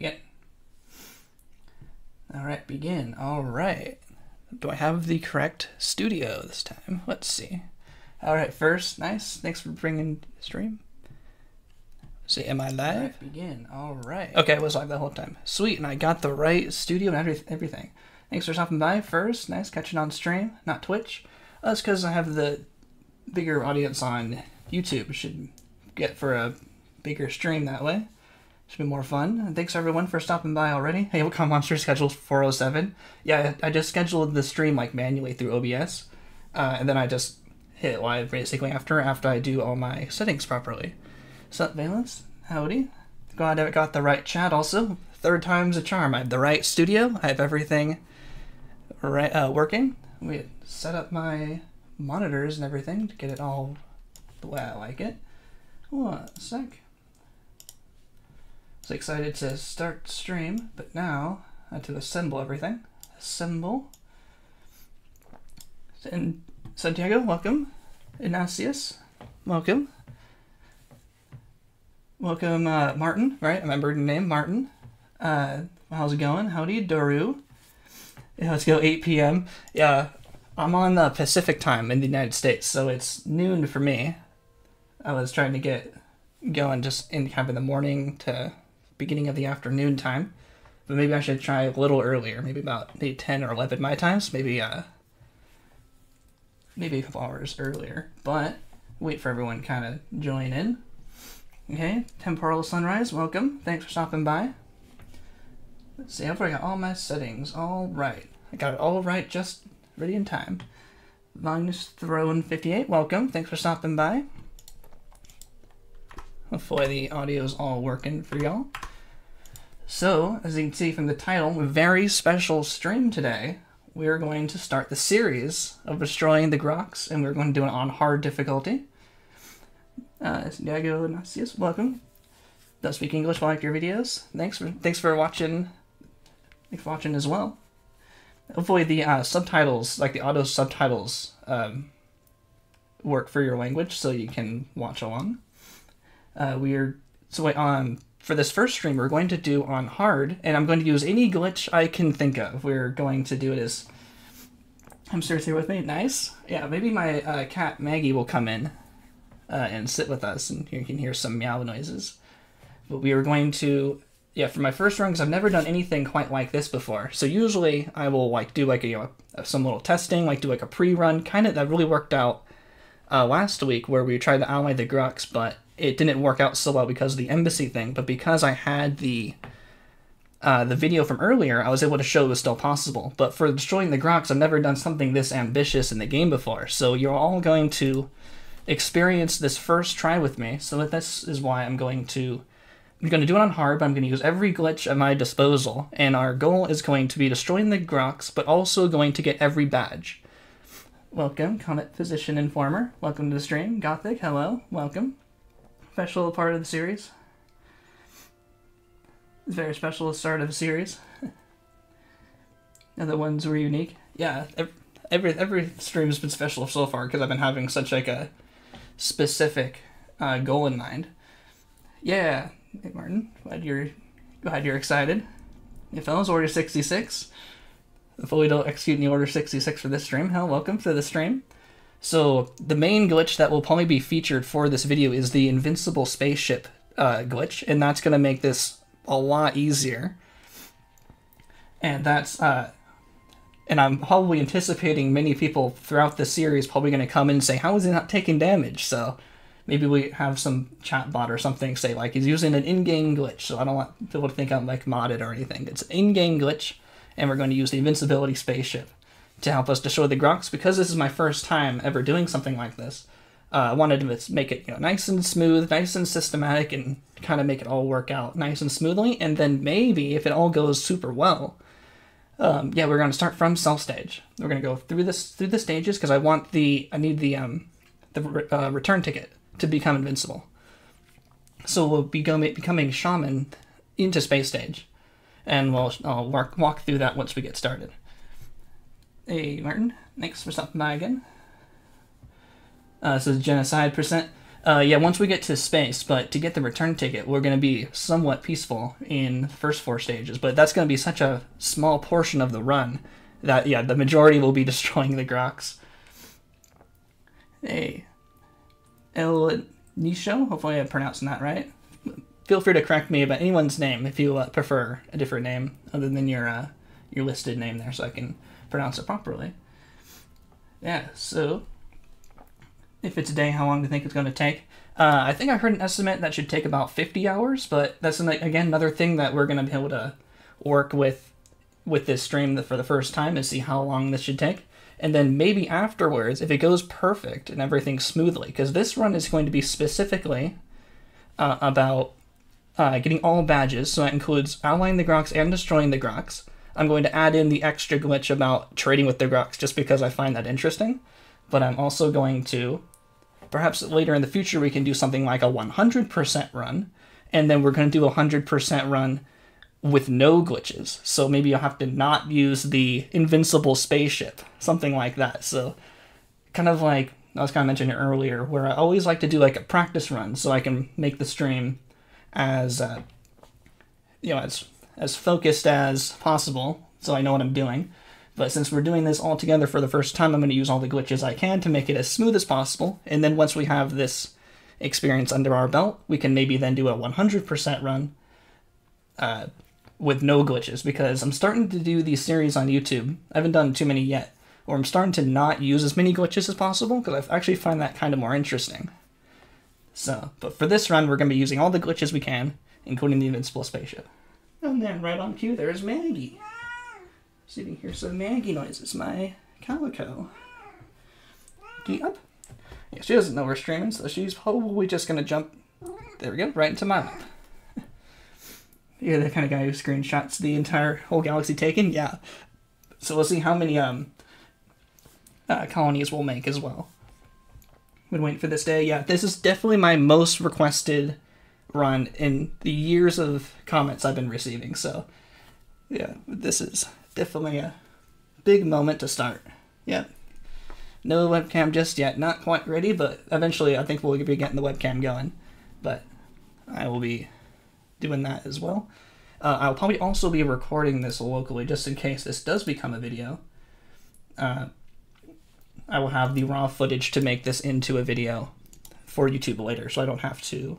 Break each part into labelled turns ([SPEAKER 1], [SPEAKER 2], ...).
[SPEAKER 1] begin. All right, begin. All right. Do I have the correct studio this time? Let's see. All right, first, nice. Thanks for bringing the stream. See, am I live? Right, begin. All right. Okay, I was live the whole time. Sweet, and I got the right studio and every, everything. Thanks for stopping by. First, nice catching on stream, not Twitch. Oh, that's because I have the bigger audience on YouTube. Should get for a bigger stream that way. Should be more fun. And thanks everyone for stopping by already. Hey, what kind of monster scheduled 407? Yeah, I just scheduled the stream like manually through OBS, uh, and then I just hit live basically after after I do all my settings properly. Sup, Valence? Howdy. Glad I got the right chat also. Third time's a charm. I have the right studio. I have everything right uh, working. We set up my monitors and everything to get it all the way I like it. One sec. So excited to start stream, but now I have to assemble everything. Assemble. And Santiago, welcome. Inacius, welcome. Welcome, uh, Martin, right? I remember your name, Martin. Uh, how's it going? Howdy, Doru. Yeah, let's go 8 p.m. Yeah, I'm on the Pacific time in the United States, so it's noon for me. I was trying to get going just in kind of in the morning to beginning of the afternoon time. But maybe I should try a little earlier, maybe about maybe 10 or 11 my times, maybe uh maybe a couple hours earlier. But wait for everyone kind of join in. Okay, temporal sunrise, welcome. Thanks for stopping by. Let's see, already got all my settings all right. I got it all right just ready in time. Magnus Throne 58, welcome. Thanks for stopping by. Hopefully the audio is all working for y'all. So, as you can see from the title, very special stream today. We are going to start the series of destroying the Grox, and we're going to do it on hard difficulty. Uh, Diego Nacius, welcome. Don't speak English, like your videos. Thanks for thanks for watching. Thanks for watching as well. Hopefully the uh, subtitles, like the auto subtitles, um, work for your language, so you can watch along. Uh, we're so wait, um for this first stream we're going to do on hard, and I'm going to use any glitch I can think of. We're going to do it as I'm hamster's here with me. Nice. Yeah, maybe my uh, cat Maggie will come in uh, and sit with us, and you can hear some meow noises. But we are going to yeah for my first run because I've never done anything quite like this before. So usually I will like do like a, you know some little testing, like do like a pre-run, kind of that really worked out uh, last week where we tried to ally the Grox, but it didn't work out so well because of the embassy thing, but because I had the uh, the video from earlier, I was able to show it was still possible. But for destroying the Grox, I've never done something this ambitious in the game before. So you're all going to experience this first try with me. So this is why I'm going to I'm going to do it on hard, but I'm going to use every glitch at my disposal. And our goal is going to be destroying the Grox, but also going to get every badge. Welcome, Comet Physician Informer. Welcome to the stream. Gothic, hello. Welcome special part of the series. It's very special start of a series. and the ones were unique. Yeah, every every stream has been special so far because I've been having such like a specific uh, goal in mind. Yeah, hey Martin, glad you're glad you're excited. If fellas, Order sixty six. Hopefully, don't execute the Order sixty six for this stream. Hell, welcome to the stream. So the main glitch that will probably be featured for this video is the invincible spaceship uh, glitch, and that's going to make this a lot easier. And that's, uh, and I'm probably anticipating many people throughout the series probably going to come in and say, how is he not taking damage? So maybe we have some chat bot or something say like he's using an in-game glitch. So I don't want people to think I'm like modded or anything. It's an in-game glitch, and we're going to use the invincibility spaceship to help us destroy the Grox. Because this is my first time ever doing something like this, uh, I wanted to make it you know nice and smooth, nice and systematic, and kind of make it all work out nice and smoothly. And then maybe if it all goes super well, um, yeah, we're going to start from self stage. We're going to go through this through the stages because I want the I need the um the uh, return ticket to become invincible. So we'll be going becoming shaman into space stage, and we'll I'll walk walk through that once we get started. Hey, Martin. Thanks for stopping by again. Uh, so genocide percent. Uh, yeah, once we get to space, but to get the return ticket, we're going to be somewhat peaceful in the first four stages. But that's going to be such a small portion of the run that, yeah, the majority will be destroying the Grox. Hey, El Nisho, hopefully I'm pronouncing that right. Feel free to correct me about anyone's name if you uh, prefer a different name other than your uh, your listed name there, so I can pronounce it properly. Yeah, so if it's a day, how long do you think it's going to take? Uh, I think I heard an estimate that should take about 50 hours, but that's an, again another thing that we're going to be able to work with with this stream for the first time and see how long this should take. And then maybe afterwards, if it goes perfect and everything smoothly, because this run is going to be specifically uh, about uh, getting all badges, so that includes outlining the Grox and destroying the Grox. I'm going to add in the extra glitch about trading with the Grox just because I find that interesting. But I'm also going to Perhaps later in the future we can do something like a 100% run, and then we're going to do a 100% run with no glitches. So maybe you'll have to not use the invincible spaceship, something like that. So kind of like I was kind of mentioning earlier, where I always like to do like a practice run so I can make the stream as uh, you know as as focused as possible, so I know what I'm doing. But since we're doing this all together for the first time, I'm going to use all the glitches I can to make it as smooth as possible. And then once we have this experience under our belt, we can maybe then do a 100% run uh, with no glitches because I'm starting to do these series on YouTube. I haven't done too many yet, or I'm starting to not use as many glitches as possible because I actually find that kind of more interesting. So, but for this run, we're going to be using all the glitches we can, including the invincible spaceship. And then right on cue, there's Maggie. Sitting here, some Maggie noises. My calico. Get up. Yeah, she doesn't know we're streaming, so she's probably just gonna jump. There we go, right into my lap. You're the kind of guy who screenshots the entire whole galaxy taken. Yeah. So we'll see how many um uh, colonies we'll make as well. Been waiting for this day. Yeah, this is definitely my most requested run in the years of comments I've been receiving. So, yeah, this is definitely a big moment to start. Yep. No webcam just yet. Not quite ready, but eventually I think we'll be getting the webcam going. But I will be doing that as well. Uh, I'll probably also be recording this locally just in case this does become a video. Uh, I will have the raw footage to make this into a video for YouTube later, so I don't have to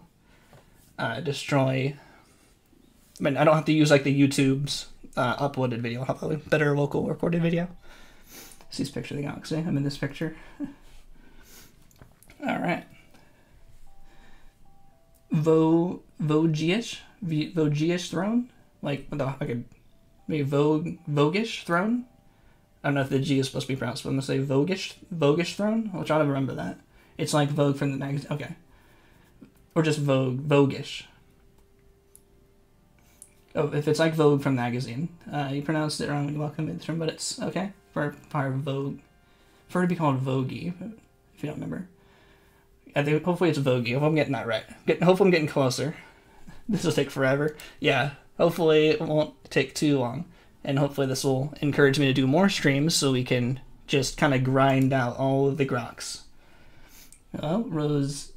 [SPEAKER 1] uh, destroy. I mean, I don't have to use like the YouTube's uh, uploaded video. I'll a better local recorded video. See this picture of the galaxy. I'm in this picture. All right. Vo Vogish Vogish throne, like the like a maybe Vogue Vogish throne. I don't know if the G is supposed to be pronounced, but I'm gonna say Vogish Vogish throne. I'll try to remember that. It's like Vogue from the magazine. Okay, or just Vogue Voguish. Oh, if it's like Vogue from the magazine, uh, you pronounced it wrong when you welcome in term, but it's okay for part Vogue. For it to be called Vogue, if you don't remember. I think hopefully it's Vogue. Hope I'm getting that right. Hopefully I'm getting closer. This will take forever. Yeah, hopefully it won't take too long, and hopefully this will encourage me to do more streams so we can just kind of grind out all of the Grox. Oh, Rose.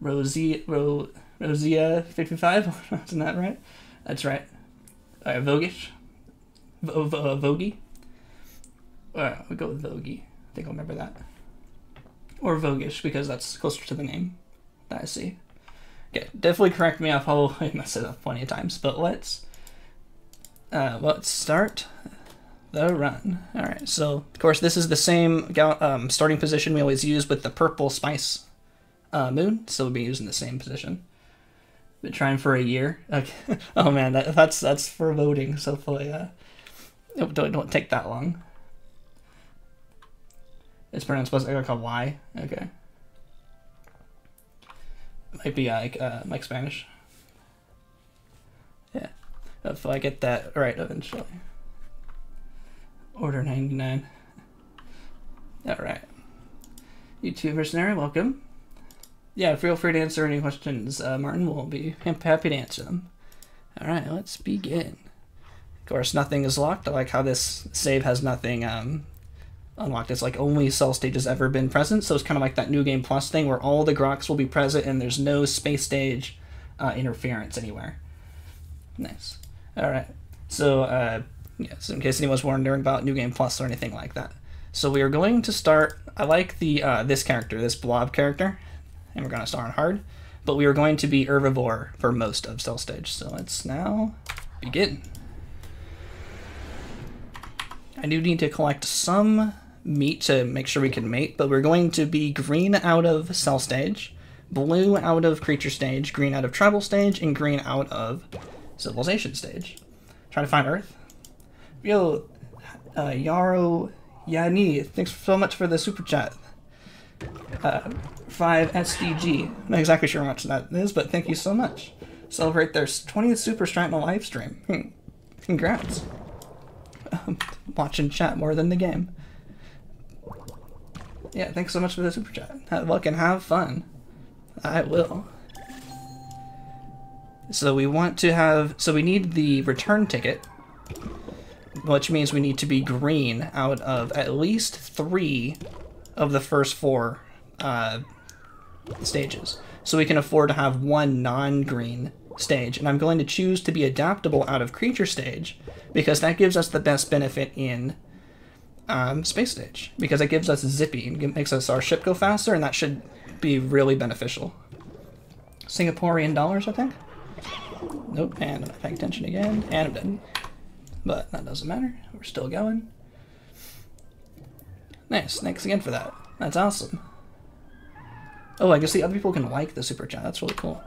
[SPEAKER 1] Rosie. Rose. Rosia 55, isn't that right? That's right. Right, Vogish. V- v- uh, Vogie. Right, we'll go with Vogie. I think I'll remember that. Or Vogish, because that's closer to the name that I see. Okay, definitely correct me. I'll probably mess it up plenty of times, but let's uh, let's start the run. All right, so of course this is the same um, starting position we always use with the purple spice uh, moon, so we'll be using the same position. Been trying for a year. Okay. oh man, that, that's that's for voting. So hopefully, uh, it don't don't take that long. It's pronounced like a Y. Okay. Might be like uh, like Spanish. Yeah. If I get that right eventually. Order 99. Alright. YouTube mercenary, welcome yeah, feel free to answer any questions. Uh, Martin will be happy to answer them. All right, let's begin. Of course, nothing is locked. I like how this save has nothing um, unlocked. It's like only cell stage has ever been present, so it's kind of like that new game plus thing where all the Grox will be present and there's no space stage uh, interference anywhere. Nice. All right. So, uh, yes, in case anyone's wondering about New Game Plus or anything like that. So we are going to start. I like the uh, this character, this blob character, and we're going to start on hard. But we are going to be herbivore for most of cell stage. So let's now begin. I do need to collect some meat to make sure we can mate, but we're going to be green out of cell stage, blue out of creature stage, green out of tribal stage, and green out of civilization stage. Trying to find Earth. Yo, uh, Yarrow Yani, thanks so much for the super chat. Uh, 5 SDG. Not exactly sure how much that is, but thank you so much. Celebrate their 20th super a live stream. Hmm. Congrats. Um, watching chat more than the game. Yeah, thanks so much for the super chat. Have luck and have fun. I will. So we want to have, so we need the return ticket, which means we need to be green out of at least three of the first four uh, stages. So we can afford to have one non-green stage. And I'm going to choose to be adaptable out of creature stage because that gives us the best benefit in um, space stage because it gives us zippy and makes us our ship go faster and that should be really beneficial. Singaporean dollars, I think. Nope, and I'm not paying attention again, and I'm dead. But that doesn't matter. We're still going. Nice. Thanks again for that. That's awesome. Oh, I guess the other people can like the super chat. That's really cool.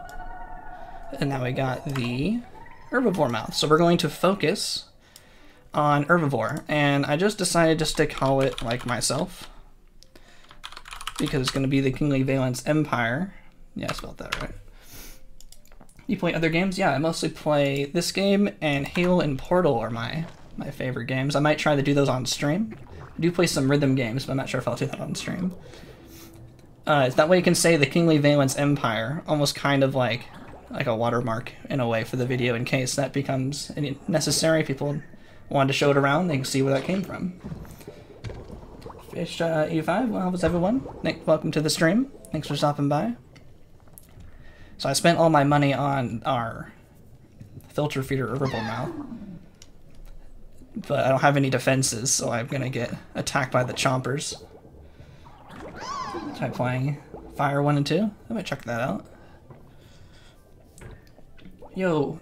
[SPEAKER 1] And now we got the herbivore mouth. So we're going to focus on herbivore. And I just decided just to call it like myself. Because it's going to be the Kingly Valence Empire. Yeah, I spelled that right. You play other games? Yeah, I mostly play this game and Halo and Portal are my my favorite games. I might try to do those on stream. I do play some rhythm games, but I'm not sure if I'll do that on stream. Uh, that way you can say the Kingly Valence Empire, almost kind of like like a watermark in a way for the video in case that becomes necessary. People wanted to show it around, they can see where that came from. Fish uh, 85, well, was everyone? Nick, welcome to the stream. Thanks for stopping by. So I spent all my money on our filter feeder herbivore mouth. But I don't have any defenses, so I'm gonna get attacked by the chompers. Try playing Fire 1 and 2. I might check that out. Yo,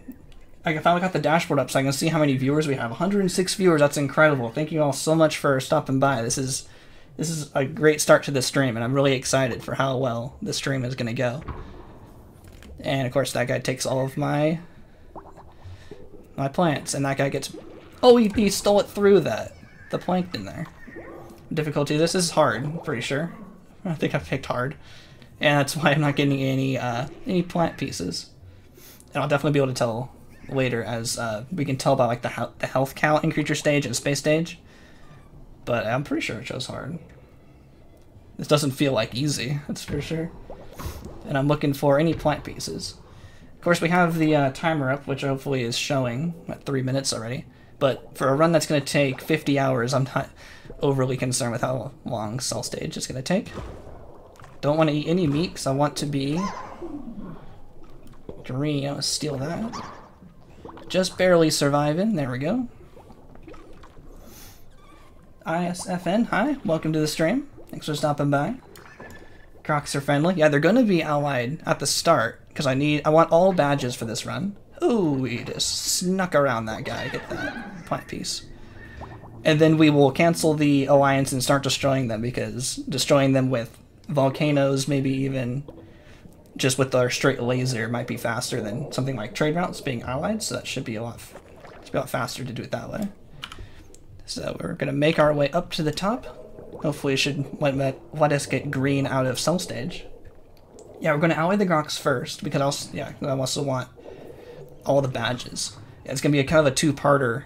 [SPEAKER 1] I finally got the dashboard up so I can see how many viewers we have. 106 viewers, that's incredible. Thank you all so much for stopping by. This is this is a great start to the stream, and I'm really excited for how well the stream is going to go. And of course, that guy takes all of my my plants, and that guy gets. Oh, he, stole it through that the plankton there. Difficulty. This is hard. I'm pretty sure. I think I picked hard, and that's why I'm not getting any uh, any plant pieces. And I'll definitely be able to tell later as uh, we can tell by like the the health count in creature stage and space stage. But I'm pretty sure it shows hard. This doesn't feel like easy. That's for sure and I'm looking for any plant pieces. Of course, we have the uh, timer up, which hopefully is showing at three minutes already. But for a run that's going to take 50 hours, I'm not overly concerned with how long cell stage is going to take. Don't want to eat any meat because I want to be green. I'll steal that. Just barely surviving. There we go. ISFN, hi. Welcome to the stream. Thanks for stopping by. Grox are friendly. Yeah, they're going to be allied at the start because I need I want all badges for this run. Ooh, we just snuck around that guy. Get that plant piece. And then we will cancel the alliance and start destroying them because destroying them with volcanoes, maybe even just with our straight laser, might be faster than something like trade routes being allied. So that should be a lot, should be a lot faster to do it that way. So we're gonna make our way up to the top. Hopefully it should let, let, us get green out of cell stage. Yeah, we're going to ally the Grox first, because also, yeah, I also want all the badges. It's going to be a kind of a two-parter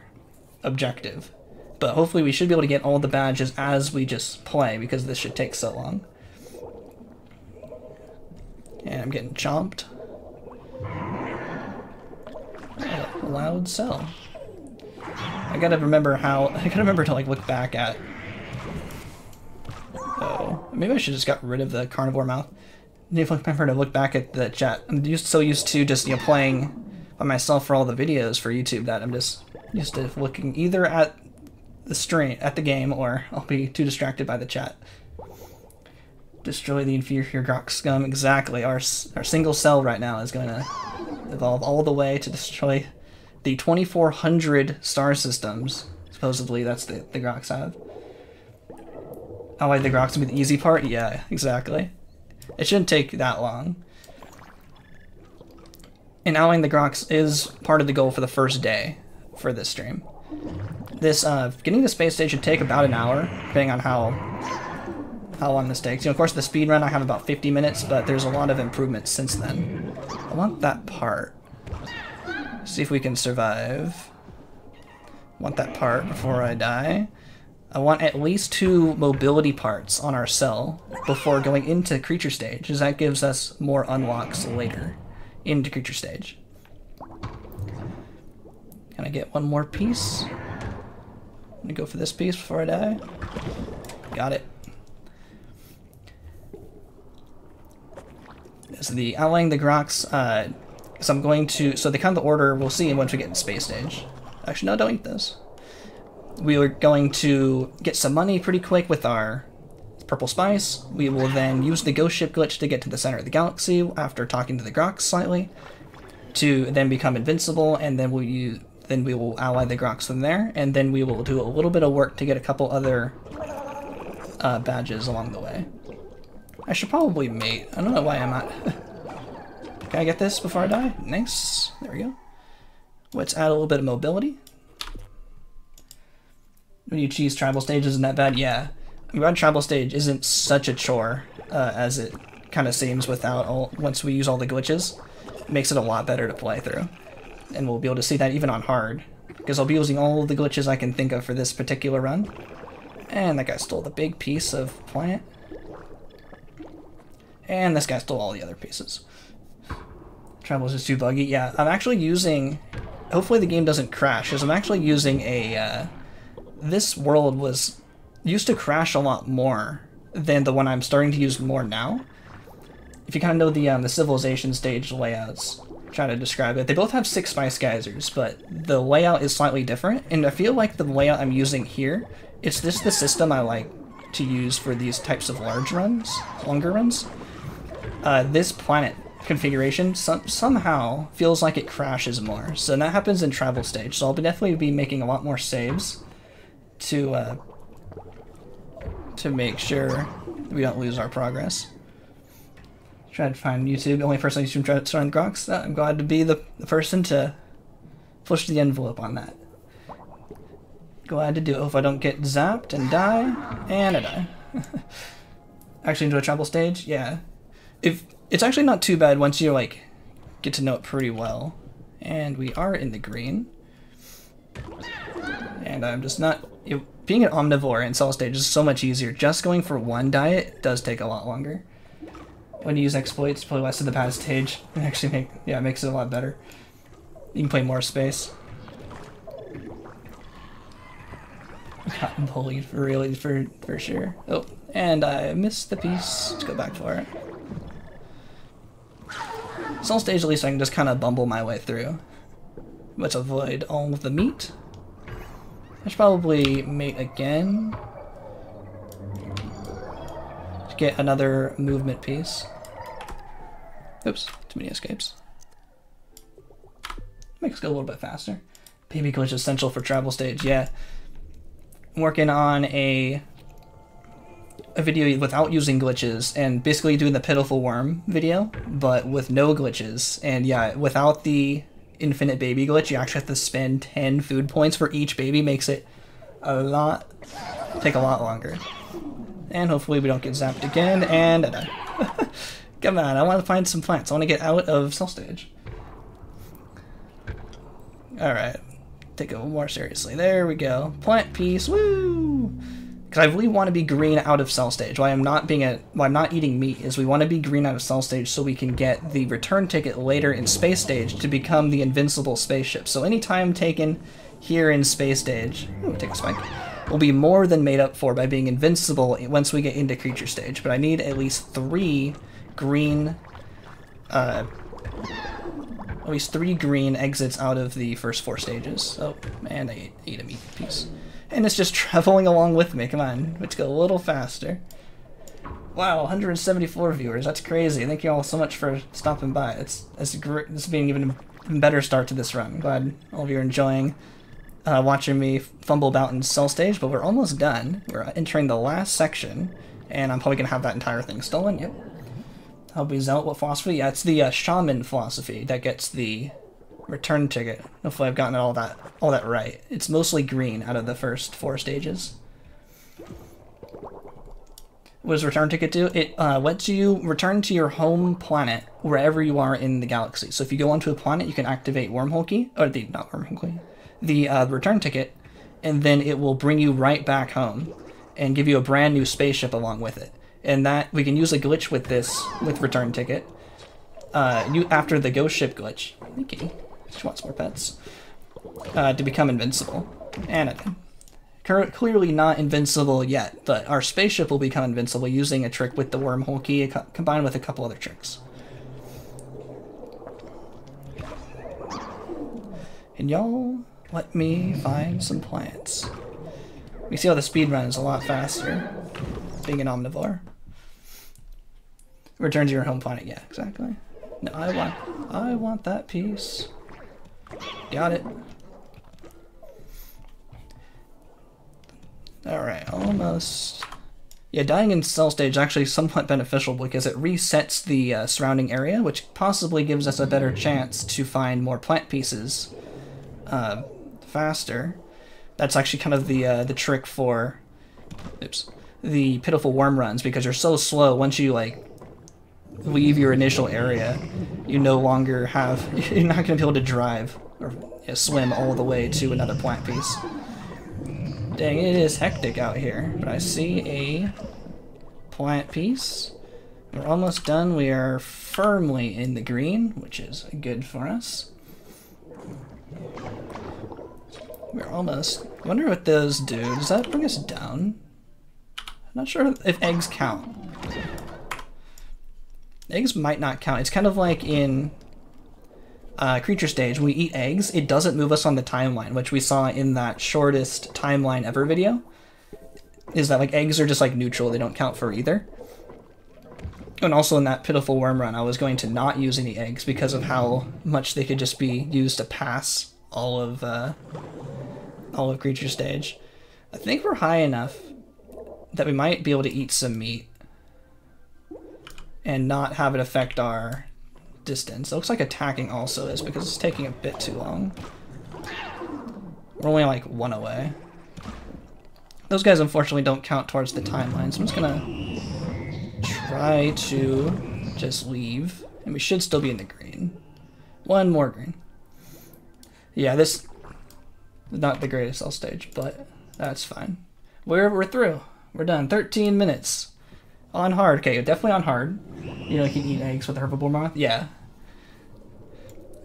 [SPEAKER 1] objective. But hopefully we should be able to get all the badges as we just play, because this should take so long. And I'm getting chomped. loud cell. I gotta remember how, I gotta remember to like look back at Oh. Maybe I should just got rid of the carnivore mouth. I remember to look back at the chat, I'm used so used to just you know playing by myself for all the videos for YouTube that I'm just used to uh, looking either at the stream at the game or I'll be too distracted by the chat. Destroy the inferior Grox scum. Exactly. Our our single cell right now is going to evolve all the way to destroy the 2,400 star systems. Supposedly, that's the the Grox have. Oh, like the Grox would be the easy part? Yeah, exactly. It shouldn't take that long. And allying the Grox is part of the goal for the first day for this stream. This, uh, getting the space stage should take about an hour, depending on how how long this takes. You know, of course, the speed run I have about 50 minutes, but there's a lot of improvements since then. I want that part. See if we can survive. Want that part before I die. I want at least two mobility parts on our cell before going into creature stage, as that gives us more unlocks later into creature stage. Can I get one more piece? I'm gonna go for this piece before I die. Got it. So the outlining the Grox, uh, so I'm going to, so the kind of the order we'll see once we get in space stage. Actually, no, don't eat this. We are going to get some money pretty quick with our purple spice. We will then use the ghost ship glitch to get to the center of the galaxy after talking to the Grox slightly, to then become invincible, and then we'll use, then we will ally the Grox from there, and then we will do a little bit of work to get a couple other uh, badges along the way. I should probably mate. I don't know why I'm not. Can I get this before I die? Nice. There we go. Let's add a little bit of mobility. When you choose tribal stage, isn't that bad? Yeah. Run tribal stage isn't such a chore uh, as it kind of seems without all, once we use all the glitches. It makes it a lot better to play through. And we'll be able to see that even on hard. Because I'll be using all the glitches I can think of for this particular run. And that guy stole the big piece of plant. And this guy stole all the other pieces. Tribal's just too buggy. Yeah, I'm actually using... Hopefully the game doesn't crash, because I'm actually using a... Uh, this world was used to crash a lot more than the one I'm starting to use more now. If you kind of know the um, the civilization stage layouts, try to describe it. They both have six spice geysers, but the layout is slightly different. And I feel like the layout I'm using here, it's this the system I like to use for these types of large runs, longer runs uh, this planet configuration some, somehow feels like it crashes more. So that happens in tribal stage. So I'll be definitely be making a lot more saves to uh, to make sure we don't lose our progress. Try to find YouTube. The only person who's trying to find Grox. Uh, I'm glad to be the, the person to push the envelope on that. Glad to do it. If I don't get zapped and die, and I die. Actually, into a tribal stage, yeah if it's actually not too bad once you like get to know it pretty well. And we are in the green. And I'm just not it, being an omnivore in cell stage is so much easier. Just going for one diet does take a lot longer. When you use exploits, play less of the past stage. It actually make yeah, it makes it a lot better. You can play more space. Got bullied for really for for sure. Oh, and I missed the piece. Let's go back for it. Cell stage, at least I can just kind of bumble my way through. Let's avoid all of the meat. I should probably mate again. To get another movement piece. Oops, too many escapes. Makes it go a little bit faster. Baby glitch essential for tribal stage, yeah. I'm working on a a video without using glitches and basically doing the pitiful worm video, but with no glitches. And yeah, without the infinite baby glitch, you actually have to spend 10 food points for each baby, makes it a lot, take a lot longer. And hopefully we don't get zapped again, and uh, Come on, I want to find some plants. I want to get out of cell stage. Alright, take it more seriously. There we go. Plant piece, woo! Because I really want to be green out of cell stage. Why I'm not being a why I'm not eating meat is we want to be green out of cell stage so we can get the return ticket later in space stage to become the invincible spaceship. So any time taken here in space stage, ooh, take a spike. will be more than made up for by being invincible once we get into creature stage. But I need at least three green, uh, at least three green exits out of the first four stages. Oh, and I ate, ate a meat piece. And it's just traveling along with me. Come on, let's go a little faster. Wow, 174 viewers. That's crazy. Thank you all so much for stopping by. It's it's great. Is being even a better start to this run. glad all of you are enjoying uh, watching me fumble about in cell stage, but we're almost done. We're entering the last section, and I'm probably gonna have that entire thing stolen. Yep. Help me out what philosophy? Yeah, it's the uh, shaman philosophy that gets the return ticket. Hopefully, I've gotten all that all that right. It's mostly green out of the first four stages. What does return ticket do? It uh, lets you return to your home planet wherever you are in the galaxy. So if you go onto a planet, you can activate wormhole key or the not wormhole key, the uh, return ticket, and then it will bring you right back home and give you a brand new spaceship along with it. And that we can use a glitch with this with return ticket. Uh, you after the ghost ship glitch. Okay, she wants more pets. Uh, to become invincible, and it clearly not invincible yet, but our spaceship will become invincible using a trick with the wormhole key co combined with a couple other tricks. And y'all, let me find some plants. We see how the speed run is a lot faster, being an omnivore. Return to your home planet, yeah, exactly. No, I want, I want that piece. Got it. Alright, almost. Yeah, dying in cell stage is actually somewhat beneficial because it resets the uh, surrounding area, which possibly gives us a better chance to find more plant pieces uh, faster. That's actually kind of the uh, the trick for, oops, the pitiful worm runs because you're so slow. Once you like leave your initial area, you no longer have you're not going to be able to drive or swim all the way to another plant piece. Dang, it is hectic out here. But I see a plant piece. We're almost done. We are firmly in the green, which is good for us. We're almost... I wonder what those do. Does that bring us down? I'm not sure if eggs count. Eggs might not count. It's kind of like in uh, creature stage, when we eat eggs, it doesn't move us on the timeline, which we saw in that shortest timeline ever video. Is that like eggs are just like neutral, they don't count for either. And also in that pitiful worm run, I was going to not use any eggs because of how much they could just be used to pass all of uh, all of creature stage. I think we're high enough that we might be able to eat some meat and not have it affect our distance. It looks like attacking also is because it's taking a bit too long. We're only like one away. Those guys unfortunately don't count towards the timeline, so I'm just gonna try to just leave. And we should still be in the green. One more green. Yeah, this is not the greatest cell stage, but that's fine. We're, we're through. We're done. 13 minutes. On hard. Okay, definitely on hard. You know, you can eat eggs with herbivore moth? Yeah.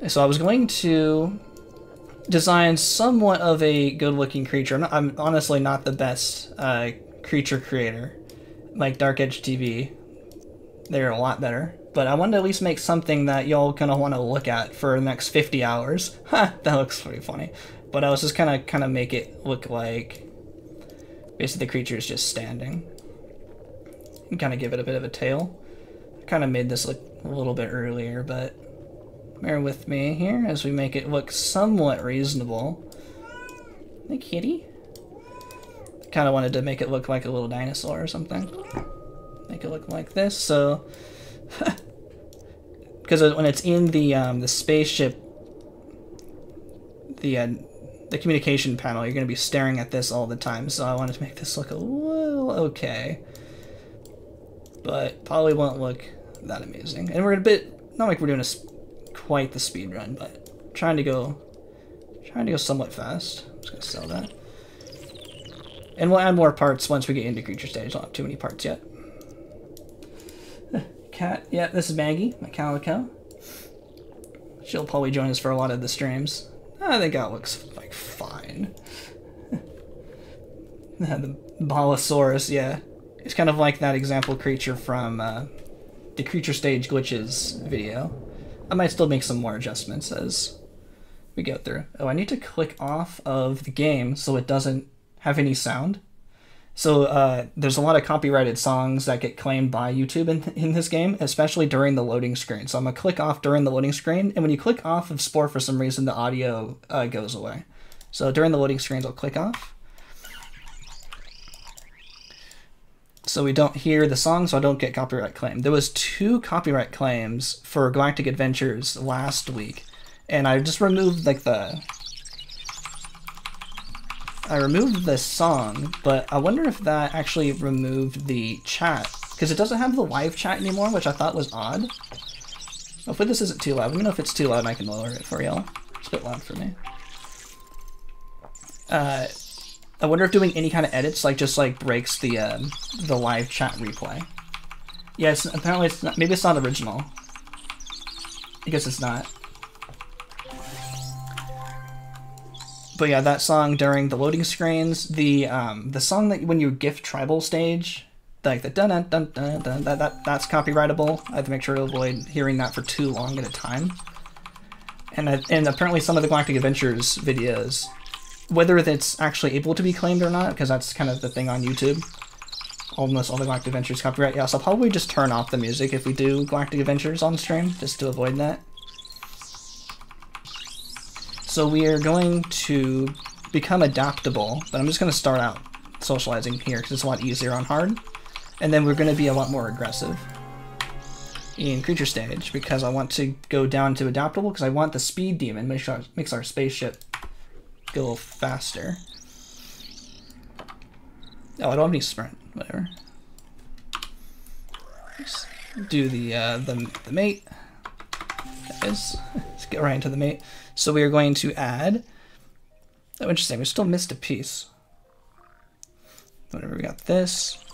[SPEAKER 1] So I was going to design somewhat of a good-looking creature. I'm, not, I'm, honestly not the best uh, creature creator. Like Dark Edge TV, they're a lot better. But I wanted to at least make something that y'all kind of want to look at for the next 50 hours. Ha, that looks pretty funny. But I was just kind of kind of make it look like basically the creature is just standing. And kind of give it a bit of a tail. Kind of made this look a little bit earlier, but bear with me here as we make it look somewhat reasonable. Hey, kitty. Kind of wanted to make it look like a little dinosaur or something. Make it look like this, so... because when it's in the um, the spaceship, the uh, the communication panel, you're going to be staring at this all the time, so I wanted to make this look a little okay. But probably won't look that amazing. And we're a bit, not like we're doing a, quite the speed run, but trying to go, trying to go somewhat fast. I'm just to sell that. And we'll add more parts once we get into creature stage. I don't have too many parts yet. Cat, yeah, this is Maggie, my calico. She'll probably join us for a lot of the streams. I think that looks like fine. the Balosaurus, yeah. It's kind of like that example creature from uh, the creature stage glitches video. I might still make some more adjustments as we go through. Oh, I need to click off of the game so it doesn't have any sound. So uh, there's a lot of copyrighted songs that get claimed by YouTube in, in this game, especially during the loading screen. So I'm gonna click off during the loading screen, and when you click off of Spore, for some reason the audio uh, goes away. So during the loading screens, I'll click off. So we don't hear the song, so I don't get copyright claim. There was two copyright claims for Galactic Adventures last week, and I just removed like the I removed the song, but I wonder if that actually removed the chat. Because it doesn't have the live chat anymore, which I thought was odd. Hopefully this isn't too loud. Let me know if it's too loud and I can lower it for y'all. It's a bit loud for me. Uh, I wonder if doing any kind of edits, like, just, like, breaks the, um, the live chat replay. Yeah, apparently it's not, maybe it's not original. I guess it's not. but yeah, that song during the loading screens, the um, the song that when you gift tribal stage, like the dun dun dun dun dun that, that that's copyrightable. I have to make sure to avoid hearing that for too long at a time. And and apparently some of the Galactic Adventures videos, whether it's actually able to be claimed or not, because that's kind of the thing on YouTube. Almost all the Galactic Adventures copyright. Yeah, so I'll probably just turn off the music if we do Galactic Adventures on stream, just to avoid that. So we are going to become adaptable, but I'm just going to start out socializing here because it's a lot easier on hard. And then we're going to be a lot more aggressive in creature stage because I want to go down to adaptable because I want the speed demon makes makes our spaceship go faster. Oh, I don't have any sprint. Whatever. Let's do the uh, the the mate. That is. Let's get right into the mate. So we are going to add, oh interesting, we still missed a piece. Whatever, we got this.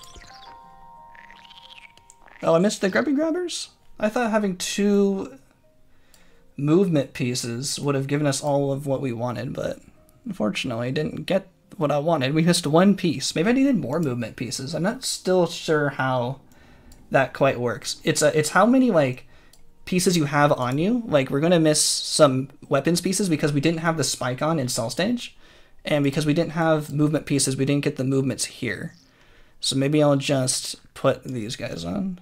[SPEAKER 1] Oh, I missed the grubby grabbers? I thought having two movement pieces would have given us all of what we wanted, but unfortunately didn't get what I wanted. We missed one piece. Maybe I needed more movement pieces. I'm not still sure how that quite works. It's a, it's how many like pieces you have on you. Like we're gonna miss some weapons pieces because we didn't have the spike on in cell stage, and because we didn't have movement pieces, we didn't get the movements here. So maybe I'll just put these guys on.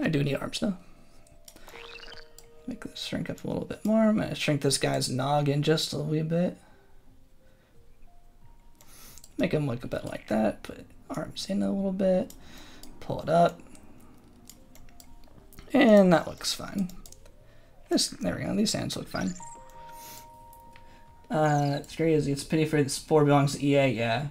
[SPEAKER 1] I do need arms though. Make this shrink up a little bit more. I'm gonna shrink this guy's noggin just a wee bit. Make him look a bit like that. Put arms in a little bit. Pull it up. And that looks fine. This, there we go, these hands look fine. Uh, it's crazy. It's pity for the Spore belongs to EA, yeah.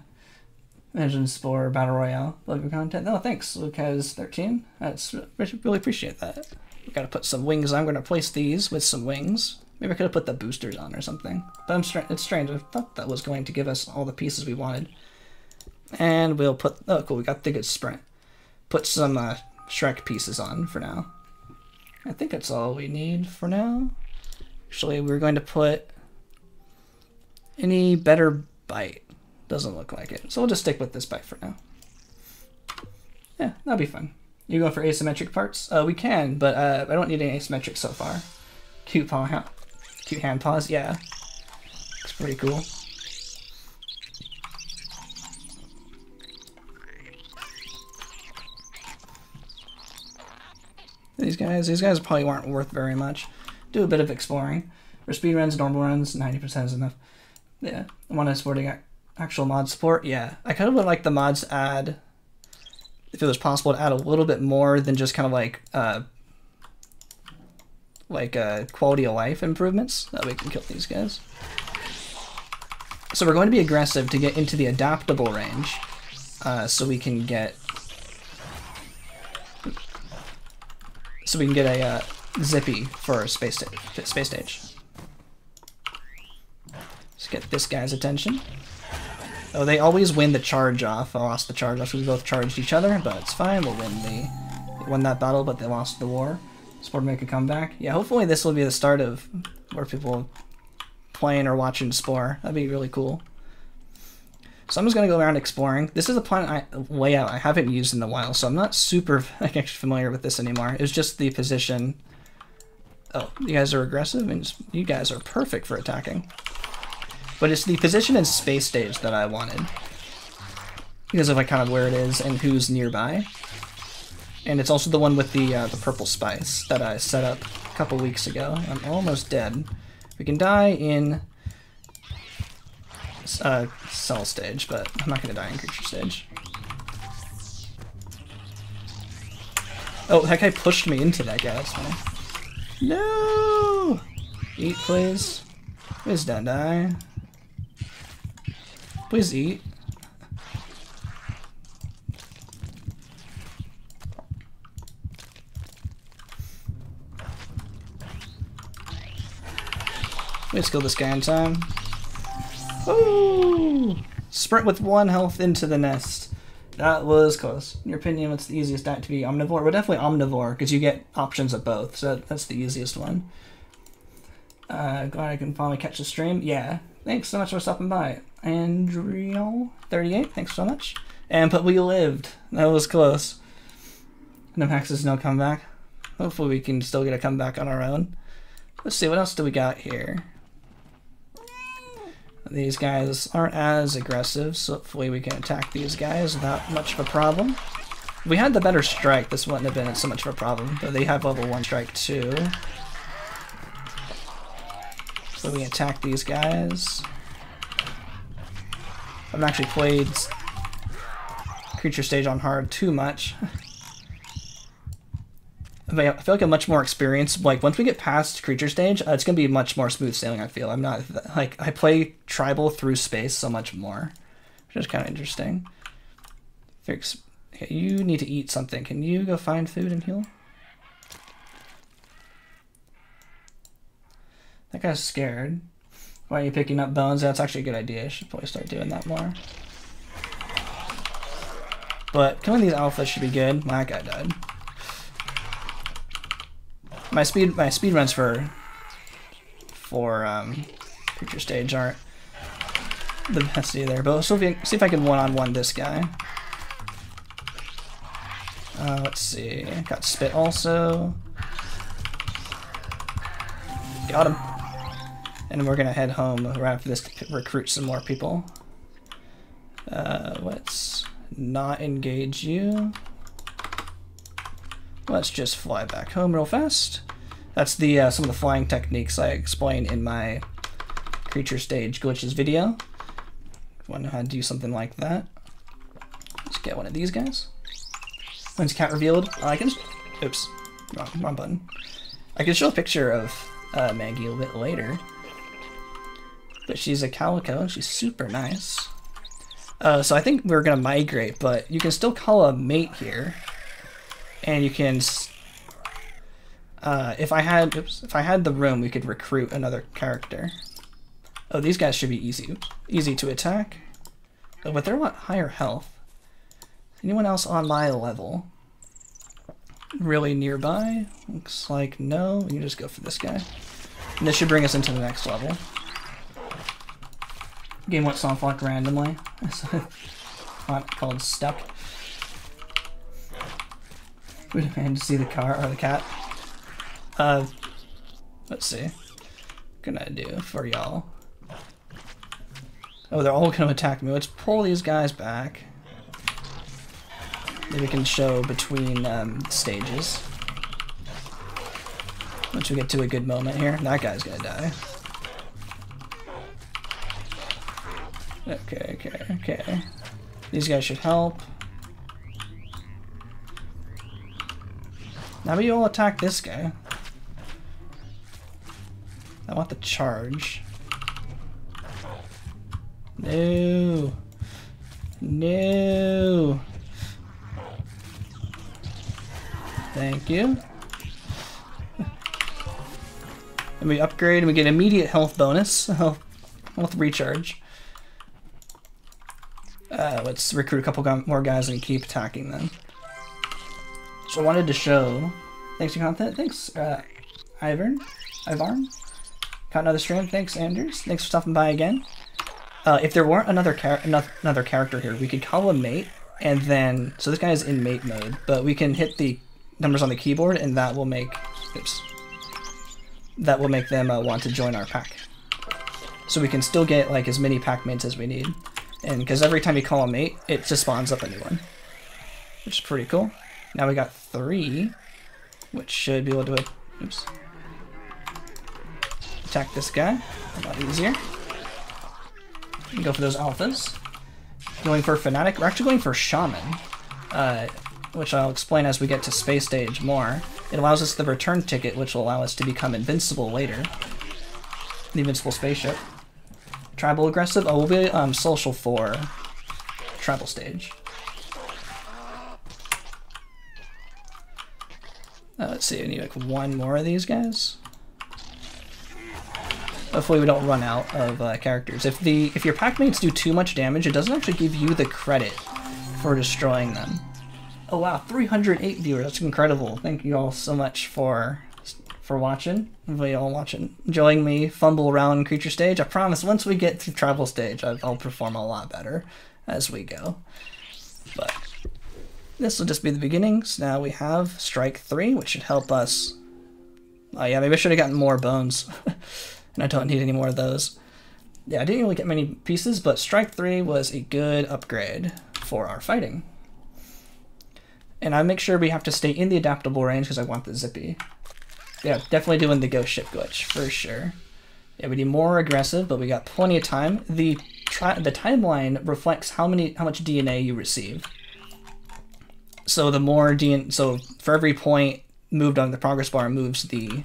[SPEAKER 1] Imagine Spore Battle Royale. Love your content. No, thanks, Lucas13. That's really appreciate that. Gotta put some wings. I'm gonna place these with some wings. Maybe I could have put the boosters on or something. But I'm str it's strange. I thought that was going to give us all the pieces we wanted. And we'll put... Oh, cool. We got the good sprint. Put some uh, Shrek pieces on for now. I think that's all we need for now. Actually, we're going to put any better bite. Doesn't look like it. So we'll just stick with this bite for now. Yeah, that'll be fun. You going for asymmetric parts? Uh, we can, but uh, I don't need any asymmetric so far. Cute paw, ha cute hand paws, yeah. It's pretty cool. These guys, these guys probably weren't worth very much. Do a bit of exploring. For speed runs, normal runs, 90% is enough. Yeah, I want to supporting actual mod support. Yeah, I kind of would like the mods to add, if it was possible, to add a little bit more than just kind of like, uh, like uh, quality of life improvements. That we can kill these guys. So we're going to be aggressive to get into the adaptable range, uh, so we can get so we can get a uh, zippy for space. Space stage. Let's get this guy's attention. Oh, they always win the charge off. I lost the charge off. We both charged each other, but it's fine. We'll win the won that battle, but they lost the war. Spore make a comeback. Yeah, hopefully this will be the start of more people playing or watching Spore. That'd be really cool. So I'm just gonna go around exploring. This is a plan I, layout I haven't used in a while, so I'm not super like, actually familiar with this anymore. It's just the position. Oh, you guys are aggressive, and you guys are perfect for attacking. But it's the position and space stage that I wanted. Because of like kind of where it is and who's nearby. And it's also the one with the uh, the purple spice that I set up a couple weeks ago. I'm almost dead. We can die in uh, cell stage, but I'm not going to die in creature stage. Oh, that guy pushed me into that guy. That's funny. No! Eat, please. Please don't die. Please eat. Let's kill this guy in time. Ooh! Sprint with one health into the nest. That was close. In your opinion, what's the easiest diet to be omnivore? Well, definitely omnivore, because you get options of both, so that's the easiest one. Uh, glad I can finally catch the stream. Yeah, thanks so much for stopping by. Andreal38, thanks so much. And but we lived. That was close. No Max's no comeback. Hopefully we can still get a comeback on our own. Let's see, what else do we got here? These guys aren't as aggressive, so hopefully we can attack these guys without much of a problem. If we had the better strike, this wouldn't have been so much of a problem, but they have level 1 strike too. So we attack these guys. Haven't actually played creature stage on hard too much. I feel like I'm much more experienced. Like once we get past creature stage, uh, it's gonna be much more smooth sailing. I feel I'm not like I play tribal through space so much more, which is kind of interesting. Fix. Okay, you need to eat something. Can you go find food and heal? That guy's scared. Why are you picking up bones? That's actually a good idea. I should probably start doing that more. But killing these alphas should be good. My guy died. My speed my speed runs for for um, creature stage aren't the best either. But let's see if, I can one on one this guy. Uh, let's see. Got spit also. Got him. And we're gonna head home right after this to recruit some more people. Uh, let's not engage you. Let's just fly back home real fast. That's the uh, some of the flying techniques I explain in my creature stage glitches video. If you want to how to do something like that, let's get one of these guys. When's cat revealed? I can. Oops, wrong, wrong button. I can show a picture of uh, Maggie a little bit later. But she's a calico she's super nice. Uh, so I think we're gonna migrate, but you can still call a mate here. And you can uh, if I had oops, if I had the room we could recruit another character. Oh these guys should be easy easy to attack. Oh, but they're a lot higher health. Anyone else on my level? Really nearby? Looks like no. Can just go for this guy. And this should bring us into the next level game went soft lock randomly font called stuck we demand to see the car or the cat. Uh, let's see. What can I do for y'all? Oh, they're all gonna attack me. Let's pull these guys back. Maybe we can show between um, stages. Once we get to a good moment here, that guy's gonna die. Okay, okay, okay. These guys should help. Now we all attack this guy. I want the charge. No. No. Thank you. And we upgrade and we get immediate health bonus. Health, health recharge. Uh, let's recruit a couple more guys and keep attacking them. So I wanted to show. Thanks for content. Thanks, uh, Ivern. Ivarn. Caught another stream. Thanks, Anders. Thanks for stopping by again. Uh, if there weren't another char- another character here, we could call a mate, and then so this guy is in mate mode, but we can hit the numbers on the keyboard, and that will make oops, that will make them uh, want to join our pack. So we can still get like as many pack mates as we need, and because every time you call a mate, it just spawns up a new one, which is pretty cool. Now we got three, which should be able to oops attack this guy a lot easier. Go for those alphas. Going for Fanatic. We're actually going for Shaman, uh, which I'll explain as we get to Space Stage more. It allows us the return ticket, which will allow us to become invincible later. The invincible spaceship. Tribal aggressive. Oh, we'll be um, social for tribal stage. Uh, let's see, I need like one more of these guys. Hopefully we don't run out of uh, characters. If the if your pack mates do too much damage, it doesn't actually give you the credit for destroying them. Oh wow, 308 viewers. That's incredible. Thank you all so much for for watching. Everybody all watching, enjoying me fumble around creature stage. I promise once we get to tribal stage, I'll perform a lot better as we go. But this will just be the beginnings. Now we have strike three, which should help us. Oh yeah, maybe I should have gotten more bones. and I don't need any more of those. Yeah, I didn't really get many pieces, but Strike 3 was a good upgrade for our fighting. And I make sure we have to stay in the adaptable range because I want the zippy. Yeah, definitely doing the ghost ship glitch, for sure. Yeah, we need more aggressive, but we got plenty of time. The the timeline reflects how many how much DNA you receive. So the more DNA, so for every point moved on the progress bar moves the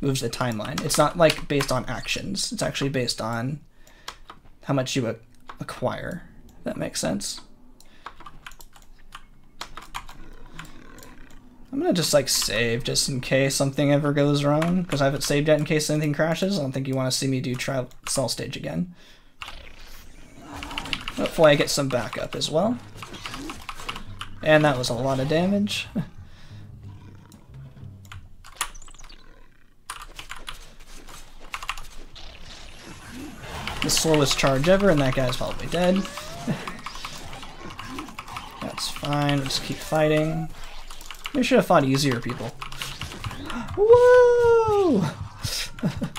[SPEAKER 1] moves the timeline. It's not like based on actions. It's actually based on how much you acquire. That makes sense. I'm gonna just like save just in case something ever goes wrong because I haven't saved yet in case anything crashes. I don't think you want to see me do trial cell stage again. Hopefully I get some backup as well. And that was a lot of damage. the slowest charge ever, and that guy's probably dead. That's fine, just keep fighting. We should have fought easier people. Whoa!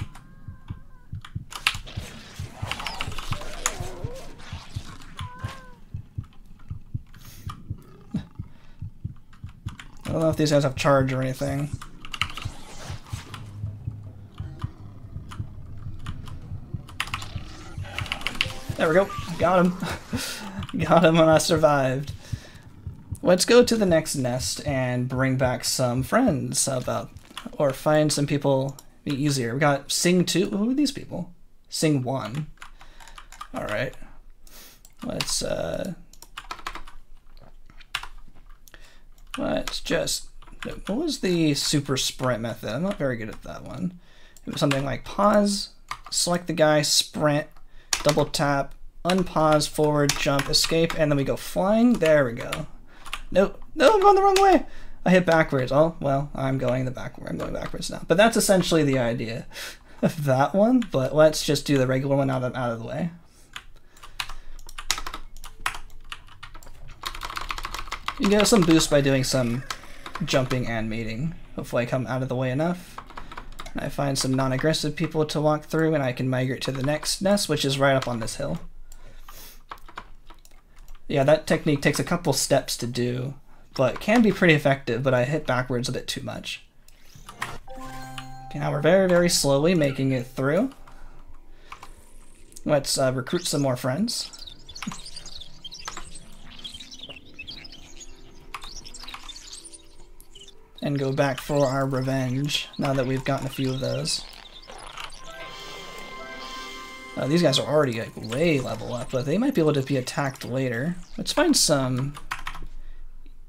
[SPEAKER 1] I don't know if these guys have charge or anything. There we go. Got him. Got him when I survived. Let's go to the next nest and bring back some friends about, or find some people easier. We got Sing 2. Who are these people? Sing 1. Alright. Let's, uh... Let's just... What was the super sprint method? I'm not very good at that one. It was something like pause, select the guy, sprint, double tap, unpause, forward, jump, escape, and then we go flying. There we go. Nope. No, I'm going the wrong way. I hit backwards. Oh, well, I'm going the backward. I'm going backwards now. But that's essentially the idea of that one. But let's just do the regular one out of, out of the way. You get some boost by doing some jumping and mating. Hopefully I come out of the way enough. I find some non-aggressive people to walk through and I can migrate to the next nest, which is right up on this hill. Yeah, that technique takes a couple steps to do, but can be pretty effective, but I hit backwards a bit too much. Okay, now we're very, very slowly making it through. Let's uh, recruit some more friends. and go back for our revenge, now that we've gotten a few of those. Uh, these guys are already like way level up, but they might be able to be attacked later. Let's find some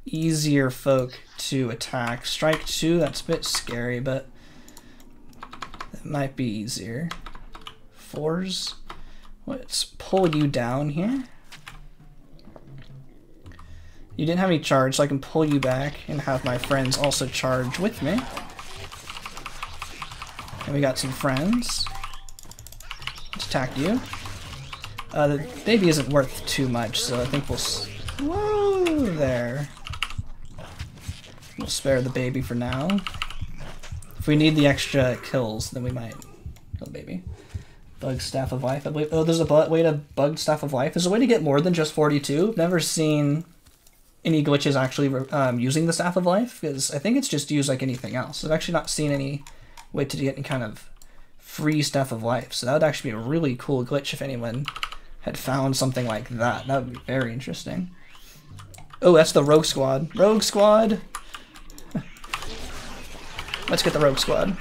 [SPEAKER 1] easier folk to attack. Strike 2, that's a bit scary, but it might be easier. Fours. Let's pull you down here. You didn't have any charge, so I can pull you back and have my friends also charge with me. And we got some friends attack you. Uh, the baby isn't worth too much, so I think we'll... Whoa, there. We'll spare the baby for now. If we need the extra kills, then we might kill the baby. Bug Staff of Life, I believe. Oh, there's a way to Bug Staff of Life. There's a way to get more than just 42. I've never seen any glitches actually um, using the Staff of Life, because I think it's just used like anything else. I've actually not seen any way to get any kind of free Staff of Life, so that would actually be a really cool glitch if anyone had found something like that. That would be very interesting. Oh, that's the Rogue Squad. Rogue Squad! Let's get the Rogue Squad.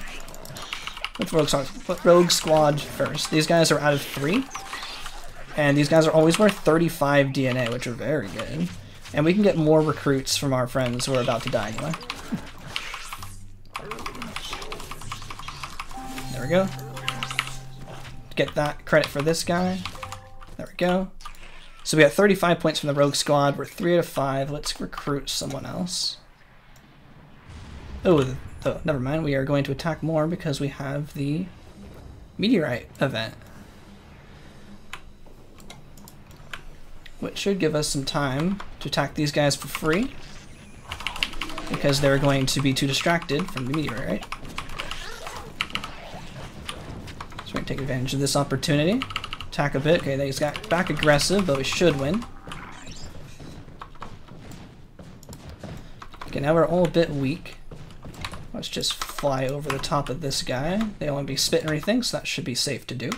[SPEAKER 1] Let's Rogue Squad, Rogue Squad first. These guys are out of three. And these guys are always worth 35 DNA, which are very good. And we can get more recruits from our friends who are about to die anyway. There we go. Get that credit for this guy. There we go. So we got 35 points from the Rogue Squad. We're 3 out of 5. Let's recruit someone else. Oh, oh, never mind. We are going to attack more because we have the Meteorite event. Which should give us some time to attack these guys for free. Because they're going to be too distracted from the Meteorite. Take advantage of this opportunity. Attack a bit. Okay, they just got back aggressive, but we should win. Okay, now we're all a bit weak. Let's just fly over the top of this guy. They don't want to be spitting or anything, so that should be safe to do.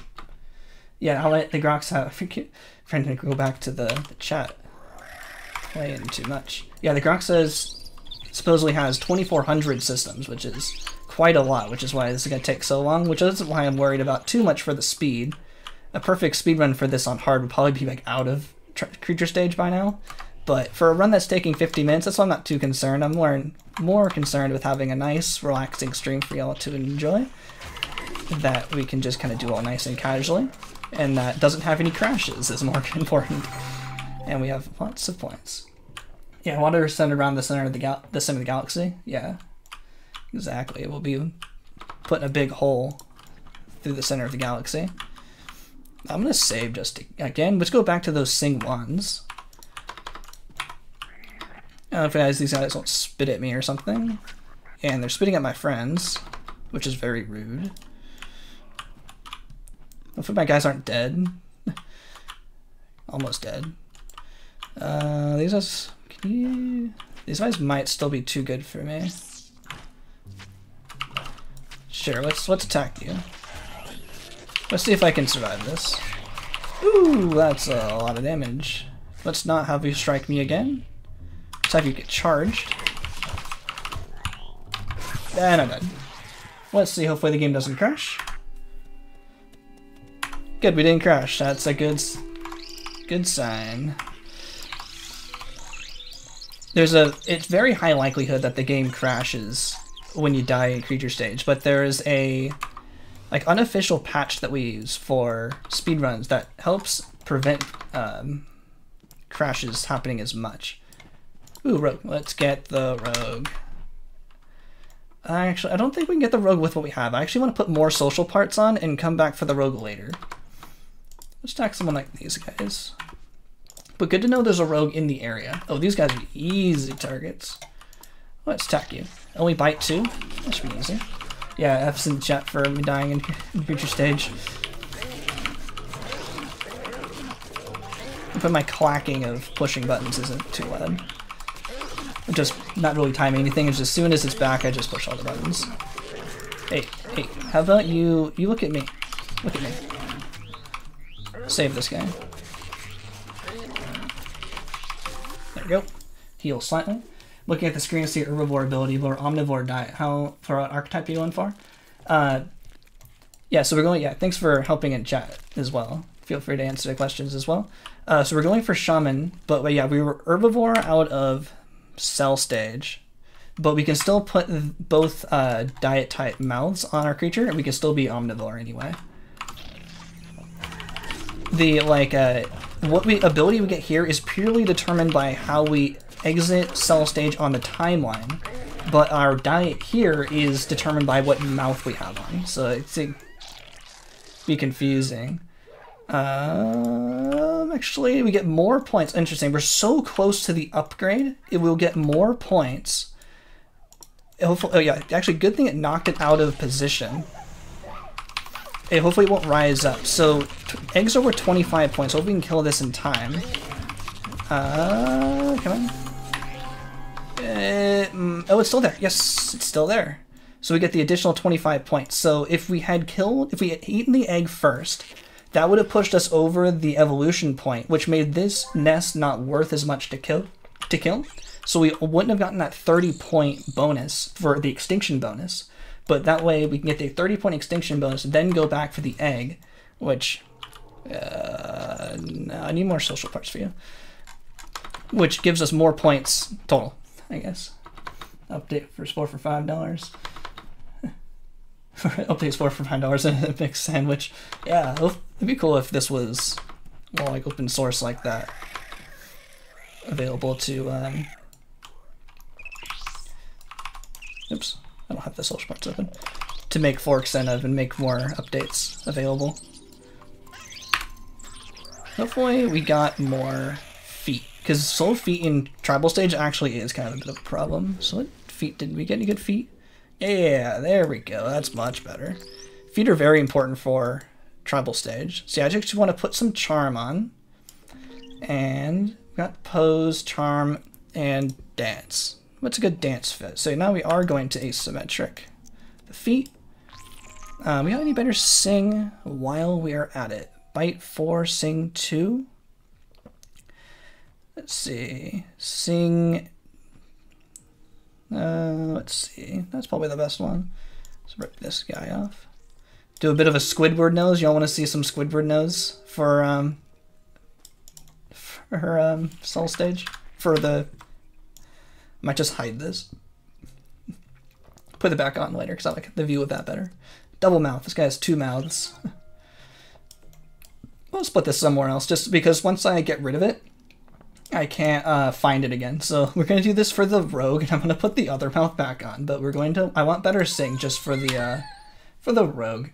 [SPEAKER 1] Yeah, I'll let the Grox have. To go back to the, the chat. Playing too much. Yeah, the Grox says supposedly has 2,400 systems, which is quite a lot, which is why this is going to take so long, which isn't why I'm worried about too much for the speed a perfect speed run for this on hard would probably be like out of creature stage by now. But for a run that's taking 50 minutes, that's why I'm not too concerned. I'm more, concerned with having a nice, relaxing stream for y'all to enjoy. That we can just kind of do all nice and casually. And that doesn't have any crashes is more important. And we have lots of points. Yeah, water centered around the center of the, the center of the galaxy. Yeah, exactly. It will be putting a big hole through the center of the galaxy. I'm gonna save just to, again. Let's go back to those sing ones. Uh, if guys, these guys don't spit at me or something, and they're spitting at my friends, which is very rude. Hopefully my guys aren't dead. Almost dead. Uh, these guys, you, these guys might still be too good for me. Sure, let's let's attack you. Let's see if I can survive this. Ooh, that's a lot of damage. Let's not have you strike me again. Let's have you get charged. And I'm dead. Let's see, hopefully the game doesn't crash. Good, we didn't crash. That's a good, good sign. There's a, it's very high likelihood that the game crashes when you die in creature stage, but there's a like unofficial patch that we use for speedruns that helps prevent um, crashes happening as much. Ooh, rogue. Let's get the rogue. I actually, I don't think we can get the rogue with what we have. I actually want to put more social parts on and come back for the rogue later. Let's attack someone like these guys. But good to know there's a rogue in the area. Oh, these guys are easy targets. Let's attack you. Only bite two? That should be easy. Yeah, F's in the chat for me dying in, creature stage. But my clacking of pushing buttons isn't too loud. I'm just not really timing anything, it's just as soon as it's back, I just push all the buttons. Hey, hey, how about you, you look at me. Look at me. Save this guy. There we go. Heal slightly looking at the screen to see herbivore ability or omnivore diet. How for what archetype are you going for? Uh, yeah, so we're going. Yeah, thanks for helping in chat as well. Feel free to answer the questions as well. Uh, so we're going for shaman, but, but yeah, we were herbivore out of cell stage, but we can still put both uh, diet type mouths on our creature, and we can still be omnivore anyway. The like uh, what we ability we get here is purely determined by how we exit cell stage on the timeline, but our diet here is determined by what mouth we have on, so it's a, be confusing. Um, actually, we get more points. Interesting. We're so close to the upgrade. It will get more points. Hopefully, oh yeah, actually, good thing it knocked it out of position. It hopefully it won't rise up. So, eggs worth 25 points. Hope we can kill this in time. Uh, come on. Uh, mm, oh, it's still there. Yes, it's still there. So we get the additional 25 points. So if we had killed, if we had eaten the egg first, that would have pushed us over the evolution point, which made this nest not worth as much to kill. To kill. So we wouldn't have gotten that 30 point bonus for the extinction bonus. But that way we can get the 30 point extinction bonus, then go back for the egg, which uh, no, I need more social parts for you. Which gives us more points total, I guess. Update for Spore for five dollars. Update Spore for five dollars and a big sandwich. Yeah, it'd be cool if this was well like open source like that. Available to um Oops, I don't have the social parts open. To make forks and and make more updates available. Hopefully we got more. Because soul feet in tribal stage actually is kind of a bit of a problem. So what feet did we get any good feet? Yeah, there we go. That's much better. Feet are very important for tribal stage. See, I just want to put some charm on. And got pose, charm, and dance. What's a good dance fit? So now we are going to asymmetric. The feet. Um, we got any better sing while we are at it? Bite 4, sing 2. Let's see. Sing. Uh, let's see. That's probably the best one. Let's rip this guy off. Do a bit of a Squidward nose. Y'all want to see some Squidward nose for um for um soul stage for the. I Might just hide this. Put it back on later because I like the view of that better. Double mouth. This guy has two mouths. I'll split this somewhere else just because once I get rid of it, I can't uh, find it again. So we're going to do this for the rogue, and I'm going to put the other mouth back on. But we're going to... I want better sing just for the, uh, for the rogue.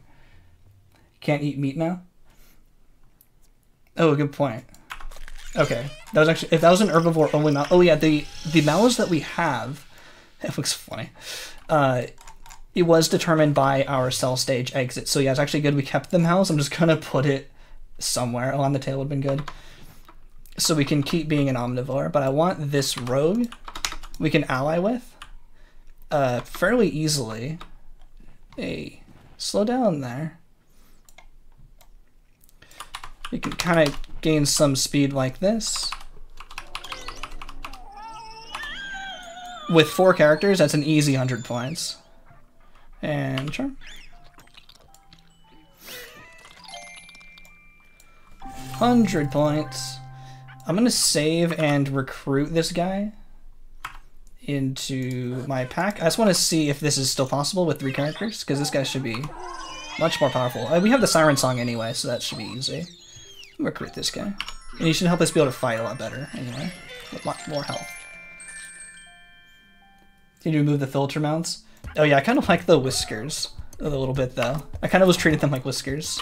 [SPEAKER 1] Can't eat meat now? Oh, good point. Okay. That was actually... If that was an herbivore only mouth... Oh, yeah, the, the mouths that we have... It looks funny. Uh, it was determined by our cell stage exit. So yeah, it's actually good we kept the mouse. I'm just going to put it somewhere. Oh, Along the tail would have been good so we can keep being an omnivore, but I want this rogue we can ally with uh, fairly easily. Hey, slow down there. We can kind of gain some speed like this. With four characters, that's an easy 100 points. And charm. 100 points. I'm gonna save and recruit this guy into my pack. I just want to see if this is still possible with three characters, because this guy should be much more powerful. Uh, we have the Siren Song anyway, so that should be easy. Recruit this guy. And he should help us be able to fight a lot better, anyway. With a lot more health. Did you remove the filter mounts? Oh yeah, I kind of like the whiskers a little bit, though. I kind of was treating them like whiskers.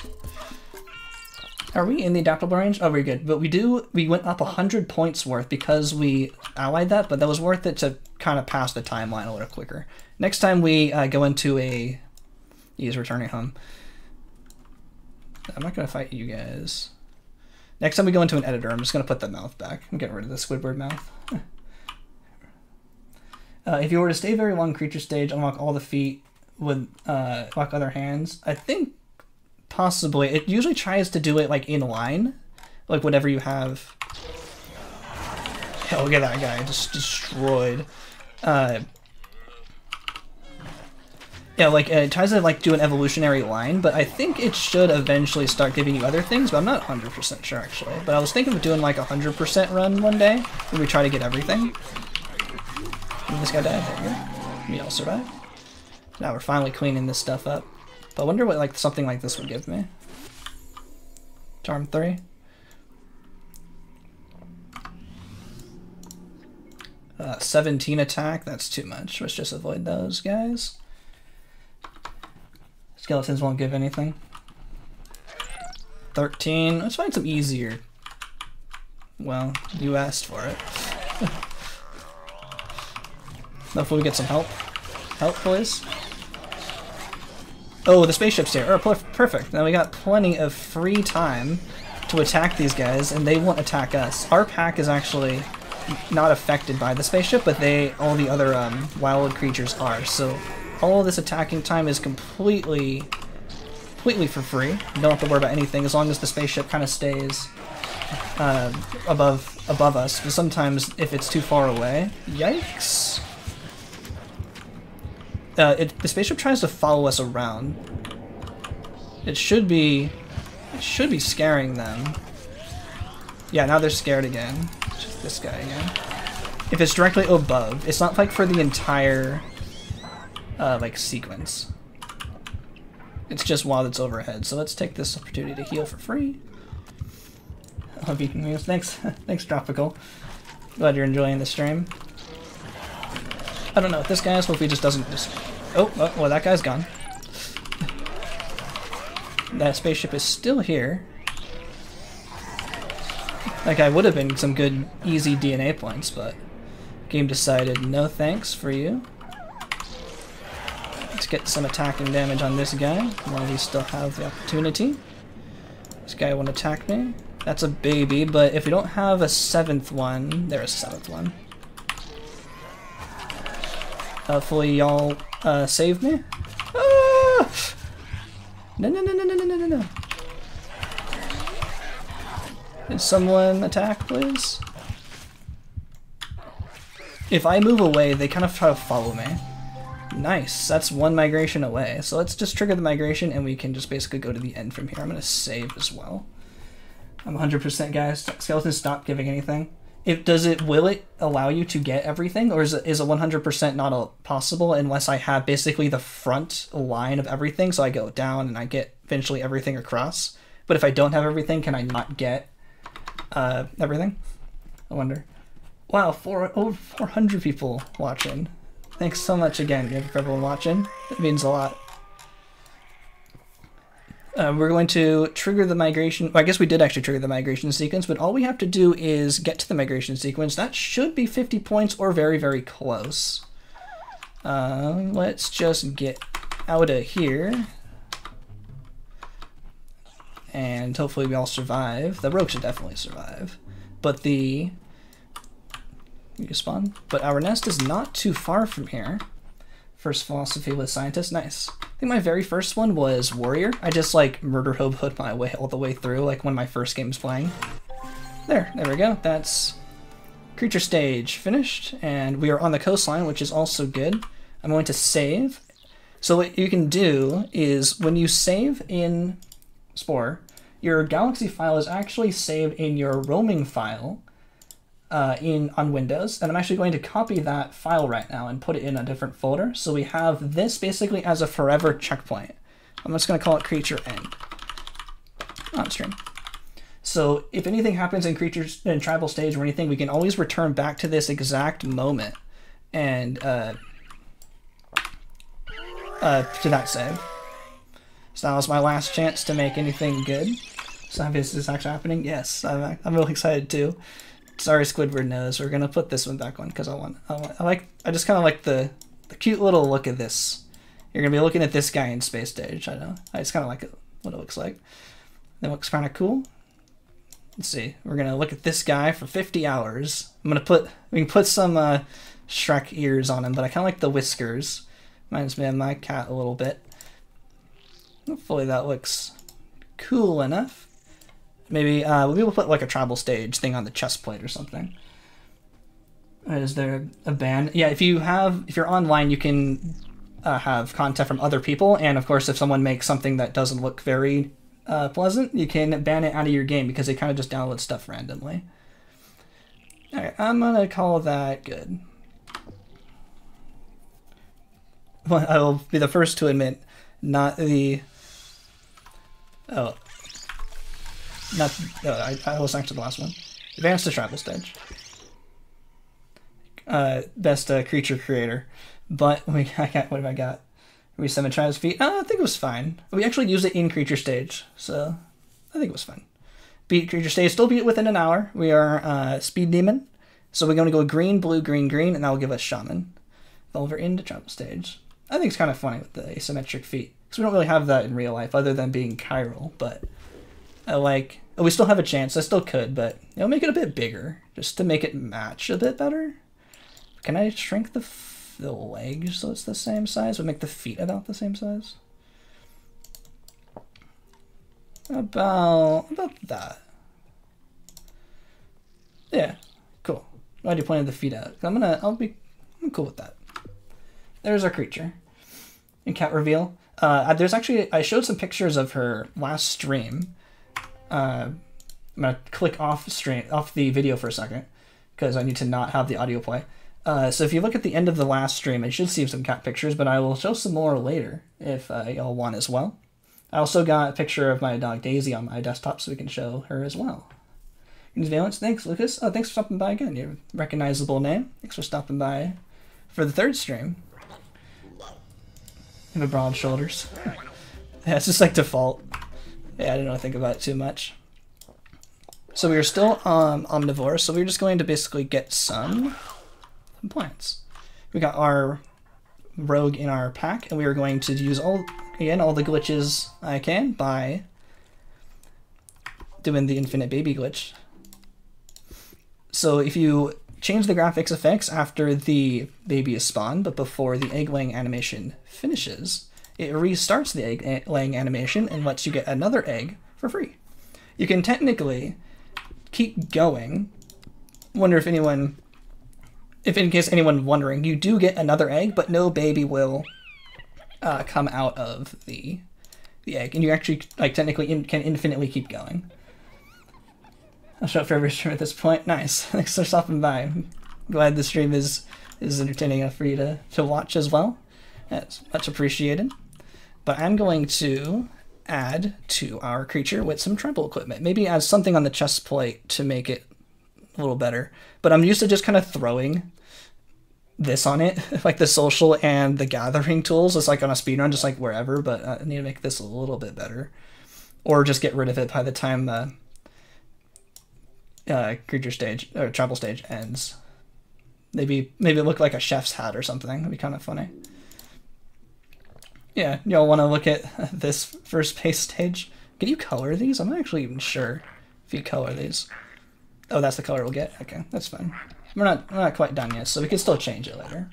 [SPEAKER 1] Are we in the adaptable range? Oh, very good. But we do, we went up 100 points worth because we allied that, but that was worth it to kind of pass the timeline a little quicker. Next time we uh, go into a... He's returning home. I'm not going to fight you guys. Next time we go into an editor, I'm just going to put the mouth back I'm getting rid of the Squidward mouth. uh, if you were to stay very long creature stage, unlock all the feet with uh, unlock other hands, I think Possibly. It usually tries to do it like in line. Like whatever you have. Hell, look at that guy. Just destroyed. Uh, yeah, like it tries to like do an evolutionary line, but I think it should eventually start giving you other things, but I'm not 100% sure actually. But I was thinking of doing like a 100% run one day, where we try to get everything. And this guy died, there. We all survived. Now we're finally cleaning this stuff up. But I wonder what like something like this would give me. Charm 3. Uh, 17 attack, that's too much. Let's just avoid those guys. Skeletons won't give anything. 13. Let's find some easier. Well, you asked for it. Hopefully we get some help. Help, please. Oh, the spaceship's here. Oh, perfect. Now we got plenty of free time to attack these guys, and they won't attack us. Our pack is actually not affected by the spaceship, but they all the other um, wild creatures are. So all this attacking time is completely, completely for free. You don't have to worry about anything as long as the spaceship kind of stays uh, above above us. But sometimes if it's too far away, yikes! Uh, it, the spaceship tries to follow us around. It should be, it should be scaring them. Yeah, now they're scared again. Just this guy again. If it's directly above, it's not like for the entire, uh, like sequence. It's just while it's overhead. So let's take this opportunity to heal for free. Can use. Thanks, thanks, Tropical. Glad you're enjoying the stream. I don't know what this guy is. Hope he just doesn't just... Oh, oh, well, that guy's gone. That spaceship is still here. That guy would have been some good, easy DNA points, but game decided no thanks for you. Let's get some attacking damage on this guy while we still have the opportunity. This guy won't attack me. That's a baby, but if we don't have a seventh one, there's a seventh one. Hopefully y'all uh, save me. Ah! No, no, no, no, no, no, no, no. Did someone attack, please? If I move away, they kind of try to follow me. Nice, that's one migration away. So let's just trigger the migration and we can just basically go to the end from here. I'm gonna save as well. I'm 100% guys. Skeleton stop giving anything if does it will it allow you to get everything? Or is it is a 100% not a, possible unless i have basically the front line of everything? So i go down and i get eventually everything across. But if i don't have everything can i not get uh, everything? I wonder. Wow four over 400 people watching. Thanks so much again for everyone watching. It means a lot uh, we're going to trigger the migration. Well, I guess we did actually trigger the migration sequence, but all we have to do is get to the migration sequence. That should be 50 points or very, very close. Uh, let's just get out of here. And hopefully we all survive. The rogue should definitely survive. But the... You spawn? But our nest is not too far from here. First philosophy with scientist, nice. I think my very first one was warrior. I just like murder hope hood my way all the way through, like when my first game was playing. There, there we go. That's creature stage finished, and we are on the coastline, which is also good. I'm going to save. So what you can do is when you save in Spore, your galaxy file is actually saved in your roaming file, uh, in on Windows, and I'm actually going to copy that file right now and put it in a different folder. So we have this basically as a forever checkpoint. I'm just going to call it creature end on stream. So if anything happens in creatures in tribal stage or anything, we can always return back to this exact moment and uh, uh, to that save. So that was my last chance to make anything good. So is this is actually happening. Yes, I'm, I'm really excited too sorry Squidward nose we're gonna put this one back on because I want, I want I like I just kind of like the the cute little look of this. You're gonna be looking at this guy in space stage. I know. I just kind of like it, what it looks like. It looks kind of cool. Let's see. We're gonna look at this guy for 50 hours. I'm gonna put we can put some uh, Shrek ears on him, but I kind of like the whiskers. Reminds me of my cat a little bit. Hopefully that looks cool enough. Maybe uh, we'll put like a tribal stage thing on the chest plate or something. Is there a ban? Yeah, if you have if you're online, you can uh, have content from other people, and of course, if someone makes something that doesn't look very uh, pleasant, you can ban it out of your game because they kind of just download stuff randomly. All right, I'm gonna call that good. Well, I will be the first to admit, not the. Oh, not, no, I, I was next to the last one. Advance to tribal stage. Uh, best uh, creature creator. But we, I got, what have I got? We summon Tribes feet. Uh, I think it was fine. We actually used it in creature stage, so I think it was fun. Beat creature stage, still beat within an hour. We are uh, Speed Demon. So we're going to go green, blue, green, green, and that will give us Shaman. Over into Tribal Stage. I think it's kind of funny with the asymmetric feet. Because we don't really have that in real life other than being chiral, but I like... Oh, we still have a chance. I still could, but you know, make it a bit bigger just to make it match a bit better. Can I shrink the, the legs so it's the same size? Would make the feet about the same size? About about that. Yeah, cool. Do you pointed the feet out? I'm gonna I'll be I'm cool with that. There's our creature. And cat reveal. Uh, there's actually I showed some pictures of her last stream. Uh, I'm gonna click off stream off the video for a second because I need to not have the audio play. Uh, so if you look at the end of the last stream, I should see some cat pictures, but I will show some more later if uh, y'all want as well. I also got a picture of my dog Daisy on my desktop so we can show her as well. Valence, thanks, Lucas. Oh, thanks for stopping by again. Your recognizable name. Thanks for stopping by for the third stream. You have broad shoulders. yeah, it's just like default. Yeah, I didn't really think about it too much. So we are still um, omnivore, so we're just going to basically get some, some plants. We got our rogue in our pack, and we are going to use all again all the glitches I can by doing the infinite baby glitch. So if you change the graphics effects after the baby is spawned, but before the egg laying animation finishes, it restarts the egg laying animation and lets you get another egg for free. You can technically keep going. Wonder if anyone, if in case anyone wondering, you do get another egg, but no baby will uh, come out of the the egg, and you actually like technically in, can infinitely keep going. I'll show up for every stream at this point. Nice. Thanks for stopping by. glad the stream is is entertaining enough for you to, to watch as well. That's much appreciated. But I'm going to add to our creature with some tribal equipment. Maybe add something on the chest plate to make it a little better. But I'm used to just kind of throwing this on it, like the social and the gathering tools. It's like on a speedrun, just like wherever, but I need to make this a little bit better. Or just get rid of it by the time the uh, creature stage or tribal stage ends. Maybe maybe look like a chef's hat or something. That'd be kind of funny. Yeah, y'all want to look at this first base stage? Can you color these? I'm not actually even sure if you color these. Oh, that's the color we'll get. Okay, that's fine. We're not we're not quite done yet, so we can still change it later.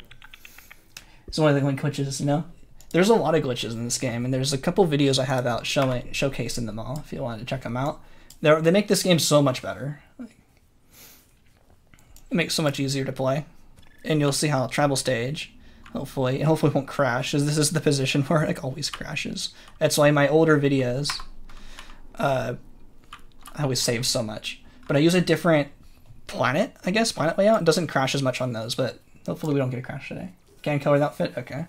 [SPEAKER 1] So one of the glitches, you know, there's a lot of glitches in this game, and there's a couple videos I have out showing showcasing them all. If you want to check them out, they they make this game so much better. It makes so much easier to play, and you'll see how tribal stage, hopefully, hopefully won't crash, as this is the position where it like, always crashes. That's why my older videos, uh, I always save so much. But I use a different planet, I guess, planet layout. It doesn't crash as much on those, but hopefully we don't get a crash today. Can color the outfit? Okay.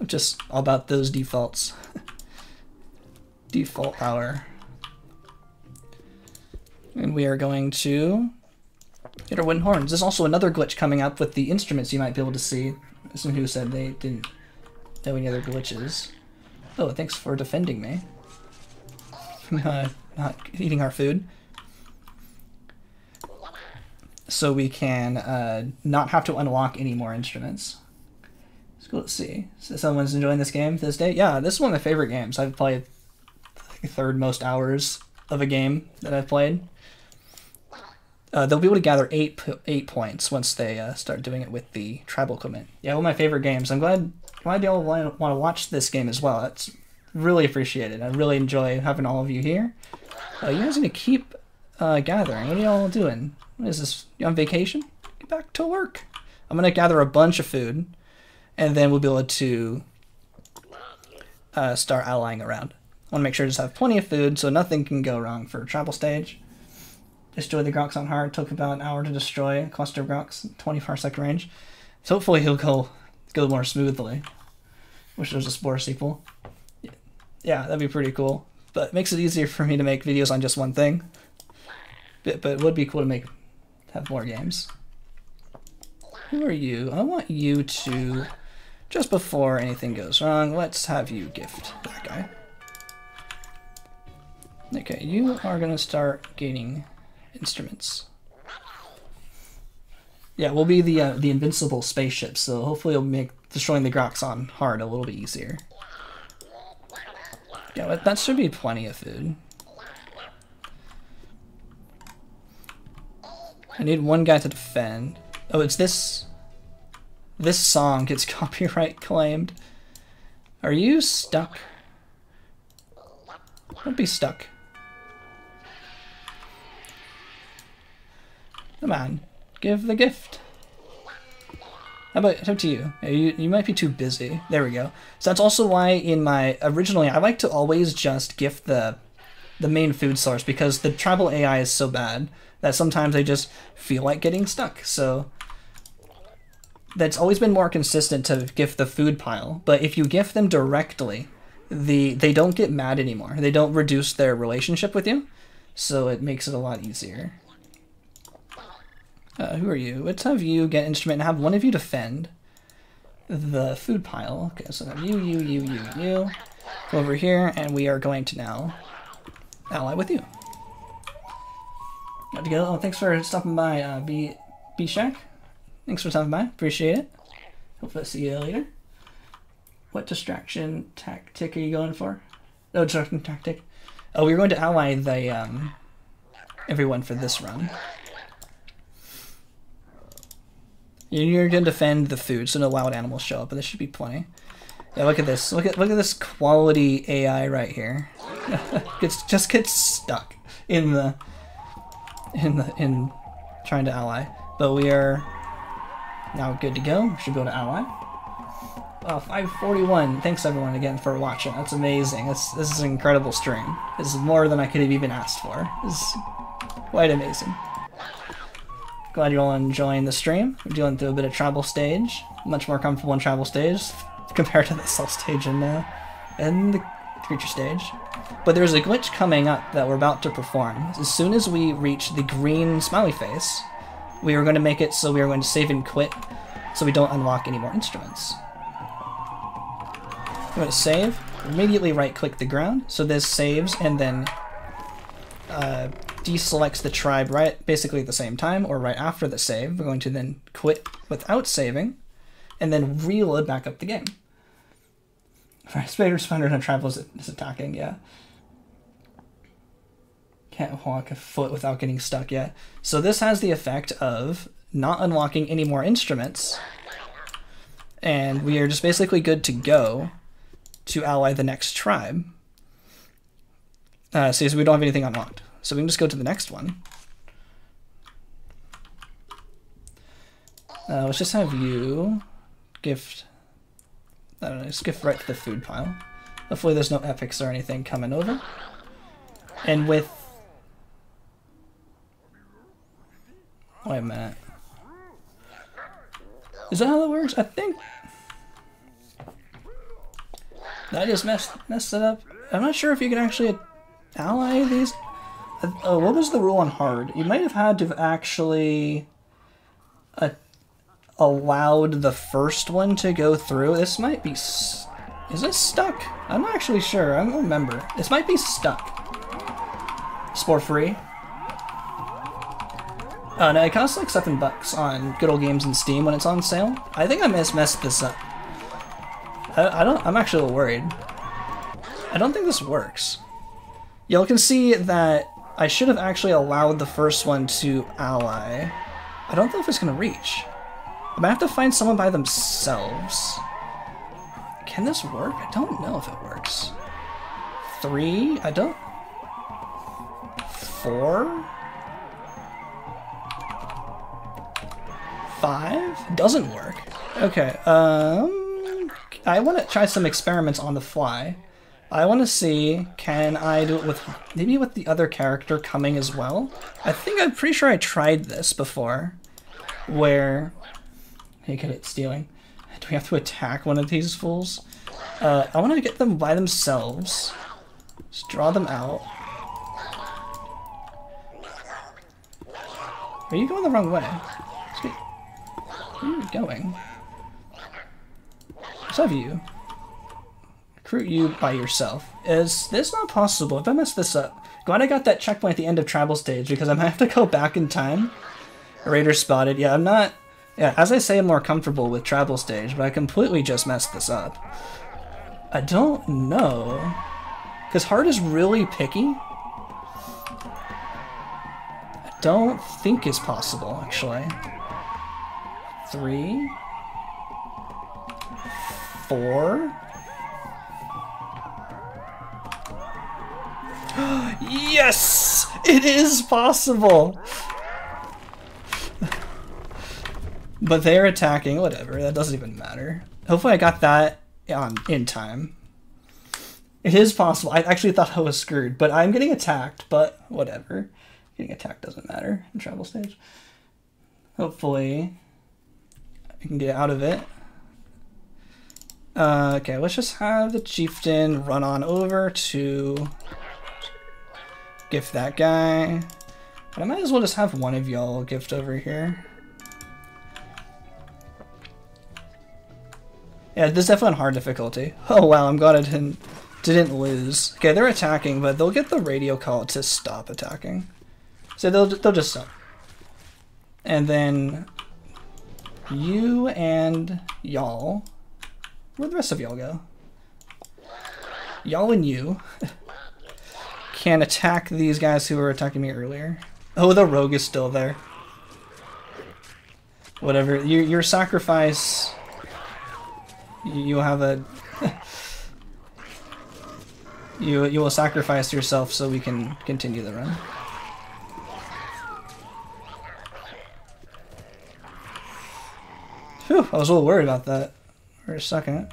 [SPEAKER 1] I'm just all about those defaults. Default power. And we are going to get our wooden horns. There's also another glitch coming up with the instruments you might be able to see. Someone who said they didn't know any other glitches. Oh, thanks for defending me. uh, not eating our food so we can uh, not have to unlock any more instruments. So let's see. So someone's enjoying this game this day? Yeah, this is one of my favorite games. I've played third most hours of a game that I've played. Uh, they'll be able to gather eight eight points once they uh, start doing it with the tribal equipment. Yeah, one of my favorite games. I'm glad glad y'all want to watch this game as well. That's really appreciated. I really enjoy having all of you here. Uh, you guys to keep uh, gathering. What are y'all doing? What is this? You on vacation? Get back to work. I'm gonna gather a bunch of food, and then we'll be able to uh, start allying around. I want to make sure to just have plenty of food so nothing can go wrong for tribal stage. Destroy the Grox on hard. Took about an hour to destroy a cluster of Grox, 24 second range. So hopefully he'll go go more smoothly. Wish there was a Spore sequel. Yeah, that'd be pretty cool. But it makes it easier for me to make videos on just one thing. But, but it would be cool to make have more games. Who are you? I want you to, just before anything goes wrong, let's have you gift that guy. Okay, you are gonna start gaining instruments. Yeah, we'll be the uh, the invincible spaceship, so hopefully it'll make destroying the Grox on hard a little bit easier. Yeah, that should be plenty of food. I need one guy to defend. Oh, it's this. This song gets copyright claimed. Are you stuck? Don't be stuck. Come on, give the gift. How about it's up to you? You you might be too busy. There we go. So that's also why in my originally I like to always just gift the the main food source because the tribal AI is so bad that sometimes I just feel like getting stuck. So that's always been more consistent to gift the food pile. But if you gift them directly, the they don't get mad anymore. They don't reduce their relationship with you, so it makes it a lot easier. Uh, who are you? Let's have you get instrument and have one of you defend the food pile. Okay, so you, you, you, you, you. Go over here, and we are going to now ally with you. Got to go. Oh, thanks for stopping by, uh, B, B Shack. Thanks for stopping by. Appreciate it. Hopefully I'll see you later. What distraction tactic are you going for? No distraction tactic. Oh, we are going to ally the um, everyone for this run. You're gonna defend the food, so no wild animals show up, but there should be plenty. Yeah, look at this. Look at look at this quality AI right here. gets just gets stuck in the in the in trying to ally. But we are now good to go. We should be able to ally. Oh, 541. Thanks everyone again for watching. That's amazing. This this is an incredible stream. This is more than I could have even asked for. Is quite amazing. Glad you're all enjoying the stream. We're dealing through a bit of tribal stage. Much more comfortable in tribal stage compared to the cell stage and, uh, and the creature stage. But there's a glitch coming up that we're about to perform. As soon as we reach the green smiley face, we are going to make it so we are going to save and quit so we don't unlock any more instruments. I'm going to save, immediately right click the ground, so this saves and then uh, deselects the tribe right basically at the same time or right after the save. We're going to then quit without saving and then reload back up the game. Spider Spider and Tribal is, is attacking, yeah. Can't walk a foot without getting stuck yet. So this has the effect of not unlocking any more instruments. And we are just basically good to go to ally the next tribe. Uh, so we don't have anything unlocked. So we can just go to the next one. Uh, let's just have you gift, I don't know, just gift right to the food pile. Hopefully there's no epics or anything coming over. And with... Wait a minute. Is that how that works? I think... I just messed, messed it up. I'm not sure if you can actually ally these uh, what was the rule on hard? You might have had to have actually uh, allowed the first one to go through. This might be... Is this stuck? I'm not actually sure. I don't remember. This might be stuck. Spore free. Oh no, it costs like seven bucks on Good Old Games and Steam when it's on sale. I think I mess messed this up. I, I don't. I'm actually a little worried. I don't think this works. Y'all can see that I should have actually allowed the first one to ally. I don't know if it's going to reach. I might have to find someone by themselves. Can this work? I don't know if it works. Three? I don't... Four? Five? Doesn't work. Okay, um... I want to try some experiments on the fly. I want to see, can I do it with, maybe with the other character coming as well? I think, I'm pretty sure I tried this before, where, hey, get it, stealing. Do we have to attack one of these fools? Uh, I want to get them by themselves. Just draw them out. Are you going the wrong way? Where are you going? What's up, you? Recruit you by yourself. Is this not possible? If I mess this up, glad I got that checkpoint at the end of tribal stage because I might have to go back in time. Raider spotted. Yeah, I'm not. Yeah, as I say, I'm more comfortable with tribal stage, but I completely just messed this up. I don't know. Because Heart is really picky. I don't think it's possible, actually. Three. Four. Yes! It is possible! but they're attacking, whatever, that doesn't even matter. Hopefully I got that on in time. It is possible. I actually thought I was screwed, but I'm getting attacked, but whatever. Getting attacked doesn't matter in tribal stage. Hopefully I can get out of it. Uh, okay, let's just have the chieftain run on over to gift that guy. But I might as well just have one of y'all gift over here. Yeah, this is definitely on hard difficulty. Oh wow, I'm glad I didn't didn't lose. Okay, they're attacking, but they'll get the radio call to stop attacking. So they'll they'll just stop. And then you and y'all, where'd the rest of y'all go? Y'all and you can attack these guys who were attacking me earlier. Oh, the rogue is still there. Whatever, your your sacrifice You'll have a you you will sacrifice yourself so we can continue the run. Whew, I was a little worried about that for a second.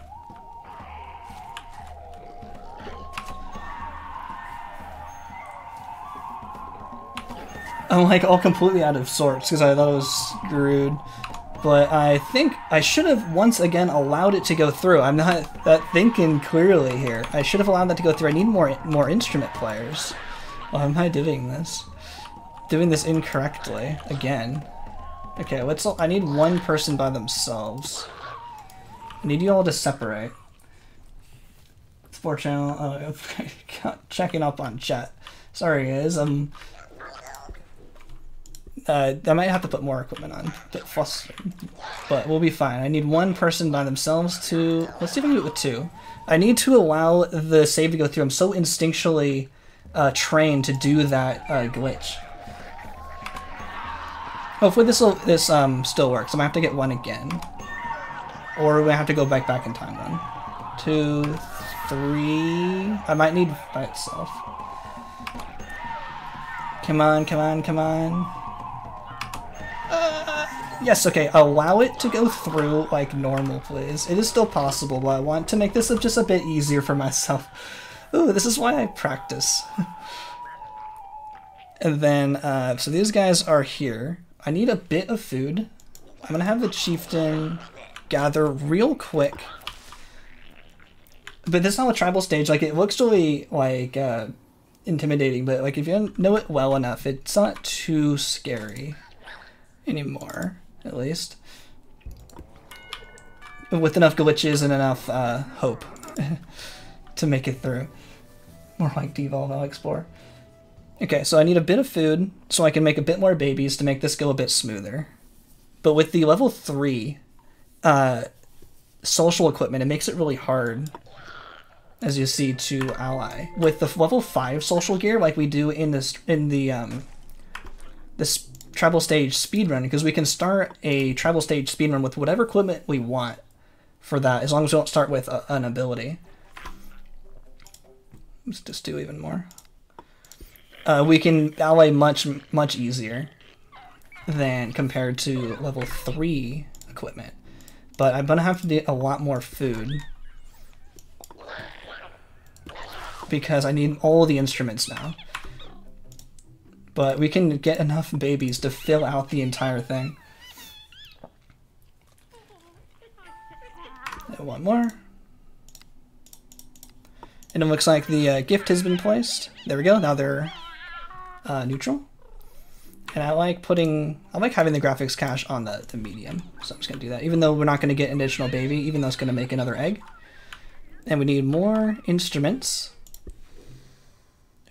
[SPEAKER 1] I'm like all completely out of sorts because I thought I was screwed but I think I should have once again allowed it to go through. I'm not that thinking clearly here. I should have allowed that to go through. I need more more instrument players. Why am I doing this? Doing this incorrectly again. Okay, let's. I need one person by themselves. I need you all to separate. Sports channel. Oh, checking up on chat. Sorry, guys. I'm uh, I might have to put more equipment on. Get flustered. But we'll be fine. I need one person by themselves to... Let's see if I can do it with two. I need to allow the save to go through. I'm so instinctually uh, trained to do that uh, glitch. Hopefully this will this um still works. I'm gonna have to get one again, or we have to go back back in time. One, two, three. I might need by itself. Come on, come on, come on. Yes, okay, allow it to go through like normal, please. It is still possible, but I want to make this just a bit easier for myself. Ooh, this is why I practice. and then, uh, so these guys are here. I need a bit of food. I'm gonna have the chieftain gather real quick. But this is not a tribal stage. Like, it looks really, like, uh, intimidating, but, like, if you know it well enough, it's not too scary anymore at least. With enough glitches and enough uh, hope to make it through. More like Devolve, I'll explore. Okay, so I need a bit of food so I can make a bit more babies to make this go a bit smoother. But with the level 3 uh, social equipment, it makes it really hard, as you see, to ally. With the level 5 social gear, like we do in this in the um, this tribal stage speedrun because we can start a tribal stage speedrun with whatever equipment we want for that, as long as we don't start with a, an ability. Let's just do even more. Uh, we can ally much, much easier than compared to level 3 equipment. But I'm going to have to get a lot more food because I need all the instruments now but we can get enough babies to fill out the entire thing. One more. And it looks like the uh, gift has been placed. There we go, now they're uh, neutral. And I like putting, I like having the graphics cache on the, the medium. So I'm just gonna do that. Even though we're not gonna get an additional baby, even though it's gonna make another egg. And we need more instruments.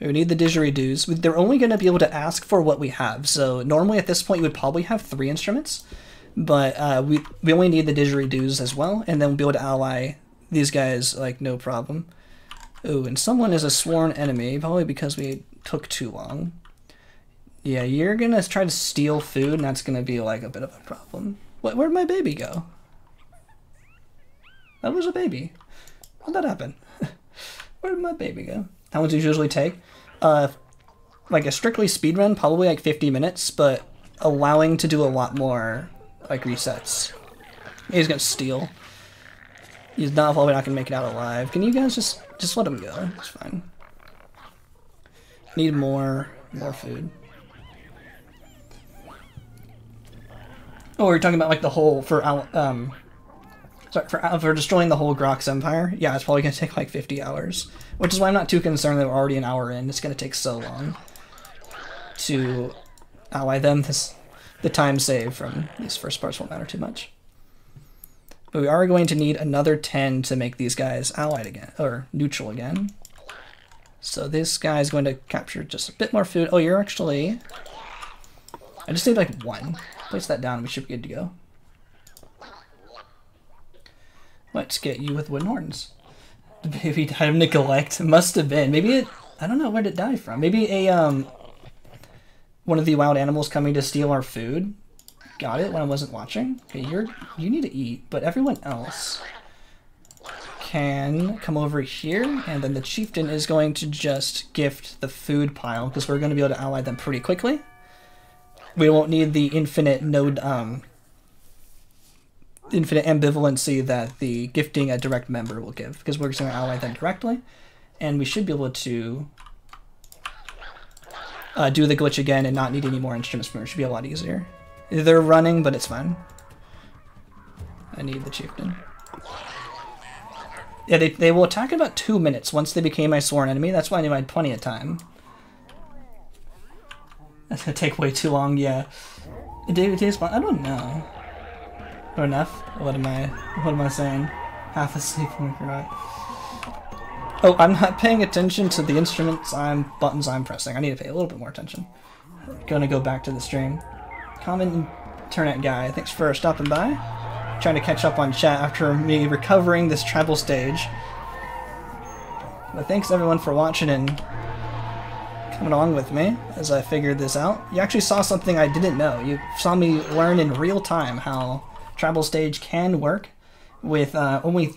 [SPEAKER 1] We need the didgeridoos. They're only going to be able to ask for what we have. So normally at this point you would probably have three instruments, but uh, we we only need the didgeridoos as well, and then we'll be able to ally these guys like no problem. Oh, and someone is a sworn enemy, probably because we took too long. Yeah, you're gonna try to steal food, and that's gonna be like a bit of a problem. What? Where'd my baby go? That was a baby. How'd that happen? Where did my baby go? How long does it usually take? Uh, like a strictly speed run, probably like 50 minutes, but allowing to do a lot more like resets. He's gonna steal. He's not probably not gonna make it out alive. Can you guys just just let him go? It's fine. Need more more food. Oh, we're talking about like the whole for um sorry for for destroying the whole Grox Empire. Yeah, it's probably gonna take like 50 hours, which is why I'm not too concerned that we're already an hour in. It's gonna take so long to ally them. This the time saved from these first parts won't matter too much. But we are going to need another 10 to make these guys allied again, or neutral again. So this guy is going to capture just a bit more food. Oh, you're actually... I just need like one. Place that down we should be good to go. Let's get you with wooden horns. The baby died of neglect. Must have been. Maybe it... I don't know where it die from. Maybe a, um... One of the wild animals coming to steal our food. Got it when I wasn't watching. Okay, you're... You need to eat, but everyone else can come over here, and then the chieftain is going to just gift the food pile, because we're going to be able to ally them pretty quickly. We won't need the infinite node, um, infinite ambivalency that the gifting a direct member will give, because we're going to ally them directly, and we should be able to uh, do the glitch again and not need any more instruments. It should be a lot easier. They're running, but it's fine. I need the chieftain. Yeah, they, they will attack in about two minutes once they became my sworn enemy. That's why I knew I had plenty of time. That's gonna take way too long, yeah. David Taste I don't know. Enough? What am I what am I saying? Half asleep we forgot. Oh, I'm not paying attention to the instruments I'm buttons I'm pressing. I need to pay a little bit more attention. Gonna go back to the stream. Common internet guy, thanks for stopping by trying to catch up on chat after me recovering this tribal stage. But thanks everyone for watching and coming along with me as I figured this out. You actually saw something I didn't know. You saw me learn in real time how tribal stage can work with uh, only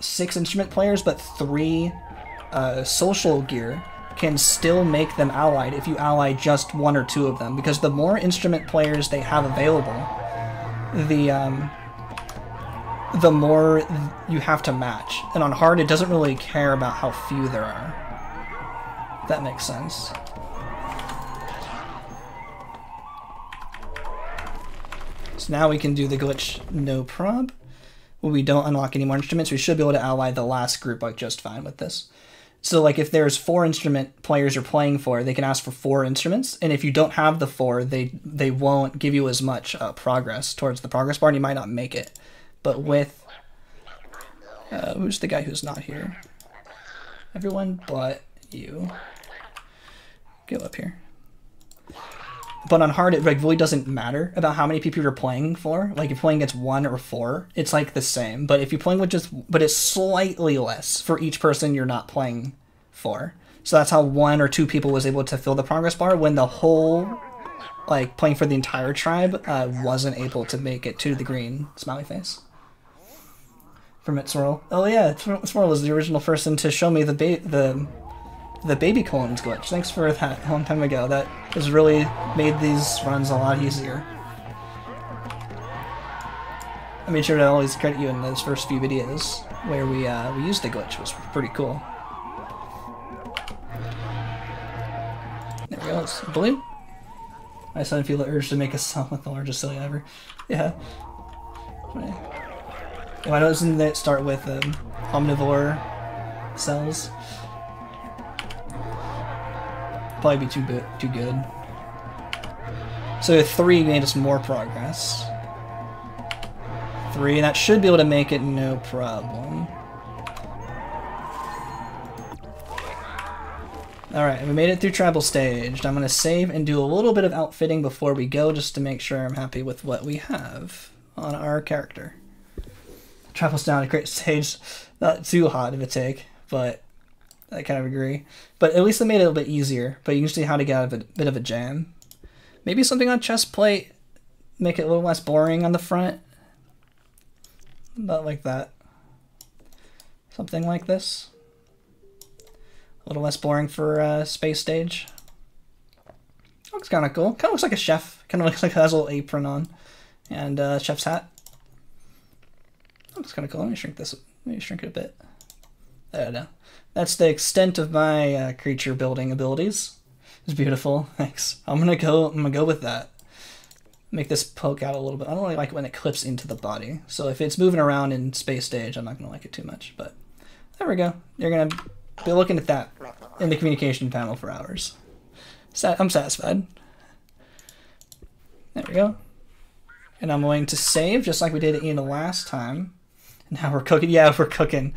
[SPEAKER 1] six instrument players, but three uh, social gear can still make them allied if you ally just one or two of them. Because the more instrument players they have available, the um, the more you have to match. And on hard, it doesn't really care about how few there are. That makes sense. So now we can do the glitch no prob. When we don't unlock any more instruments, we should be able to ally the last group like just fine with this. So like if there's four instrument players you're playing for, they can ask for four instruments, and if you don't have the four, they they won't give you as much uh, progress towards the progress bar, and you might not make it but with uh, who's the guy who's not here? Everyone but you. Go up here. But on hard, it like really doesn't matter about how many people you're playing for. Like if you're playing against one or four, it's like the same. But if you're playing with just, but it's slightly less for each person you're not playing for. So that's how one or two people was able to fill the progress bar when the whole, like playing for the entire tribe, uh, wasn't able to make it to the green smiley face from it Swirl. Oh yeah, Swirl was the original person to show me the the the baby clones glitch. Thanks for that a long time ago. That has really made these runs a lot easier. I made sure to always credit you in those first few videos where we uh, we used the glitch. It was pretty cool. There we go. It's blue. I suddenly feel the urge to make a song with the largest silly ever. Yeah. Why doesn't that start with um, omnivore cells? probably be too good. Too good. So three made us more progress. Three, and that should be able to make it no problem. Alright, we made it through tribal stage. I'm going to save and do a little bit of outfitting before we go just to make sure I'm happy with what we have on our character. Travel down a great stage, not too hot of a take, but I kind of agree. But at least they made it a little bit easier, but you can see how to get out of a bit of a jam. Maybe something on chest plate, make it a little less boring on the front. Not like that. Something like this. A little less boring for uh, space stage. Looks kind of cool. Kind of looks like a chef. Kind of looks like has a little apron on, and uh, chef's hat. Looks kind of cool. Let me shrink this. Let me shrink it a bit. There we go. That's the extent of my uh, creature building abilities. It's beautiful. Thanks. I'm gonna go. I'm gonna go with that. Make this poke out a little bit. I don't really like when it clips into the body. So if it's moving around in space stage, I'm not gonna like it too much. But there we go. You're gonna be looking at that in the communication panel for hours. I'm satisfied. There we go. And I'm going to save just like we did in the last time. Now we're cooking. Yeah, we're cooking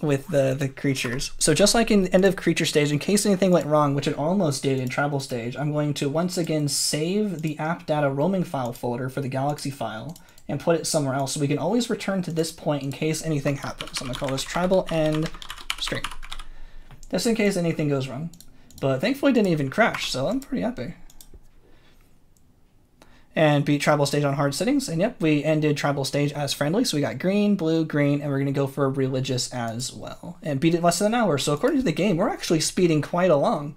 [SPEAKER 1] with the, the creatures. So just like in end of creature stage, in case anything went wrong, which it almost did in tribal stage, I'm going to once again save the app data roaming file folder for the galaxy file and put it somewhere else so we can always return to this point in case anything happens. I'm to call this tribal end stream just in case anything goes wrong. But thankfully didn't even crash, so I'm pretty happy. And beat tribal stage on hard settings, and yep, we ended tribal stage as friendly, so we got green, blue, green, and we're gonna go for religious as well. And beat it less than an hour, so according to the game, we're actually speeding quite along.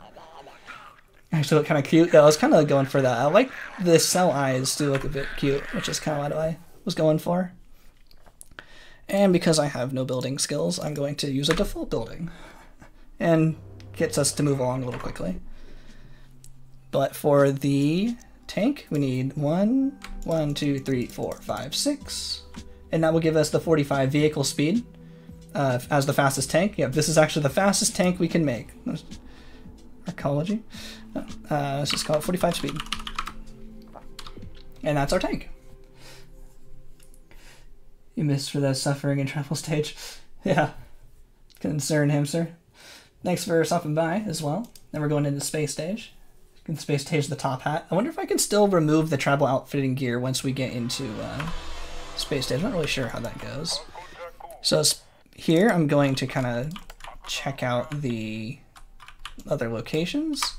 [SPEAKER 1] Actually look kind of cute. Yeah, I was kind of going for that. I like the cell eyes do look a bit cute, which is kind of what I was going for. And because I have no building skills, I'm going to use a default building and gets us to move along a little quickly. But for the tank, we need one, one, two, three, four, five, six, and that will give us the 45 vehicle speed uh, as the fastest tank. Yeah, this is actually the fastest tank we can make. Arcology. Uh, let's just call it 45 speed. And that's our tank. You missed for the suffering and tribal stage. Yeah. Concern him, sir. Thanks for stopping by as well. Then we're going into space stage. Can space stage the top hat. I wonder if I can still remove the tribal outfitting gear once we get into uh, space stage. I'm not really sure how that goes. So here I'm going to kind of check out the other locations.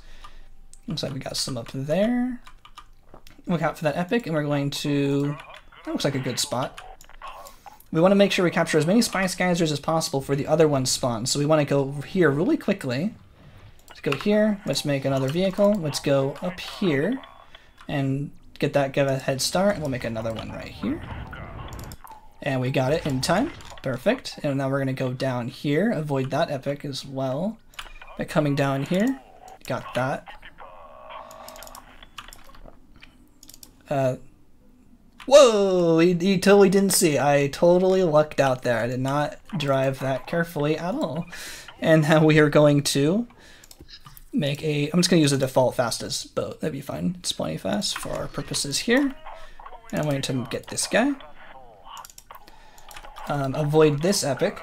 [SPEAKER 1] Looks like we got some up there. Look out for that epic, and we're going to... That looks like a good spot. We want to make sure we capture as many Spice Geysers as possible for the other ones spawn. So we want to go here really quickly. Go here. Let's make another vehicle. Let's go up here and get that, give a head start. We'll make another one right here. And we got it in time. Perfect. And now we're going to go down here. Avoid that epic as well. By coming down here. Got that. Uh, Whoa, he, he totally didn't see. I totally lucked out there. I did not drive that carefully at all. And now we are going to make a... I'm just going to use a default fastest boat. That'd be fine. It's plenty fast for our purposes here. And I'm going to get this guy. Um, avoid this epic.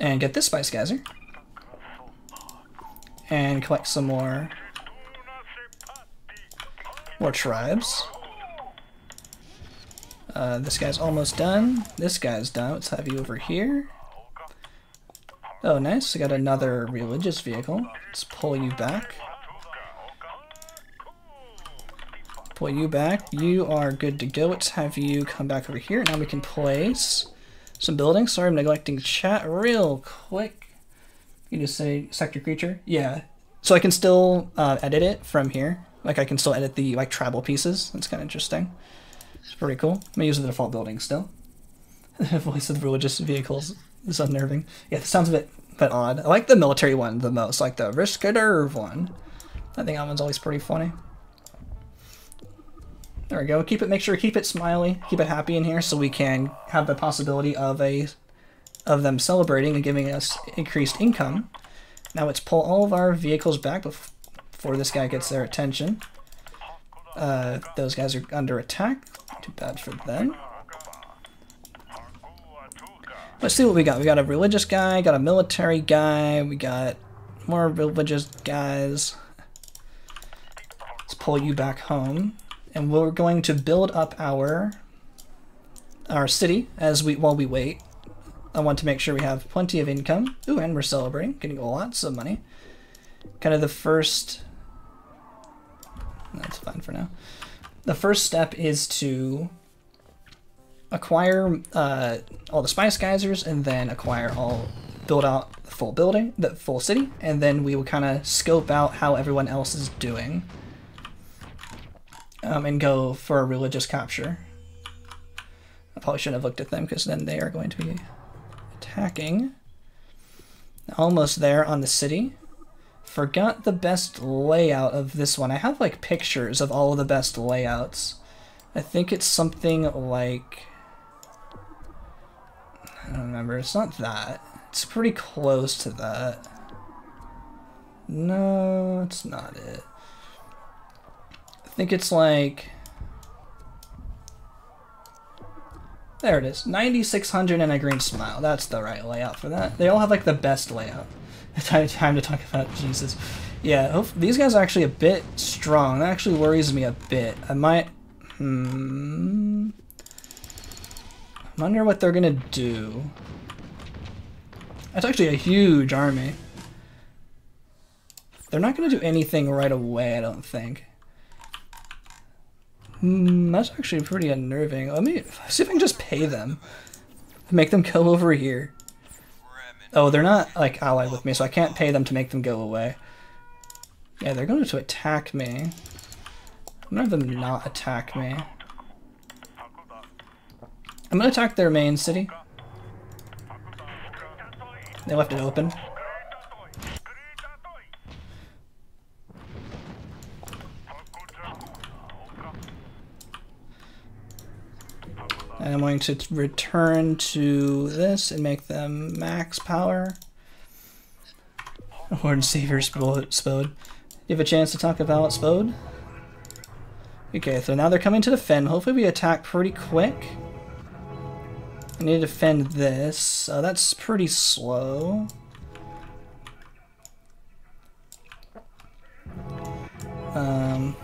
[SPEAKER 1] And get this Spice Geyser. And collect some more... More tribes. Uh, this guy's almost done. This guy's done. Let's have you over here. Oh, nice. I got another religious vehicle. Let's pull you back. Pull you back. You are good to go. Let's have you come back over here. Now we can place some buildings. Sorry, I'm neglecting chat real quick. You just say sector creature? Yeah. So I can still uh, edit it from here. Like I can still edit the like tribal pieces. That's kind of interesting. It's pretty cool. I'm gonna use the default building still. The voice of religious vehicles is unnerving. Yeah, it sounds a bit, bit odd. I like the military one the most, like the risk nerve one. I think that one's always pretty funny. There we go. Keep it. Make sure keep it smiley, keep it happy in here, so we can have the possibility of a of them celebrating and giving us increased income. Now let's pull all of our vehicles back before this guy gets their attention. Uh, those guys are under attack. Too bad for them. Let's see what we got. We got a religious guy, got a military guy, we got more religious guys. Let's pull you back home. And we're going to build up our our city as we while we wait. I want to make sure we have plenty of income. Ooh, and we're celebrating, getting lots of money. Kind of the first that's fine for now. The first step is to acquire uh, all the spice geysers and then acquire all build out the full building, the full city, and then we will kind of scope out how everyone else is doing um, and go for a religious capture. I probably shouldn't have looked at them because then they are going to be attacking. Almost there on the city. Forgot the best layout of this one. I have like pictures of all of the best layouts. I think it's something like... I don't remember. It's not that. It's pretty close to that. No, it's not it. I think it's like... There it is. 9600 and a green smile. That's the right layout for that. They all have like the best layout. Time, to talk about Jesus. Yeah, these guys are actually a bit strong. That actually worries me a bit. I might... Hmm... I wonder what they're gonna do. That's actually a huge army. They're not gonna do anything right away, I don't think. Hmm, that's actually pretty unnerving. Let me see if I can just pay them. Make them go over here. Oh, they're not like allied with me, so I can't pay them to make them go away. Yeah, they're going to attack me. I'm gonna have them not attack me. I'm gonna attack their main city. They left it open. And I'm going to return to this and make them max power. Lord Savior Spode. Spode. You have a chance to talk about Spode? Okay, so now they're coming to defend. Hopefully we attack pretty quick. I need to defend this. Uh, that's pretty slow. Um,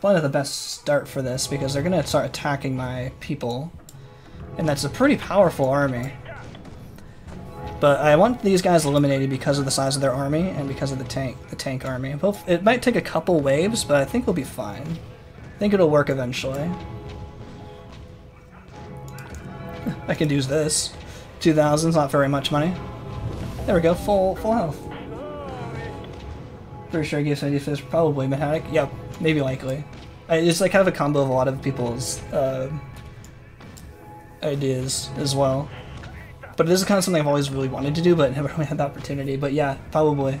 [SPEAKER 1] probably not the best start for this because they're going to start attacking my people. And that's a pretty powerful army. But I want these guys eliminated because of the size of their army and because of the tank the tank army. It might take a couple waves, but I think we'll be fine. I think it'll work eventually. I can use this. 2000's not very much money. There we go, full full health. Pretty sure I gave some defense, probably mechanic. Yep, maybe likely. It's like kind of a combo of a lot of people's uh, ideas as well. But this is kind of something I've always really wanted to do, but never really had the opportunity. But yeah, probably.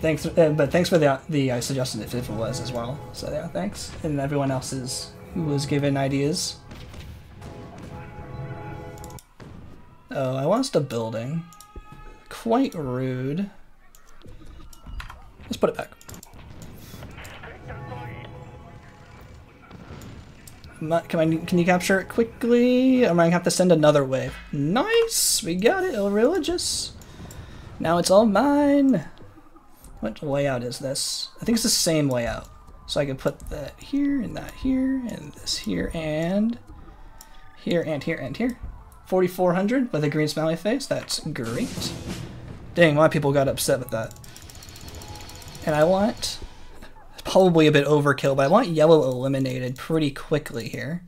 [SPEAKER 1] Thanks, uh, but thanks for the the uh, suggestion if it was as well. So yeah, thanks, and everyone else's who was given ideas. Oh, I lost a building. Quite rude. Let's put it back. Can, I, can you capture it quickly? Am I gonna have to send another wave? Nice! We got it, religious. Now it's all mine. What layout is this? I think it's the same layout. So I can put that here, and that here, and this here, and here, and here, and here. 4400 with a green smiley face. That's great. Dang, a lot of people got upset with that. And I want probably a bit overkill, but I want yellow eliminated pretty quickly here.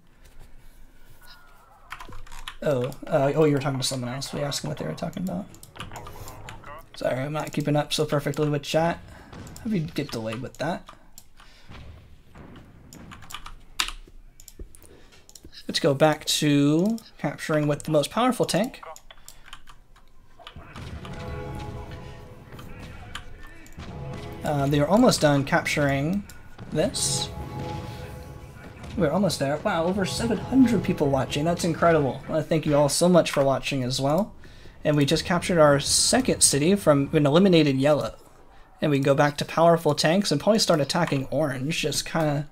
[SPEAKER 1] Oh, uh, oh, you were talking to someone else. We asking what they were talking about. Sorry, I'm not keeping up so perfectly with chat. If you get delayed with that. Let's go back to capturing with the most powerful tank. Uh, they are almost done capturing this. We're almost there. Wow, over 700 people watching. That's incredible. I thank you all so much for watching as well. And we just captured our second city from an eliminated yellow. And we can go back to powerful tanks and probably start attacking orange, just kind of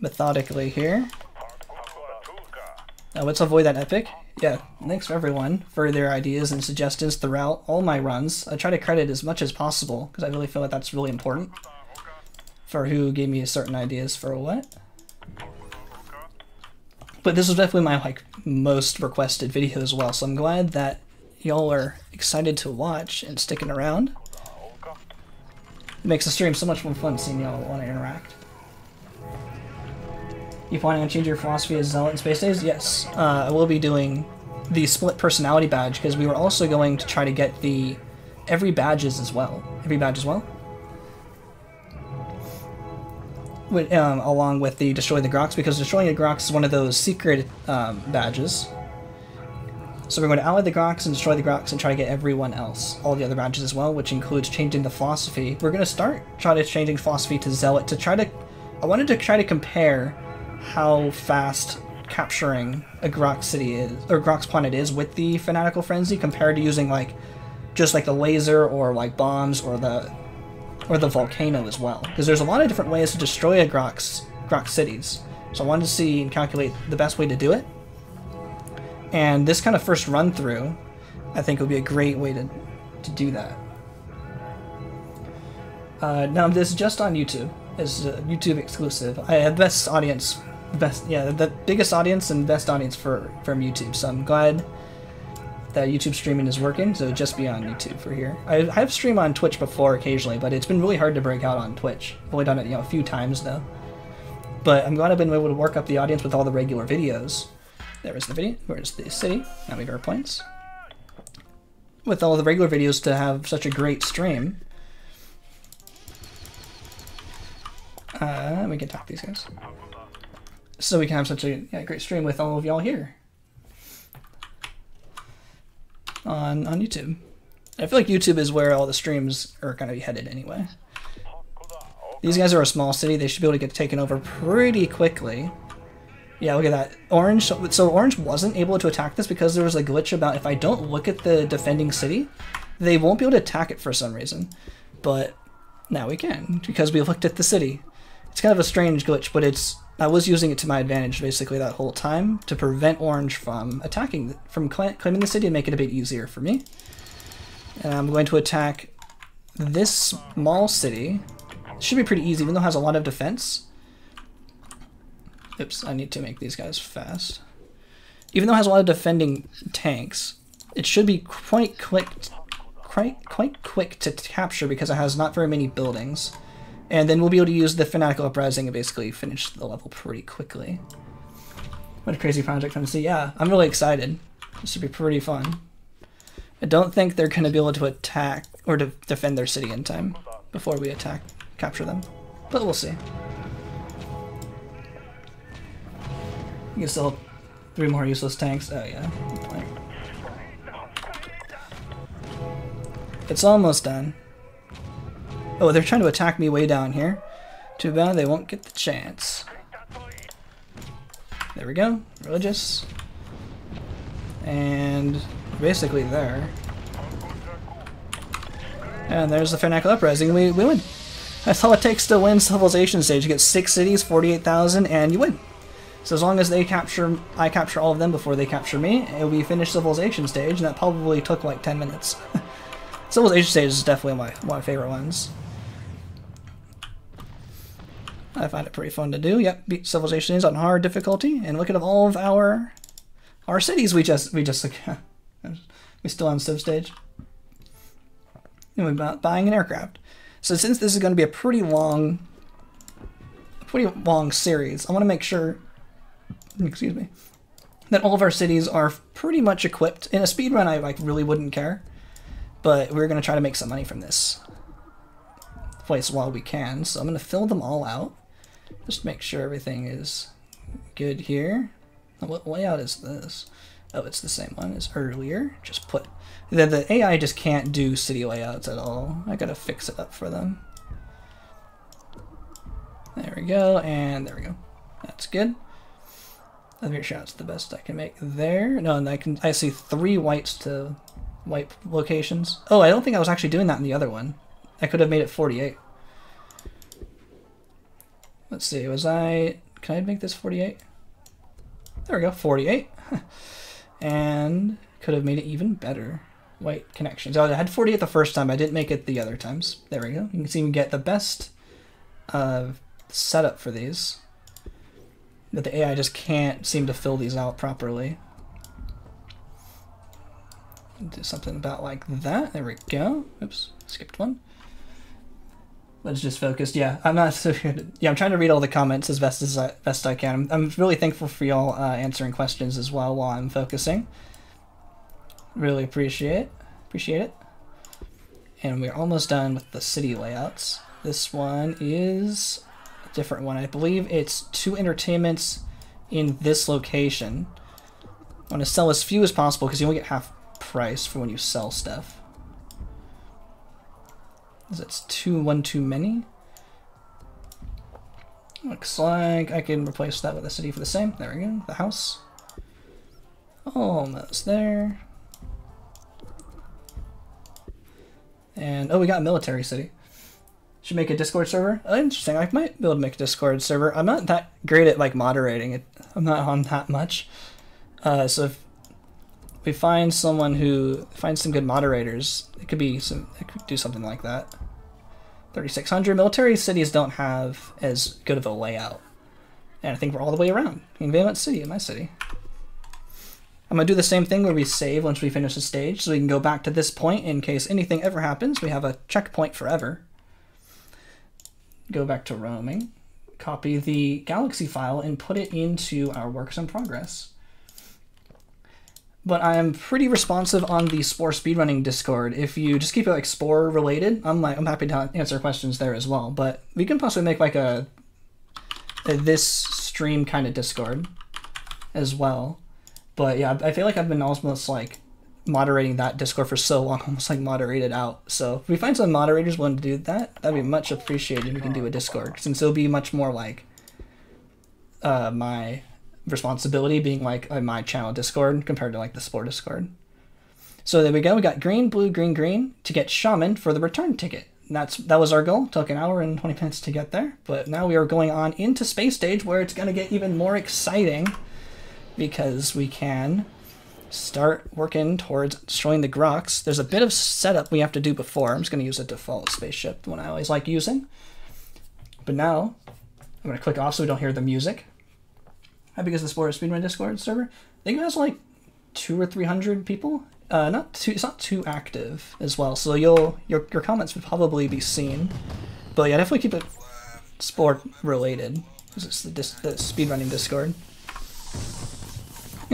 [SPEAKER 1] methodically here. Now let's avoid that epic. yeah, thanks for everyone for their ideas and suggestions throughout all my runs. I try to credit as much as possible because I really feel like that's really important for who gave me certain ideas for what. But this was definitely my like most requested video as well, so I'm glad that y'all are excited to watch and sticking around. It makes the stream so much more fun seeing y'all want to interact. You planning on changing your philosophy as Zealot in Space Days? Yes. Uh, I will be doing the split personality badge because we were also going to try to get the every badges as well. Every badge as well. With, um, along with the Destroy the Grox because Destroying the Grox is one of those secret um, badges. So we're going to ally the Grox and destroy the Grox and try to get everyone else, all the other badges as well, which includes changing the philosophy. We're going to start trying to changing philosophy to Zealot to try to. I wanted to try to compare how fast capturing a Grox city is or Grox planet is with the Fanatical Frenzy compared to using like just like the laser or like bombs or the or the volcano as well. Because there's a lot of different ways to destroy a Grox Grox cities. So I wanted to see and calculate the best way to do it. And this kind of first run through, I think would be a great way to, to do that. Uh, now this is just on YouTube. It's a YouTube exclusive. I have best audience, best yeah, the biggest audience and best audience for from YouTube. So I'm glad that YouTube streaming is working. So just be on YouTube for here. I, have streamed on Twitch before occasionally, but it's been really hard to break out on Twitch. I've only done it you know a few times though. But I'm glad I've been able to work up the audience with all the regular videos. There is the video. Where's the city? Now we have our points. With all the regular videos to have such a great stream. Uh, we can talk these guys. So we can have such a yeah, great stream with all of y'all here. On, on YouTube. I feel like YouTube is where all the streams are going to be headed anyway. These guys are a small city. They should be able to get taken over pretty quickly. Yeah, look at that. Orange, so Orange wasn't able to attack this because there was a glitch about if I don't look at the defending city, they won't be able to attack it for some reason. But now we can, because we looked at the city. It's kind of a strange glitch, but it's I was using it to my advantage basically that whole time to prevent Orange from attacking, from claiming the city and make it a bit easier for me. And I'm going to attack this small city. It should be pretty easy, even though it has a lot of defense. Oops, I need to make these guys fast. Even though it has a lot of defending tanks, it should be quite quick, quite quite quick to capture because it has not very many buildings. And then we'll be able to use the Fanatical Uprising and basically finish the level pretty quickly. What a crazy project see. Yeah, I'm really excited. This should be pretty fun. I don't think they're going to be able to attack or to defend their city in time before we attack, capture them. But we'll see. You can still three more useless tanks. Oh yeah, It's almost done. Oh, they're trying to attack me way down here. Too bad they won't get the chance. There we go. Religious. And basically there. And there's the Fanatical Uprising. We, we win. That's all it takes to win Civilization Stage. You get six cities, 48,000, and you win. So as long as they capture, I capture all of them before they capture me, it'll be finished Civilization stage, and that probably took like 10 minutes. Civilization stage is definitely my, one of my favorite ones. I find it pretty fun to do. Yep, beat Civilization stage on hard difficulty, and look at all of our our cities we just we just we still on Civ stage. And we're about buying an aircraft. So since this is going to be a pretty long, pretty long series, I want to make sure excuse me, that all of our cities are pretty much equipped. In a speed run, I like really wouldn't care, but we're gonna try to make some money from this place while we can. So I'm gonna fill them all out, just make sure everything is good here. What layout is this? Oh, it's the same one as earlier. Just put the, the AI just can't do city layouts at all. I gotta fix it up for them. There we go, and there we go. That's good. Me sure that's the best I can make there. No, and I can I see three whites to white locations. Oh, I don't think I was actually doing that in the other one. I could have made it 48. Let's see, was I... Can I make this 48? There we go, 48. and could have made it even better. White connections. Oh, I had 48 the first time. I didn't make it the other times. There we go. You can see we get the best uh, setup for these. But the AI just can't seem to fill these out properly. Do something about like that. There we go. Oops, skipped one. Let's just focus. Yeah, I'm not so good. Yeah, I'm trying to read all the comments as best as I, best I can. I'm, I'm really thankful for y'all uh, answering questions as well while I'm focusing. Really appreciate appreciate it. And we're almost done with the city layouts. This one is a different one. I believe it's two entertainments in this location. I want to sell as few as possible because you only get half price for when you sell stuff. That's two one too many. Looks like I can replace that with a city for the same. There we go. The house. Almost there. And oh, we got a military city. Should make a Discord server. Oh, interesting. I might be able to make a Discord server. I'm not that great at like moderating it. I'm not on that much. Uh, so if we find someone who finds some good moderators, it could be some. It could do something like that. 3600 military cities don't have as good of a layout, and I think we're all the way around. In Valence City, in my city. I'm to do the same thing where we save once we finish the stage, so we can go back to this point in case anything ever happens. We have a checkpoint forever. Go back to roaming, copy the galaxy file, and put it into our works in progress. But I am pretty responsive on the Spore speedrunning Discord. If you just keep it like Spore related, I'm like I'm happy to answer questions there as well. But we can possibly make like a, a this stream kind of Discord as well but yeah, I feel like I've been almost like moderating that Discord for so long, almost like moderated out. So if we find some moderators willing to do that, that'd be much appreciated. We can do a Discord since it'll be much more like uh, my responsibility being like my channel Discord compared to like the Spore Discord. So there we go. We got green, blue, green, green to get Shaman for the return ticket. And that's that was our goal. Took an hour and 20 minutes to get there, but now we are going on into space stage where it's going to get even more exciting because we can start working towards destroying the Grox. There's a bit of setup we have to do before. I'm just going to use a default spaceship, the one I always like using. But now, I'm going to click off so we don't hear the music. Is the Spore Speedrun Discord server? I think it has like two or three hundred people. Uh, not too, it's not too active as well, so you'll your your comments would probably be seen. But yeah, definitely keep it Spore related. Because It's the, the speedrunning Discord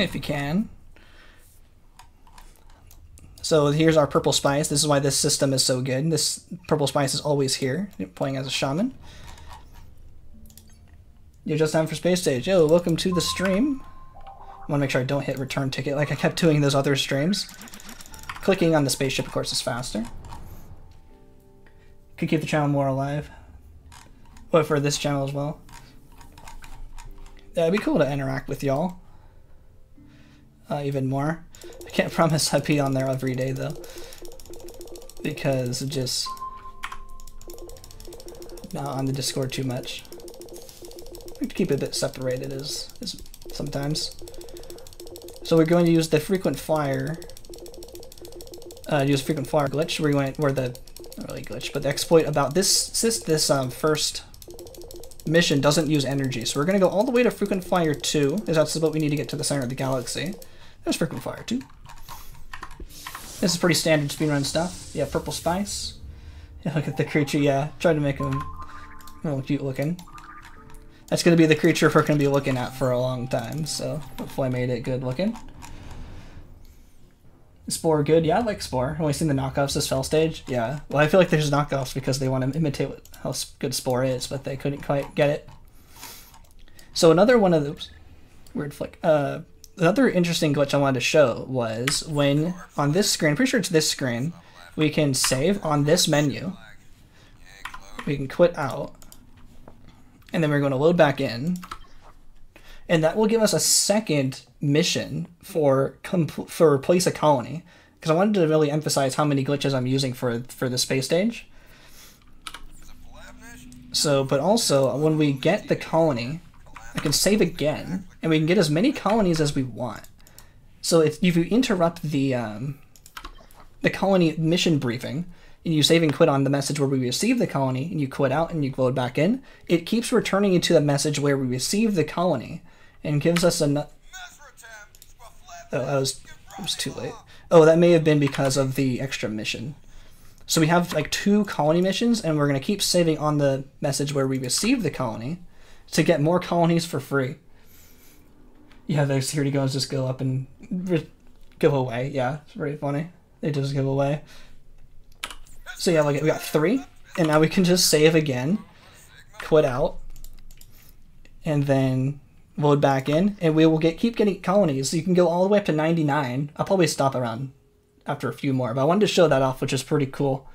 [SPEAKER 1] if you can. So here's our purple spice. This is why this system is so good. This purple spice is always here, playing as a shaman. You're just time for space stage. Yo, welcome to the stream. I want to make sure I don't hit return ticket like I kept doing those other streams. Clicking on the spaceship, of course, is faster. Could keep the channel more alive. But for this channel as well. That'd be cool to interact with y'all uh, even more. I can't promise I'd be on there every day though, because just not on the Discord too much. We keep it a bit separated as, as sometimes. So we're going to use the frequent flyer. Uh, use frequent flyer glitch. We're going where the not really glitch, but the exploit about this this this um, first mission doesn't use energy. So we're going to go all the way to frequent flyer 2, is that's what we need to get to the center of the galaxy. There's frequent flyer too. This is pretty standard speedrun stuff. Yeah, purple spice. Yeah, look at the creature. Yeah, try to make him a little cute looking. That's going to be the creature we're going to be looking at for a long time, so hopefully I made it good looking. Spore good? Yeah, I like Spore. Only seen the knockoffs this cell stage? Yeah. Well, I feel like there's knockoffs because they want to imitate what, how good Spore is, but they couldn't quite get it. So another one of those... Weird flick. Uh, another interesting glitch I wanted to show was when on this screen, pretty sure it's this screen, we can save on this menu. We can quit out. And then we're going to load back in. And that will give us a second mission for for place a colony. Because I wanted to really emphasize how many glitches I'm using for for the space stage. So, but also when we get the colony, I can save again, and we can get as many colonies as we want. So if, if you interrupt the um, the colony mission briefing and you save and quit on the message where we receive the colony and you quit out and you load back in, it keeps returning you to the message where we receive the colony and gives us a. Oh, that was was too late. Oh, that may have been because of the extra mission. So we have like two colony missions, and we're going to keep saving on the message where we receive the colony to get more colonies for free. Yeah, the security guards just go up and give away. Yeah, it's very funny. They just give away. So yeah, like we got three, and now we can just save again, quit out, and then load back in, and we will get keep getting colonies. You can go all the way up to 99. I'll probably stop around after a few more, but I wanted to show that off, which is pretty cool.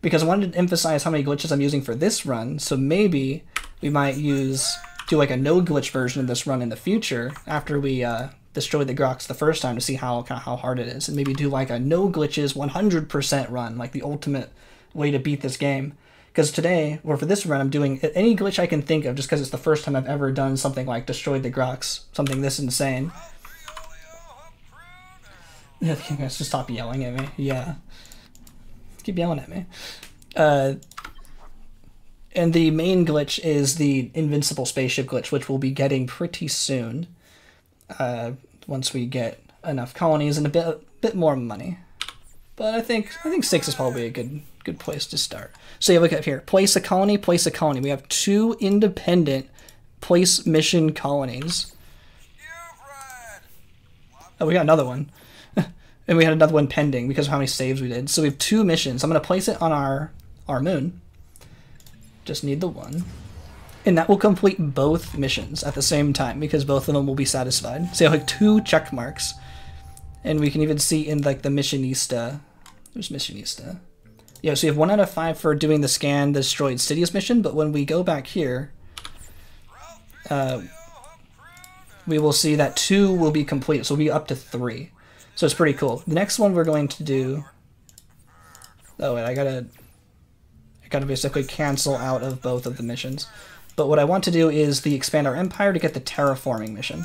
[SPEAKER 1] Because I wanted to emphasize how many glitches I'm using for this run, so maybe we might use do like a no glitch version of this run in the future after we uh, destroy the Grox the first time to see how kind of how hard it is, and maybe do like a no glitches 100% run, like the ultimate way to beat this game. Because today, or for this run, I'm doing any glitch I can think of just because it's the first time I've ever done something like destroyed the Grox, something this insane. Yeah, just stop yelling at me. Yeah. Keep yelling at me. Uh, and the main glitch is the invincible spaceship glitch, which we'll be getting pretty soon. Uh, once we get enough colonies and a bit a bit more money. But I think I think six is probably a good good place to start. So you look up here, place a colony, place a colony. We have two independent place mission colonies. Oh, we got another one. and we had another one pending because of how many saves we did. So we have two missions. I'm going to place it on our, our moon. Just need the one. And that will complete both missions at the same time because both of them will be satisfied. So you have like two check marks. And we can even see in like the missionista. There's missionista. Yeah, so you have one out of five for doing the scan the destroyed cities mission, but when we go back here, uh, we will see that two will be complete, so we'll be up to three. So it's pretty cool. The next one we're going to do... Oh, wait, I gotta... I gotta basically cancel out of both of the missions. But what I want to do is the Expand Our Empire to get the Terraforming mission.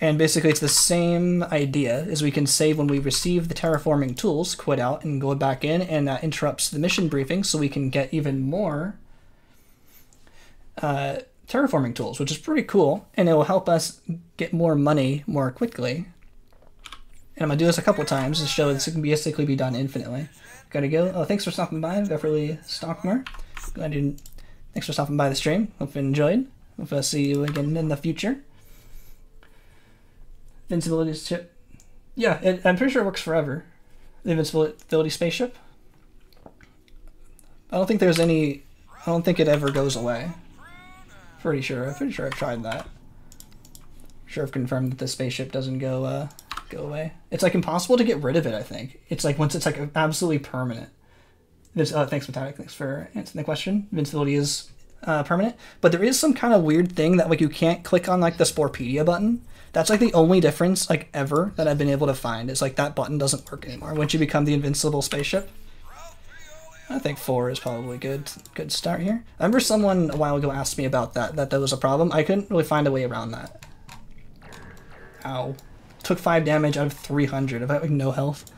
[SPEAKER 1] And basically it's the same idea as we can save when we receive the terraforming tools, quit out and go back in, and that interrupts the mission briefing so we can get even more uh, terraforming tools, which is pretty cool, and it will help us get more money more quickly. And I'm going to do this a couple times to show this can basically be done infinitely. Gotta go. Oh, thanks for stopping by, Beverly Stockmore. Glad you, thanks for stopping by the stream. Hope you enjoyed. Hope I'll see you again in the future. Invincibility ship. Yeah, it, I'm pretty sure it works forever. The invincibility spaceship. I don't think there's any. I don't think it ever goes away. Pretty sure. I'm pretty sure I've tried that. Sure, I've confirmed that the spaceship doesn't go uh, go away. It's like impossible to get rid of it. I think it's like once it's like absolutely permanent. Uh, thanks, Metallic. Thanks for answering the question. Invincibility is uh, permanent, but there is some kind of weird thing that like you can't click on like the Sporepedia button that's like the only difference like ever that I've been able to find is like that button doesn't work anymore once you become the invincible spaceship. I think four is probably good good start here. I remember someone a while ago asked me about that, that that was a problem. I couldn't really find a way around that. Ow. Took five damage out of 300. I've got like no health.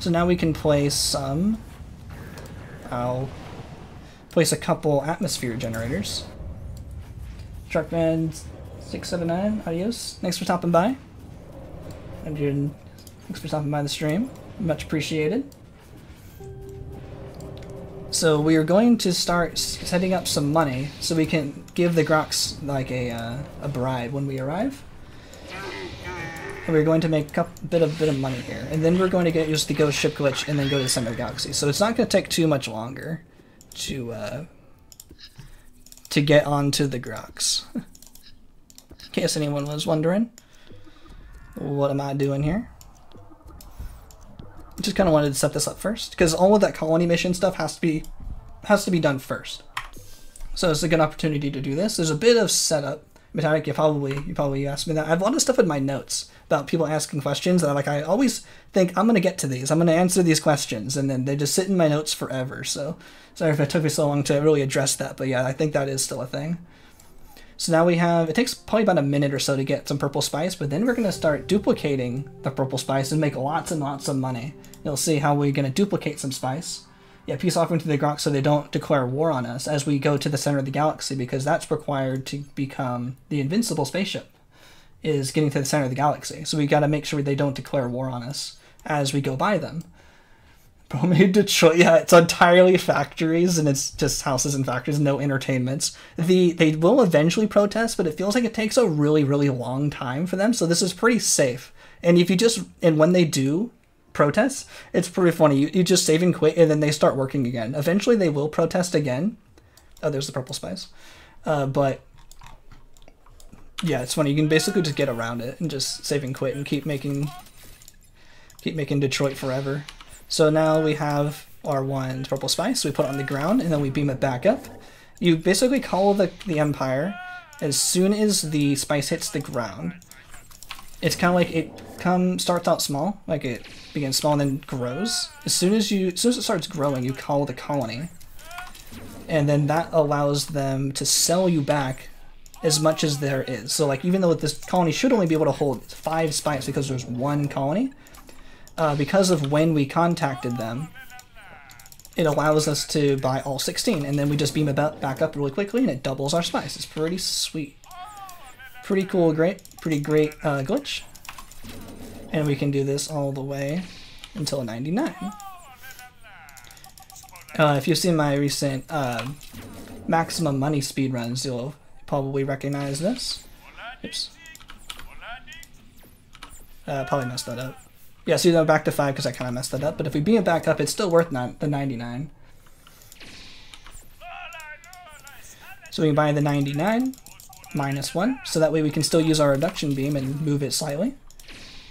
[SPEAKER 1] So now we can play some... I'll place a couple atmosphere generators. Truckman 679, adios. Thanks for stopping by. And thanks for stopping by the stream. Much appreciated. So we are going to start setting up some money so we can give the Grox like a, uh, a bribe when we arrive. And we're going to make a bit of bit of money here, and then we're going to get use the ghost ship glitch, and then go to the center of the galaxy. So it's not going to take too much longer to uh, to get onto the Grox. in case anyone was wondering. What am I doing here? I just kind of wanted to set this up first, because all of that colony mission stuff has to be has to be done first. So it's a good opportunity to do this. There's a bit of setup. Metallic, you probably you probably asked me that. I have a lot of stuff in my notes about people asking questions that like. I always think I'm gonna get to these. I'm gonna answer these questions, and then they just sit in my notes forever. So sorry if it took me so long to really address that, but yeah, I think that is still a thing. So now we have, it takes probably about a minute or so to get some purple spice, but then we're going to start duplicating the purple spice and make lots and lots of money. You'll see how we're going to duplicate some spice. Yeah, peace offering to the Grox so they don't declare war on us as we go to the center of the galaxy because that's required to become the invincible spaceship is getting to the center of the galaxy. So we got to make sure they don't declare war on us as we go by them. Bromade Detroit, yeah, it's entirely factories and it's just houses and factories, no entertainments. The they will eventually protest, but it feels like it takes a really really long time for them. So this is pretty safe. And if you just and when they do protest, it's pretty funny. You, you just save and quit, and then they start working again. Eventually, they will protest again. Oh, there's the purple spice. Uh, but yeah, it's funny. You can basically just get around it and just save and quit and keep making keep making Detroit forever. So now we have our one purple spice. We put it on the ground and then we beam it back up. You basically call the, the Empire as soon as the spice hits the ground. It's kind of like it come starts out small, like it begins small and then grows. As soon as you, as soon as it starts growing, you call the colony, and then that allows them to sell you back as much as there is. So like even though this colony should only be able to hold five spice because there's one colony, uh, because of when we contacted them, it allows us to buy all 16, and then we just beam it back up really quickly, and it doubles our spice. It's pretty sweet. Pretty cool, great, pretty great uh, glitch. And we can do this all the way until 99. Uh, if you've seen my recent uh, maximum money speed runs, you'll probably recognize this. Oops. Uh, probably messed that up. Yeah, so you back to 5 because I kind of messed that up, but if we beam it back up, it's still worth the 99. So we buy the 99, minus 1, so that way we can still use our reduction beam and move it slightly.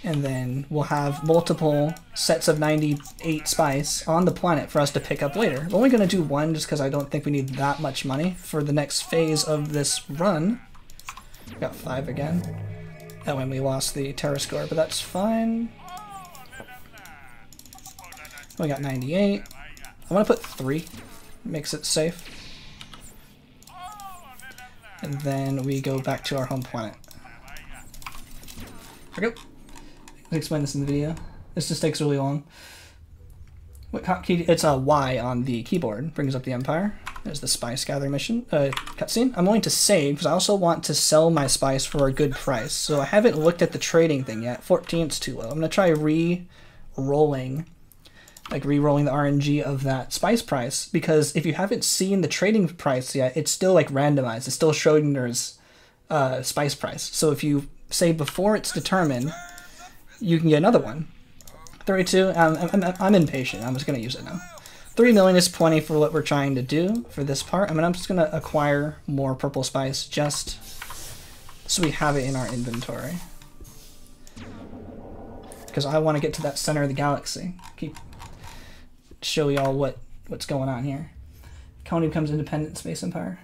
[SPEAKER 1] And then we'll have multiple sets of 98 spice on the planet for us to pick up later. We're only going to do one just because I don't think we need that much money for the next phase of this run. Got 5 again. That when we lost the Terra score, but that's fine. We got 98. I want to put 3. Makes it safe. And then we go back to our home planet. Okay. Explain this in the video. This just takes really long. What? It's a Y on the keyboard. Brings up the Empire. There's the Spice Gathering mission uh, cutscene. I'm going to save because I also want to sell my spice for a good price. So I haven't looked at the trading thing yet. 14's too low. I'm going to try re-rolling like re-rolling the RNG of that spice price because if you haven't seen the trading price yet, it's still like randomized. It's still Schrodinger's uh, spice price. So if you say before it's determined, you can get another one. 32. Um, I'm, I'm, I'm impatient. I'm just gonna use it now. 3 million is plenty for what we're trying to do for this part. I mean, I'm just gonna acquire more purple spice just so we have it in our inventory. Because I want to get to that center of the galaxy. Keep show y'all what what's going on here. County becomes independent space empire.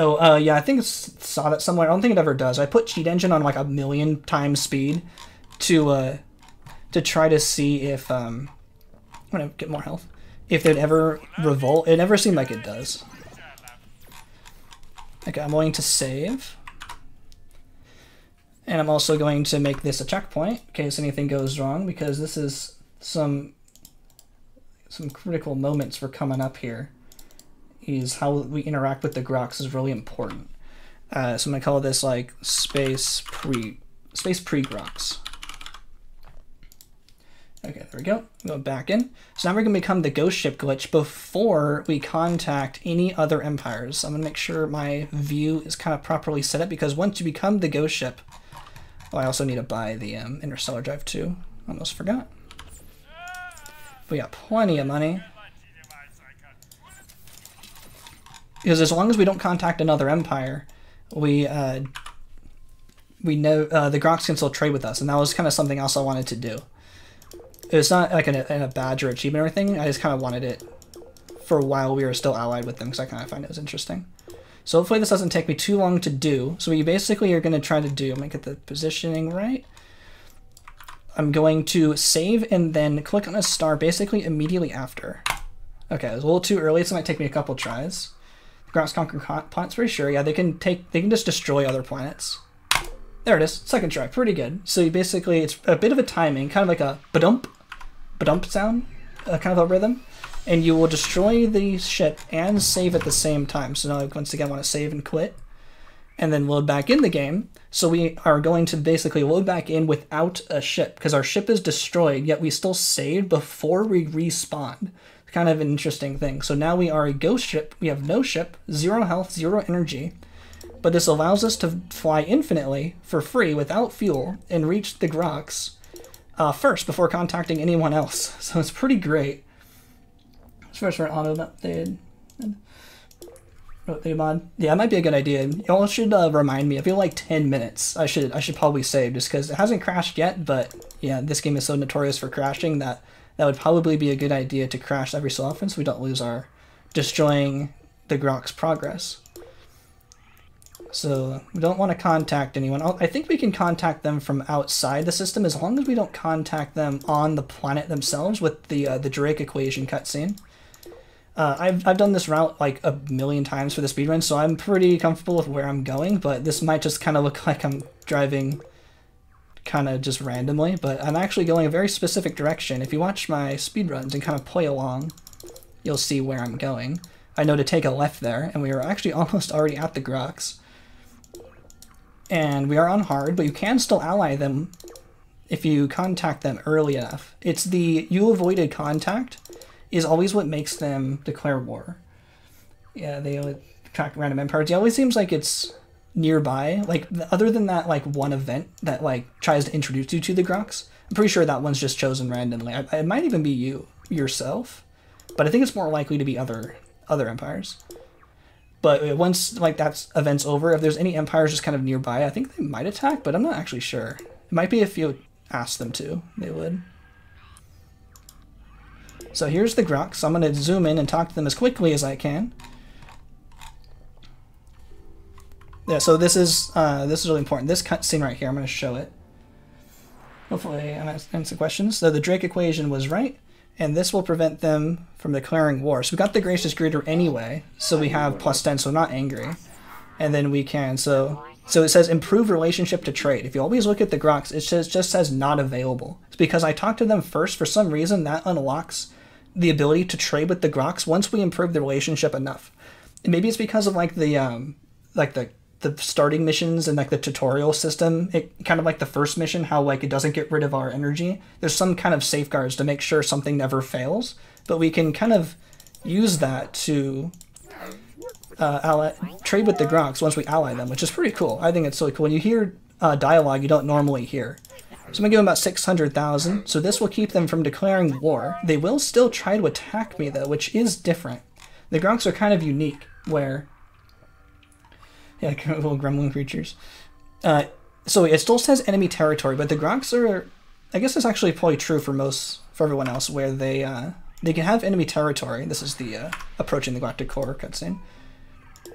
[SPEAKER 1] Oh, uh, yeah, I think I saw that somewhere. I don't think it ever does. I put cheat engine on like a million times speed to uh, to try to see if um, I'm gonna get more health. If they'd ever revolt, it never seemed like it does. Okay, I'm going to save. And I'm also going to make this a checkpoint in case anything goes wrong because this is some some critical moments for coming up here is how we interact with the Grox is really important. Uh, so I'm gonna call this like space pre space pre Grox. Okay, there we go. Go back in. So now we're gonna become the ghost ship glitch before we contact any other empires. I'm gonna make sure my view is kind of properly set up because once you become the ghost ship, oh, I also need to buy the um, interstellar drive too. Almost forgot. We got plenty of money. Because as long as we don't contact another empire, we uh, we know uh, the Grox can still trade with us, and that was kind of something else I wanted to do. It's not like a, a badge or achievement or anything. I just kind of wanted it for a while we were still allied with them because I kind of find it was interesting. So hopefully this doesn't take me too long to do. So we basically are going to try to do, going to get the positioning right. I'm going to save and then click on a star basically immediately after. Okay, it was a little too early, so it might take me a couple tries. Grox conquer planets for sure. Yeah, they can take they can just destroy other planets. There it is. Second try. Pretty good. So you basically it's a bit of a timing, kind of like a badump, badump sound, uh, kind of a rhythm, and you will destroy the ship and save at the same time. So now once again, I want to save and quit, and then load back in the game. So we are going to basically load back in without a ship because our ship is destroyed, yet we still saved before we respawned kind of an interesting thing. So now we are a ghost ship. We have no ship, zero health, zero energy, but this allows us to fly infinitely for free without fuel and reach the Grox uh, first before contacting anyone else. So it's pretty great. First for an auto update. Update mod. Yeah, it might be a good idea. Y'all should uh, remind me. I feel like 10 minutes. I should I should probably save just because it hasn't crashed yet. But yeah, this game is so notorious for crashing that that would probably be a good idea to crash every so often so we don't lose our destroying the Grox progress. So we don't want to contact anyone. I think we can contact them from outside the system as long as we don't contact them on the planet themselves with the uh, the Drake equation cutscene. Uh, I've, I've done this route like a million times for the speedrun, so I'm pretty comfortable with where I'm going, but this might just kind of look like I'm driving kind of just randomly, but I'm actually going a very specific direction. If you watch my speedruns and kind of play along, you'll see where I'm going. I know to take a left there, and we are actually almost already at the Grox. And we are on hard, but you can still ally them if you contact them early enough. It's the you avoided contact is always what makes them declare war. Yeah, they track random empires. It always seems like it's nearby. Like other than that, like one event that like tries to introduce you to the Grox, I'm pretty sure that one's just chosen randomly. I, it might even be you yourself, but I think it's more likely to be other other empires. But uh, once like that event's over, if there's any empires just kind of nearby, I think they might attack, but I'm not actually sure. It might be if you ask them to, they would. So here's the Grox. I'm going to zoom in and talk to them as quickly as I can. Yeah, so this is uh, this is really important. This cutscene right here, I'm going to show it. Hopefully, I'm answering questions. So the Drake equation was right, and this will prevent them from declaring war. So we got the Gracious Greeter anyway, so we have plus 10, so not angry. And then we can, so so it says improve relationship to trade. If you always look at the Grox, it says, just says not available. It's because I talked to them first. For some reason, that unlocks the ability to trade with the Grox once we improve the relationship enough. And maybe it's because of like the um like the the starting missions and like the tutorial system, it kind of like the first mission, how like it doesn't get rid of our energy. There's some kind of safeguards to make sure something never fails, but we can kind of use that to uh, ally, trade with the Grox once we ally them, which is pretty cool. I think it's really cool. When you hear uh, dialogue you don't normally hear. So I'm gonna give them about 600,000. So this will keep them from declaring war. They will still try to attack me though, which is different. The Gronks are kind of unique, where yeah, little gremlin creatures. Uh, so it still says enemy territory, but the Grox are, I guess it's actually probably true for most, for everyone else, where they uh, they can have enemy territory. This is the uh, approaching the Galactic Core cutscene.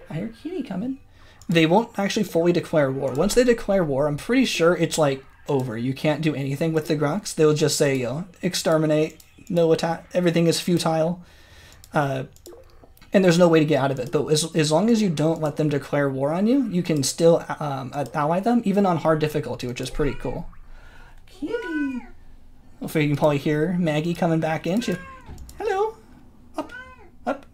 [SPEAKER 1] I hear Kitty coming. They won't actually fully declare war. Once they declare war, I'm pretty sure it's like over. You can't do anything with the Grox. They'll just say, you know, exterminate, no attack, everything is futile. Uh, and there's no way to get out of it. But as, as long as you don't let them declare war on you, you can still um, ally them, even on hard difficulty, which is pretty cool. Kitty. Hopefully you can probably hear Maggie coming back in. She, hello, up, up.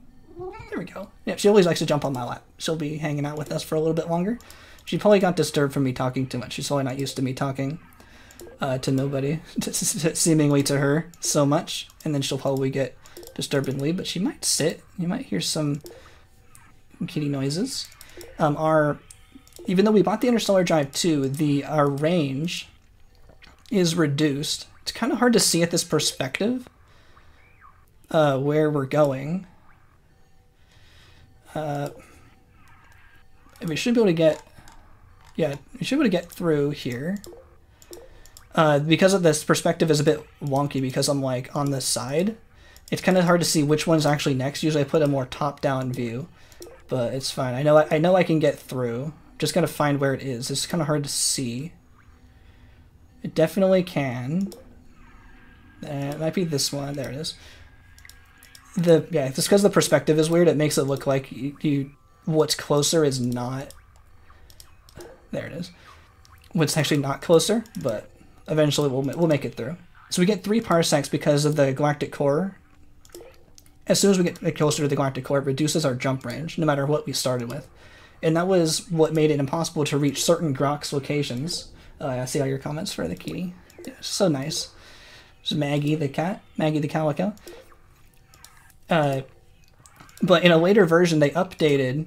[SPEAKER 1] There we go. Yeah, she always likes to jump on my lap. She'll be hanging out with us for a little bit longer. She probably got disturbed from me talking too much. She's probably not used to me talking uh, to nobody, seemingly to her so much. And then she'll probably get disturbingly, but she might sit. You might hear some kitty noises. Um, our even though we bought the Interstellar Drive too, the our range is reduced. It's kind of hard to see at this perspective uh, where we're going. Uh, we should be able to get, yeah, we should be able to get through here. Uh, because of this perspective is a bit wonky because I'm like on the side it's kind of hard to see which one's actually next. Usually I put a more top-down view, but it's fine. I know I, I know I can get through. Just gotta find where it is. It's kind of hard to see. It definitely can. Uh, it might be this one. There it is. The yeah, just because the perspective is weird, it makes it look like you, you what's closer is not. There it is. What's actually not closer, but eventually we'll we'll make it through. So we get three parsecs because of the galactic core. As soon as we get closer to the galactic core, it reduces our jump range, no matter what we started with. And that was what made it impossible to reach certain Grox locations. Uh, I see all your comments for the kitty. Yeah, so nice. Maggie the cat, Maggie the calico. Uh, but in a later version, they updated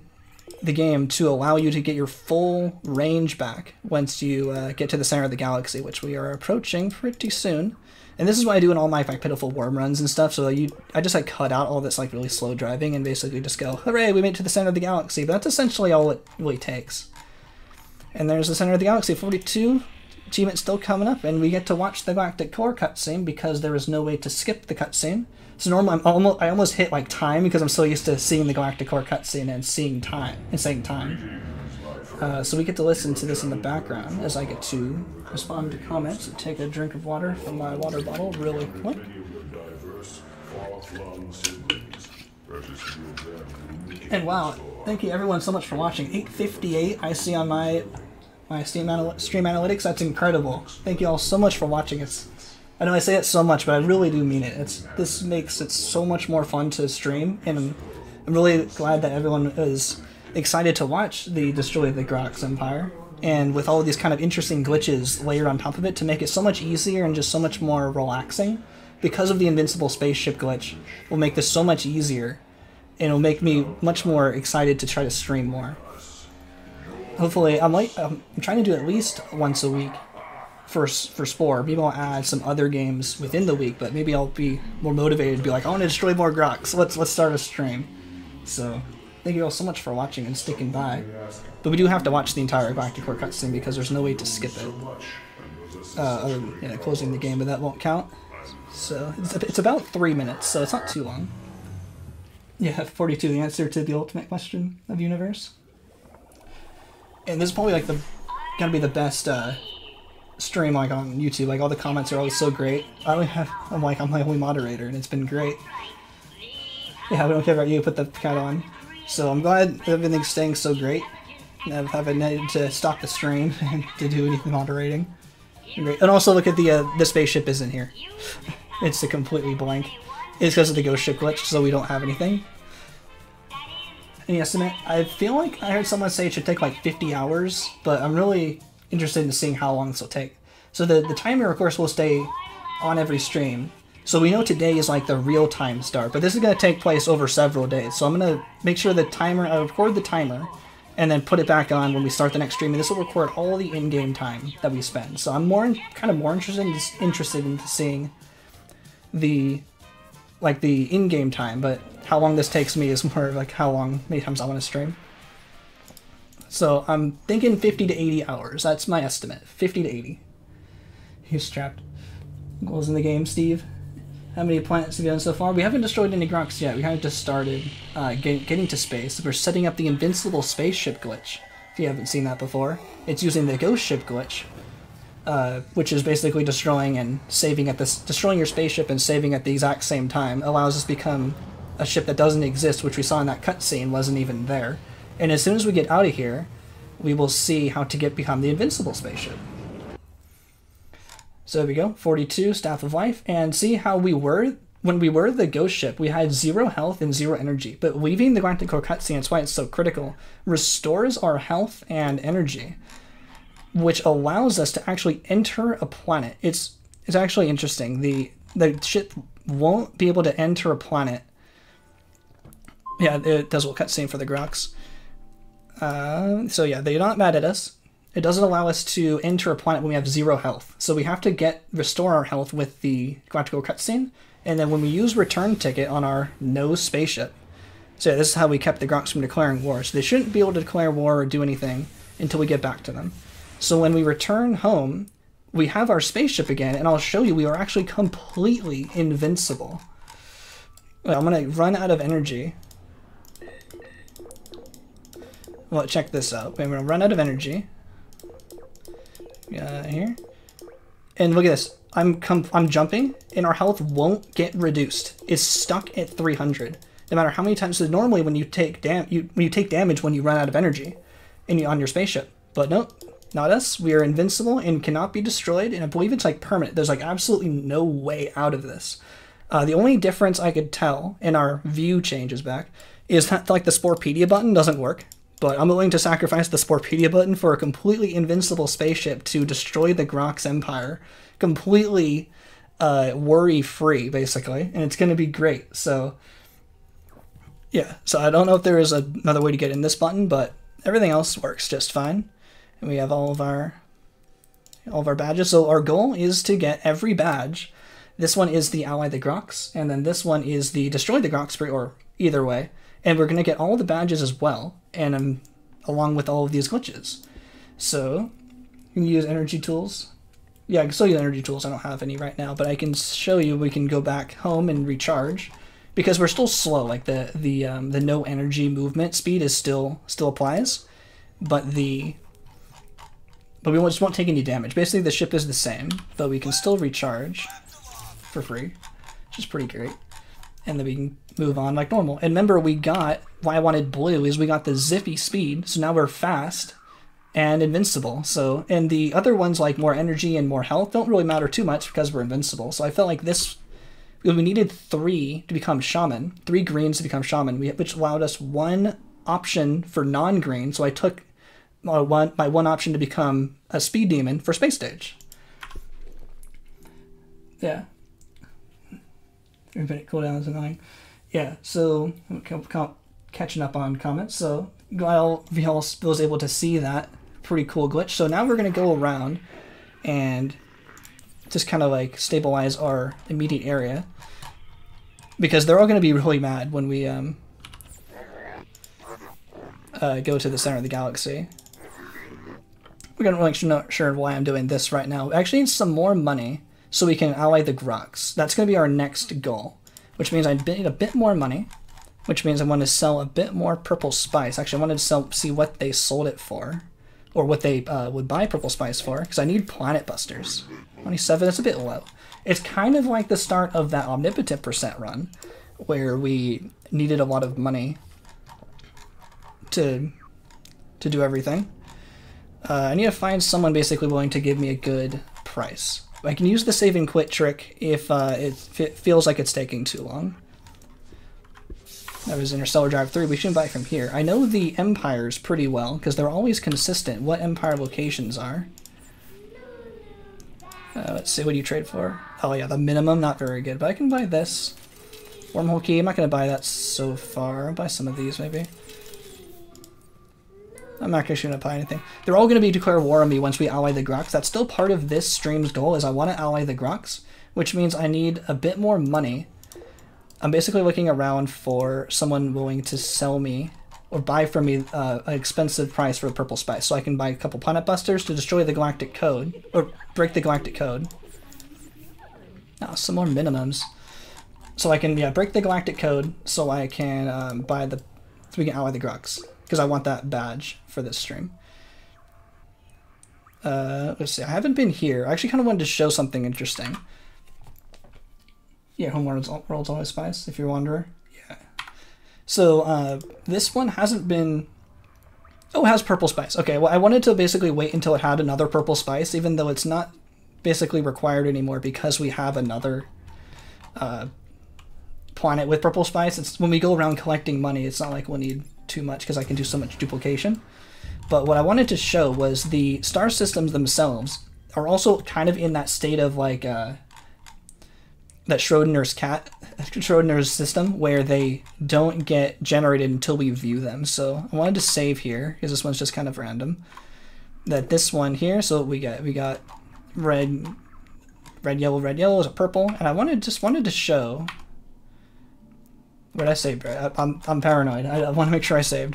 [SPEAKER 1] the game to allow you to get your full range back once you uh, get to the center of the galaxy, which we are approaching pretty soon. And this is what I do in all my like pitiful worm runs and stuff. So you, I just like cut out all this like really slow driving and basically just go, hooray, we made it to the center of the galaxy. But that's essentially all it really takes. And there's the center of the galaxy, 42 achievement still coming up, and we get to watch the Galactic Core cutscene because there is no way to skip the cutscene. So normally I'm almost I almost hit like time because I'm so used to seeing the Galactic Core cutscene and seeing time and saying time. Uh, so we get to listen to this in the background as I get to respond to comments and take a drink of water from my water bottle really quick. And wow, thank you everyone so much for watching. 858 I see on my my Steam anal stream analytics. That's incredible. Thank you all so much for watching. It's I know I say it so much, but I really do mean it. It's this makes it so much more fun to stream, and I'm, I'm really glad that everyone is excited to watch the Destroy the Grox Empire. And with all these kind of interesting glitches layered on top of it to make it so much easier and just so much more relaxing, because of the invincible spaceship glitch, will make this so much easier, and it'll make me much more excited to try to stream more. Hopefully, I'm like I'm trying to do at least once a week for for Spore. Maybe I'll add some other games within the week, but maybe I'll be more motivated to be like, I want to destroy more Grox. Let's let's start a stream. So thank you all so much for watching and sticking by. But we do have to watch the entire Galactic Core cutscene because there's no way to skip it. Uh, other than you know, closing the game, but that won't count. So it's, it's about three minutes, so it's not too long. Yeah, 42, the answer to the ultimate question of universe. And this is probably like the gonna be the best uh, stream like on YouTube. Like all the comments are always so great. I only have I'm like I'm my only moderator and it's been great. Yeah, we don't care about you. Put the cat on. So I'm glad everything's staying so great. I haven't needed to stop the stream and to do any moderating. And also look at the uh, the spaceship isn't here. it's a completely blank. It's because of the ghost ship glitch, so we don't have anything. Any estimate? I feel like I heard someone say it should take like 50 hours, but I'm really interested in seeing how long this will take. So the, the timer, of course, will stay on every stream. So we know today is like the real time start, but this is going to take place over several days. So I'm going to make sure the timer, I record the timer, and then put it back on when we start the next stream, and this will record all the in-game time that we spend. So I'm more kind of more interested in, interested in seeing the like the in-game time, but how long this takes me is more like how long, many times I want to stream. So I'm thinking 50 to 80 hours. That's my estimate. 50 to 80. He's trapped. Goals in the game, Steve. How many planets have you done so far? We haven't destroyed any Grox yet. We kind of just started uh, get, getting to space. We're setting up the invincible spaceship glitch. If you haven't seen that before, it's using the ghost ship glitch, uh, which is basically destroying and saving at this, destroying your spaceship and saving at the exact same time. Allows us to become a ship that doesn't exist, which we saw in that cutscene wasn't even there. And as soon as we get out of here, we will see how to get become the invincible spaceship. So there we go, 42, Staff of Life, and see how we were when we were the ghost ship, we had zero health and zero energy. But leaving the Galactic Core cutscene, that's why it's so critical, restores our health and energy, which allows us to actually enter a planet. It's it's actually interesting. The the ship won't be able to enter a planet yeah, it does a cutscene for the Grox. Uh, so yeah, they're not mad at us. It doesn't allow us to enter a planet when we have zero health. So we have to get restore our health with the Galactic Core cutscene, and then when we use return ticket on our no spaceship. So yeah, this is how we kept the Grox from declaring war. So they shouldn't be able to declare war or do anything until we get back to them. So when we return home, we have our spaceship again, and I'll show you we are actually completely invincible. I'm gonna run out of energy. Well, check this out. I'm gonna run out of energy. Yeah, here. And look at this. I'm I'm jumping, and our health won't get reduced. It's stuck at 300. no matter how many times. So normally, when you take dam, you when you take damage when you run out of energy, and you on your spaceship. But nope, not us. We are invincible and cannot be destroyed. And I believe it's like permanent. There's like absolutely no way out of this. Uh, the only difference I could tell in our view changes back is that like the Sporepedia button doesn't work. But I'm willing to sacrifice the Sporepedia button for a completely invincible spaceship to destroy the Grox Empire completely uh, worry free, basically. And it's going to be great. So, yeah. So I don't know if there is another way to get in this button, but everything else works just fine. And we have all of our all of our badges. So our goal is to get every badge. This one is the Ally the Grox, and then this one is the Destroy the Grox, or either way. And we're going to get all the badges as well and um, along with all of these glitches. So you can use energy tools. Yeah, I can still use energy tools. I don't have any right now, but I can show you. We can go back home and recharge because we're still slow. Like the the um, the no energy movement speed is still still applies, but the but we won't just won't take any damage. Basically, the ship is the same, but we can still recharge for free, which is pretty great. And then we can move on like normal. And remember, we got why I wanted blue is we got the zippy speed, so now we're fast and invincible. So, and the other ones like more energy and more health don't really matter too much because we're invincible. So I felt like this, we needed three to become shaman, three greens to become shaman, which allowed us one option for non-green. So I took my one, my one option to become a speed demon for space stage. Yeah. Everybody cooldown is annoying yeah, so catching up on comments. So glad Vial was able to see that pretty cool glitch. So now we're gonna go around and just kind of like stabilize our immediate area because they're all gonna be really mad when we um, uh, go to the center of the galaxy. We're gonna really not sure why I'm doing this right now. Actually need some more money so we can ally the Grox. That's gonna be our next goal which means I need a bit more money, which means I want to sell a bit more purple spice. Actually, I wanted to sell, see what they sold it for, or what they uh, would buy purple spice for, because I need planet busters. 27, that's a bit low. It's kind of like the start of that omnipotent percent run, where we needed a lot of money to to do everything. Uh, I need to find someone basically willing to give me a good price. I can use the save and quit trick if, uh, it, feels like it's taking too long. That was Interstellar Drive 3. We shouldn't buy from here. I know the empires pretty well, because they're always consistent what empire locations are. Uh, let's see, what do you trade for? Oh yeah, the minimum, not very good, but I can buy this. Wormhole key, I'm not going to buy that so far. I'll buy some of these, maybe. I'm not going to buy anything. They're all going to be declare war on me once we ally the Grox. That's still part of this stream's goal, is I want to ally the Grox, which means I need a bit more money. I'm basically looking around for someone willing to sell me or buy from me uh, an expensive price for a purple spice, so I can buy a couple planet busters to destroy the galactic code, or break the galactic code. Oh, some more minimums. So I can, yeah, break the galactic code so I can um, buy the, so we can ally the Grox because I want that badge for this stream. Uh, let's see. I haven't been here. I actually kind of wanted to show something interesting. Yeah, home World's world's Always Spice, if you're wondering. Yeah. So uh, this one hasn't been. Oh, it has purple spice. Okay, well, I wanted to basically wait until it had another purple spice, even though it's not basically required anymore because we have another uh, planet with purple spice. It's when we go around collecting money. It's not like we'll need too much because I can do so much duplication. But what I wanted to show was the star systems themselves are also kind of in that state of like uh, that Schrodinger's cat, Schrodinger's system, where they don't get generated until we view them. So I wanted to save here because this one's just kind of random. That this one here, so we got we got red, red, yellow, red, yellow is a purple, and I wanted just wanted to show what I save, bro? I, am I'm paranoid. I, I want to make sure I saved.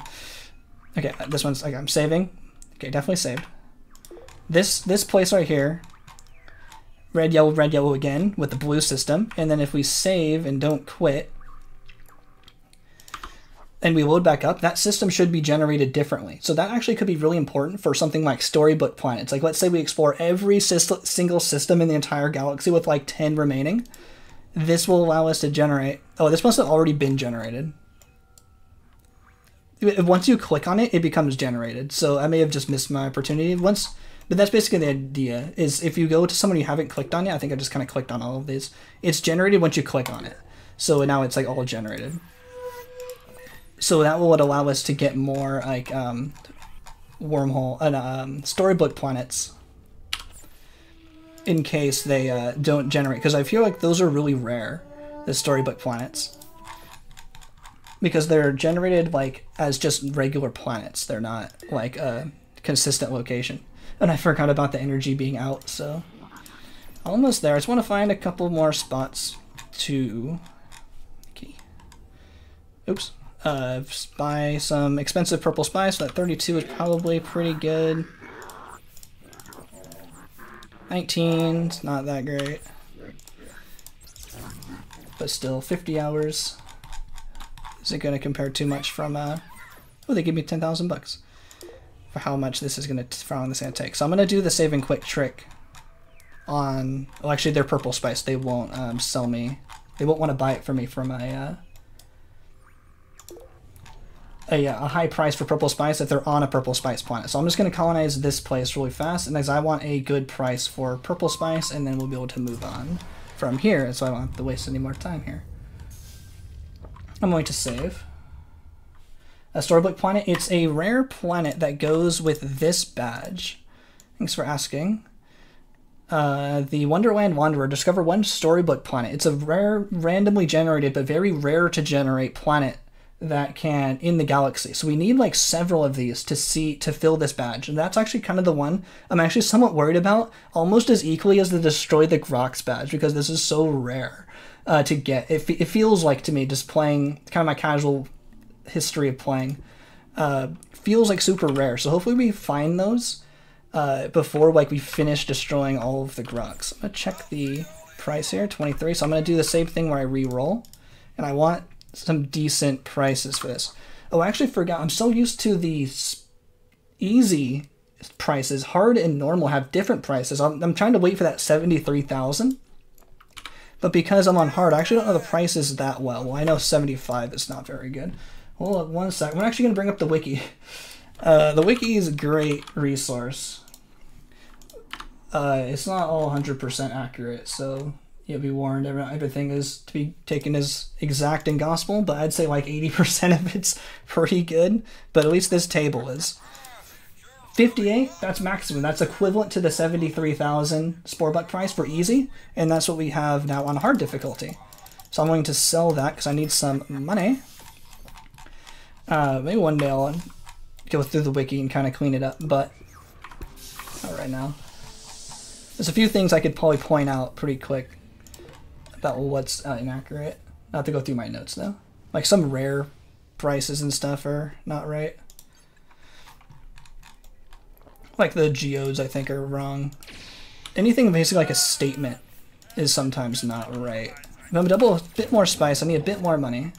[SPEAKER 1] Okay, uh, this one's okay. I'm saving. Okay, definitely saved. This this place right here. Red, yellow, red, yellow again with the blue system, and then if we save and don't quit, and we load back up, that system should be generated differently. So that actually could be really important for something like storybook planets. Like let's say we explore every single system in the entire galaxy with like 10 remaining this will allow us to generate. Oh, this must have already been generated. once you click on it, it becomes generated. So I may have just missed my opportunity once, but that's basically the idea. Is if you go to someone you haven't clicked on yet, I think I just kind of clicked on all of these. It's generated once you click on it. So now it's like all generated. So that will allow us to get more like um, wormhole and um, storybook planets in case they uh, don't generate because I feel like those are really rare, the storybook planets because they're generated like as just regular planets. They're not like a consistent location. And I forgot about the energy being out, so almost there. I just want to find a couple more spots to okay. Oops. Uh, buy some expensive purple spice. So that 32 is probably pretty good. 19, it's not that great. But still, 50 hours isn't going to compare too much from, uh, oh, they give me 10,000 bucks for how much this is going to, for how long this is going to take. So I'm going to do the save and quit trick on, well, actually, they're purple spice. They won't um, sell me, they won't want to buy it for me for my, uh, a, a, high price for purple spice if they're on a purple spice planet. So I'm just going to colonize this place really fast, and as I want a good price for purple spice, and then we'll be able to move on from here, so I don't have to waste any more time here. I'm going to save. A storybook planet. It's a rare planet that goes with this badge. Thanks for asking. Uh, the Wonderland Wanderer. Discover one storybook planet. It's a rare, randomly generated, but very rare to generate planet that can in the galaxy. So we need like several of these to see to fill this badge. And that's actually kind of the one I'm actually somewhat worried about, almost as equally as the Destroy the Grox badge, because this is so rare uh, to get. It, it feels like to me just playing kind of my casual history of playing uh, feels like super rare. So hopefully we find those uh, before like we finish destroying all of the Grox. I'm gonna check the price here, 23. So I'm gonna do the same thing where I re-roll, and I want some decent prices for this. Oh, I actually forgot. I'm so used to the easy prices. Hard and normal have different prices. I'm, I'm trying to wait for that 73,000 but because I'm on hard, I actually don't know the prices that well. Well, I know 75 is not very good. Hold on one sec. We're actually going to bring up the wiki. Uh, the wiki is a great resource. Uh, it's not all 100% accurate, so you'll be warned. Everything is to be taken as exact and gospel, but I'd say like 80% of it's pretty good. But at least this table is. 58, that's maximum. That's equivalent to the 73,000 Sporebuck price for easy, and that's what we have now on hard difficulty. So I'm going to sell that because I need some money. Uh, maybe one day I'll go through the wiki and kind of clean it up, but not right now. There's a few things I could probably point out pretty quick about what's uh, inaccurate. Not to go through my notes though. Like some rare prices and stuff are not right. Like the geodes, I think, are wrong. Anything basically like a statement is sometimes not right. If I'm double a bit more spice, I need a bit more money.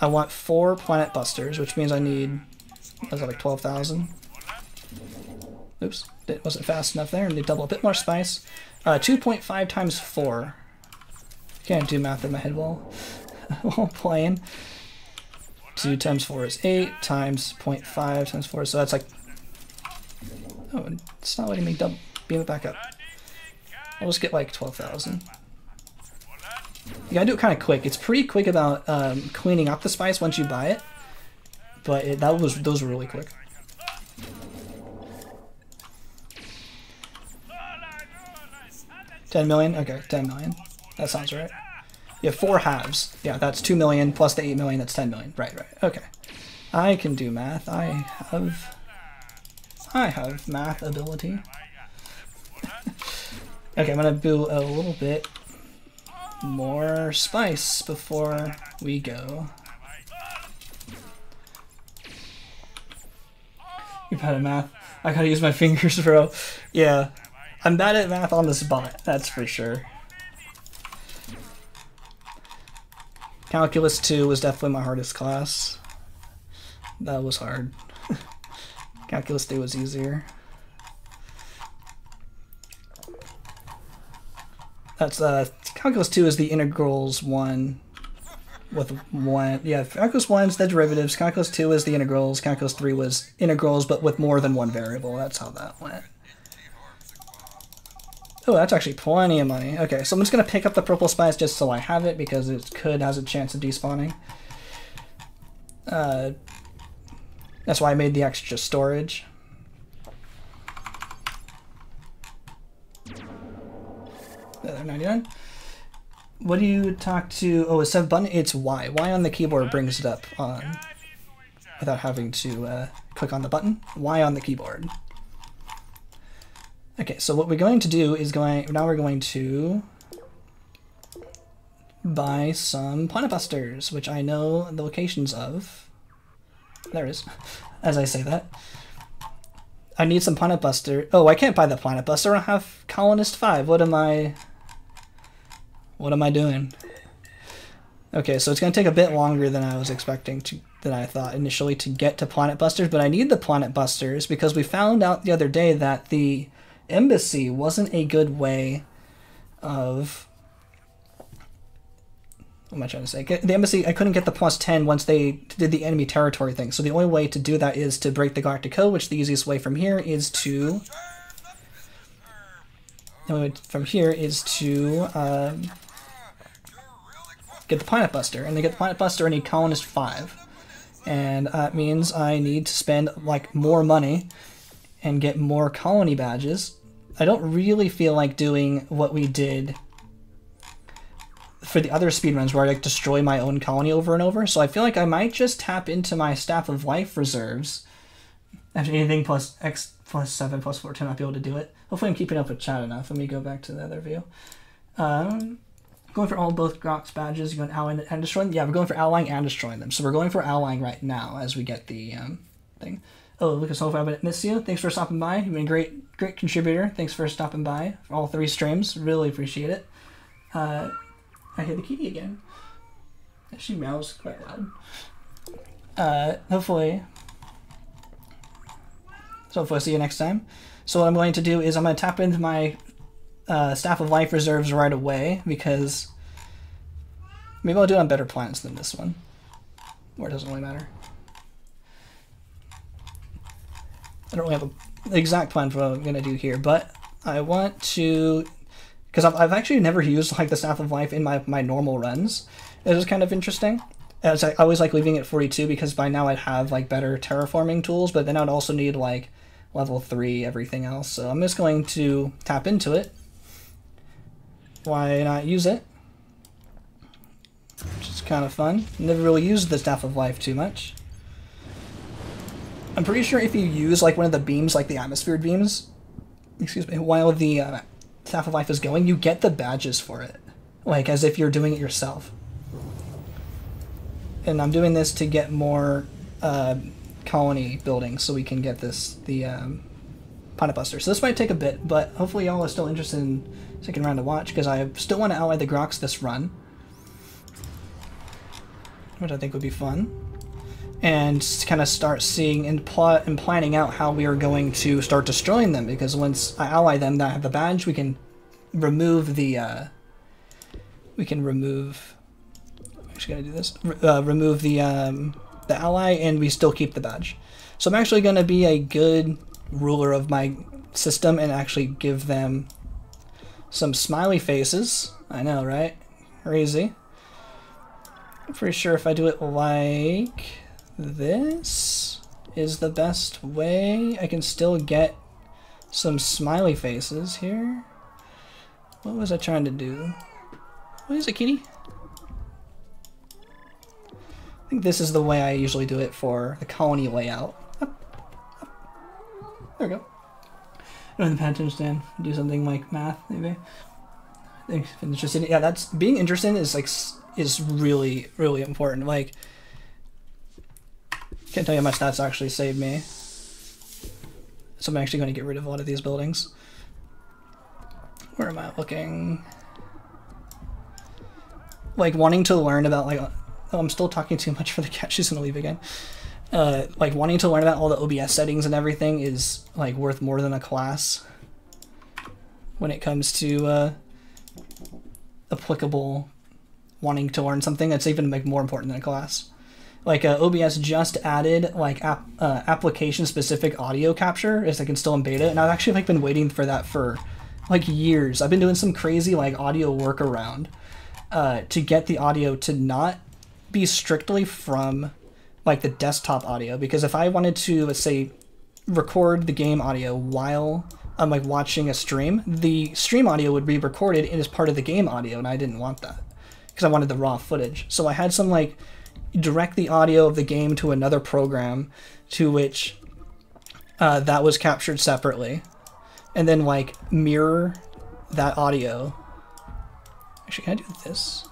[SPEAKER 1] I want four planet busters, which means I need, was that like 12,000? Oops, it wasn't fast enough there. I need double a bit more spice. Uh, 2.5 times 4. Can't do math in my head while, while playing. 2 times 4 is 8, times 0.5 times 4, so that's like Oh, it's not letting me dump, beam it back up. I'll just get like 12,000. You gotta do it kind of quick. It's pretty quick about um, cleaning up the spice once you buy it, but it, that was those were really quick. Ten million? Okay, ten million. That sounds right. You have four halves. Yeah, that's two million plus the eight million. That's ten million. Right, right. Okay. I can do math. I have I have math ability. okay, I'm gonna do a little bit more spice before we go. You're bad at math. I gotta use my fingers, bro. Yeah, I'm bad at math on the spot, that's for sure. Calculus 2 was definitely my hardest class. That was hard. Calculus day was easier. That's uh, Calculus 2 is the integrals one. with one. Yeah, calculus one is the derivatives. Calculus two is the integrals. Calculus three was integrals, but with more than one variable. That's how that went. Oh, that's actually plenty of money. Okay, so I'm just gonna pick up the purple spice just so I have it because it could has a chance of despawning. Uh, that's why I made the extra storage. Uh, 99. What do you talk to? Oh, it's seven button. It's Y. Y on the keyboard brings it up on without having to uh, click on the button. Y on the keyboard. Okay, so what we're going to do is going now we're going to buy some planet busters, which I know the locations of. There is, as I say that. I need some planet buster. Oh, I can't buy the planet buster. I have colonist five. What am I? What am I doing? Okay, so it's going to take a bit longer than I was expecting to than I thought initially to get to Planet Busters, but I need the Planet Busters because we found out the other day that the embassy wasn't a good way of what am I trying to say? The embassy, I couldn't get the plus 10 once they did the enemy territory thing. So the only way to do that is to break the Galactic Code, which the easiest way from here is to... From here is to um, get the Planet Buster. And to get the Planet Buster, I need Colonist 5. And that means I need to spend, like, more money and get more colony badges. I don't really feel like doing what we did for the other speedruns where I like destroy my own colony over and over. So I feel like I might just tap into my Staff of Life reserves. After anything plus X plus 7 plus 4 to not be able to do it. Hopefully I'm keeping up with chat enough. Let me go back to the other view. Um, going for all both Grox badges, going and destroying. Yeah, we're going for allying and destroying them. So we're going for allying right now as we get the um, thing. Oh, Lucas, hopefully I miss you. Thanks for stopping by. You've been great, great contributor. Thanks for stopping by for all three streams. Really appreciate it. Uh, I hear the kitty again. She meows quite loud. Uh, hopefully. So hopefully I'll see you next time. So what I'm going to do is I'm going to tap into my uh, Staff of Life reserves right away because maybe I'll do it on better planets than this one. Or it doesn't really matter. I don't really have an exact plan for what I'm going to do here, but I want to, because I've, I've actually never used like the Staff of Life in my, my normal runs. It was kind of interesting. As I, always like leaving it 42 because by now I'd have like better terraforming tools, but then I'd also need like level 3 everything else. So I'm just going to tap into it. Why not use it? Which is kind of fun. Never really used the Staff of Life too much. I'm pretty sure if you use like one of the beams, like the atmosphere beams, excuse me, while the uh, Staff of Life is going, you get the badges for it, like as if you're doing it yourself. And I'm doing this to get more uh, colony buildings so we can get this the um, Planet Buster. So this might take a bit, but hopefully y'all are still interested in sticking around to watch because I still want to ally the Grox this run, which I think would be fun and kind of start seeing and plot and planning out how we are going to start destroying them. Because once I ally them that have the badge, we can remove the. Uh, we can remove. I'm actually gonna do this. Uh, remove the um, the ally, and we still keep the badge. So I'm actually gonna be a good ruler of my system and actually give them some smiley faces. I know, right? Crazy. I'm pretty sure if I do it like this is the best way. I can still get some smiley faces here. What was I trying to do? What is it, kitty? I think this is the way I usually do it for the colony layout. There we go. And the pattern stand. Do something like math, maybe. I think interested. Yeah, that's being interested is like is really really important. Like can't tell you how much that's actually saved me. So I'm actually going to get rid of a lot of these buildings. Where am I looking? Like wanting to learn about like, oh, I'm still talking too much for the cat. She's gonna leave again. Uh, like wanting to learn about all the OBS settings and everything is like worth more than a class when it comes to uh, applicable wanting to learn something that's even like more important than a class. Like uh, OBS just added like app, uh, application specific audio capture as like still embed it, and I've actually like been waiting for that for like years. I've been doing some crazy like audio workaround uh, to get the audio to not be strictly from like the desktop audio because if I wanted to let's say record the game audio while I'm like watching a stream, the stream audio would be recorded as part of the game audio, and I didn't want that because I wanted the raw footage. So I had some like direct the audio of the game to another program to which uh, that was captured separately. And then like mirror that audio. Actually can I do this?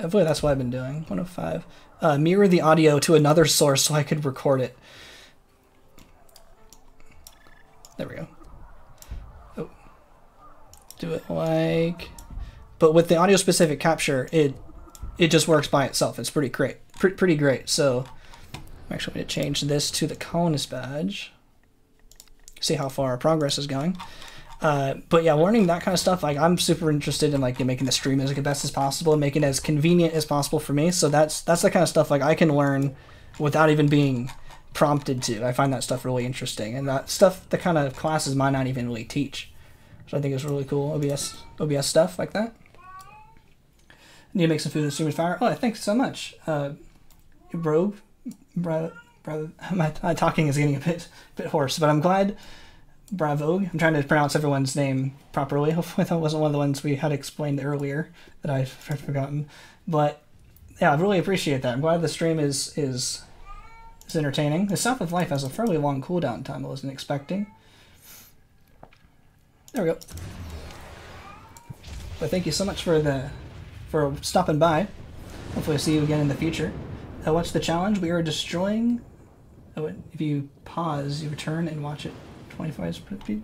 [SPEAKER 1] Hopefully that's what I've been doing. 105 uh, mirror the audio to another source so I could record it. There we go. Oh. Do it like but with the audio specific capture it it just works by itself. It's pretty great. Pretty, pretty great. So I'm actually going to change this to the colonist badge. See how far our progress is going. Uh, but yeah, learning that kind of stuff, like I'm super interested in like making the stream as best as possible and making it as convenient as possible for me. So that's that's the kind of stuff like I can learn without even being prompted to. I find that stuff really interesting, and that stuff, the kind of classes might not even really teach. So I think it's really cool OBS OBS stuff like that. Need to make some food in the stream fire. Oh, thanks so much, uh, bro. Bro, bro my, my talking is getting a bit bit hoarse, but I'm glad. Bravo. I'm trying to pronounce everyone's name properly. Hopefully, that wasn't one of the ones we had explained earlier that I've forgotten. But yeah, I really appreciate that. I'm glad the stream is is is entertaining. The Staff of Life has a fairly long cooldown time. I wasn't expecting. There we go. But thank you so much for the for stopping by. Hopefully, I'll see you again in the future. Uh, what's the challenge? We are destroying. Oh, if you pause, you return and watch it 25 speed.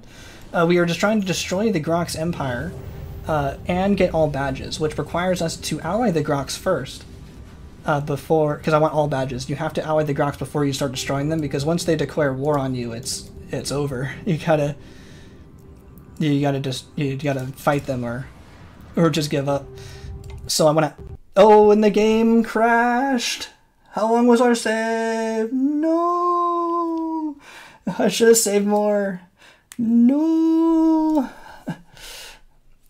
[SPEAKER 1] Uh, we are just trying to destroy the Grox Empire uh, and get all badges, which requires us to ally the Grox first. Uh, before, because I want all badges. You have to ally the Grox before you start destroying them, because once they declare war on you, it's it's over. You gotta, you gotta just you gotta fight them or, or just give up. So I'm gonna. Oh, and the game crashed. How long was our save? No. I should have saved more. No.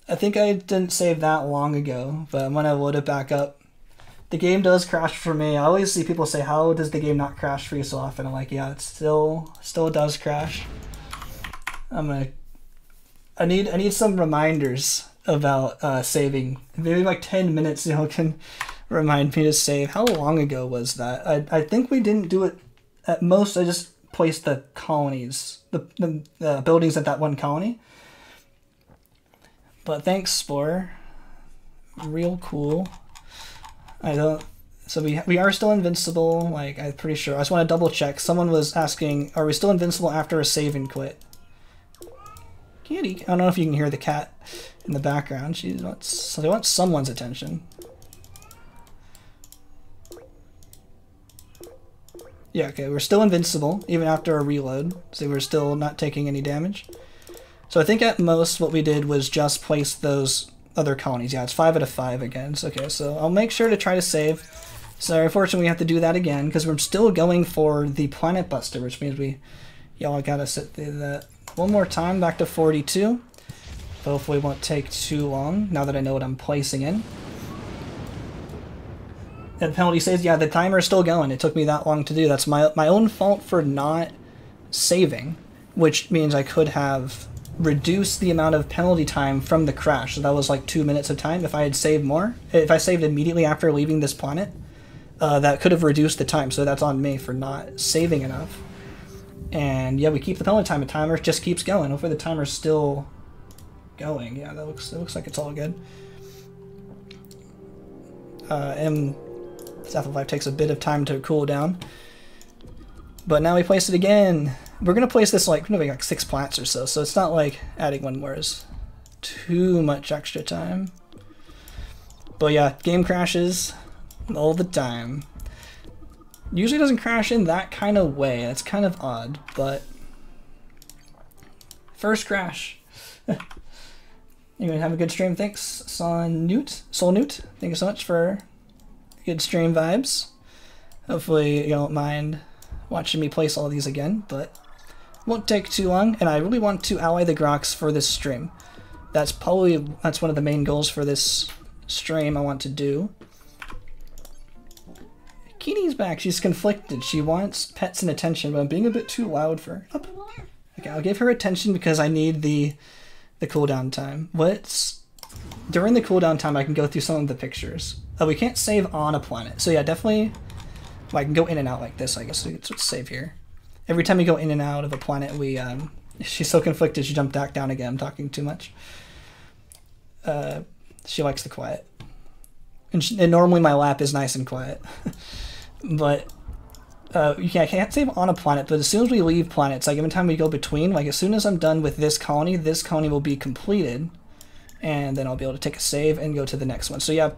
[SPEAKER 1] I think I didn't save that long ago, but I'm gonna load it back up. The game does crash for me. I always see people say, "How does the game not crash for you so often?" I'm like, "Yeah, it still still does crash." I'm gonna. I need I need some reminders about uh, saving. Maybe like 10 minutes, know, can remind me to save. How long ago was that? I, I think we didn't do it at most. I just placed the colonies, the, the uh, buildings at that one colony. But thanks, Spore. Real cool. I don't. So we we are still invincible. Like I'm pretty sure. I just want to double check. Someone was asking, are we still invincible after a save and quit? Kitty. I don't know if you can hear the cat in the background. She wants, so they want someone's attention. Yeah, okay, we're still invincible, even after a reload, so we're still not taking any damage. So I think at most what we did was just place those other colonies. Yeah, it's 5 out of 5 again. So, okay, so I'll make sure to try to save. So unfortunately we have to do that again, because we're still going for the Planet Buster, which means we... Y'all gotta sit the, that one more time back to 42. Hopefully won't take too long, now that I know what I'm placing in. And penalty says, yeah, the timer is still going. It took me that long to do. That's my, my own fault for not saving, which means I could have reduced the amount of penalty time from the crash. So that was like two minutes of time. If I had saved more, if I saved immediately after leaving this planet, uh, that could have reduced the time. So that's on me for not saving enough. And yeah, we keep the penalty time. The timer just keeps going. Hopefully the timer's still going. Yeah, that looks it looks like it's all good. Uh, and of Life takes a bit of time to cool down. But now we place it again. We're gonna place this like maybe like six plants or so, so it's not like adding one more is too much extra time. But yeah, game crashes all the time. Usually doesn't crash in that kind of way. That's kind of odd, but first crash. Gonna have a good stream. Thanks, Son Newt. Soul Newt. Thank you so much for good stream vibes. Hopefully you don't mind watching me place all these again, but won't take too long. And I really want to ally the Grox for this stream. That's probably that's one of the main goals for this stream I want to do. Kitty's back. She's conflicted. She wants pets and attention, but I'm being a bit too loud for her. Okay, I'll give her attention because I need the the cooldown time. What's during the cooldown time? I can go through some of the pictures. Oh, we can't save on a planet, so yeah, definitely. Well, I can go in and out like this. I guess let's save here. Every time we go in and out of a planet, we um, she's so conflicted. She jumped back down again. I'm talking too much. Uh, she likes the quiet, and, she, and normally my lap is nice and quiet, but uh, yeah, I can't save on a planet, but as soon as we leave planets, like every time we go between, like as soon as I'm done with this colony, this colony will be completed, and then I'll be able to take a save and go to the next one. So yeah,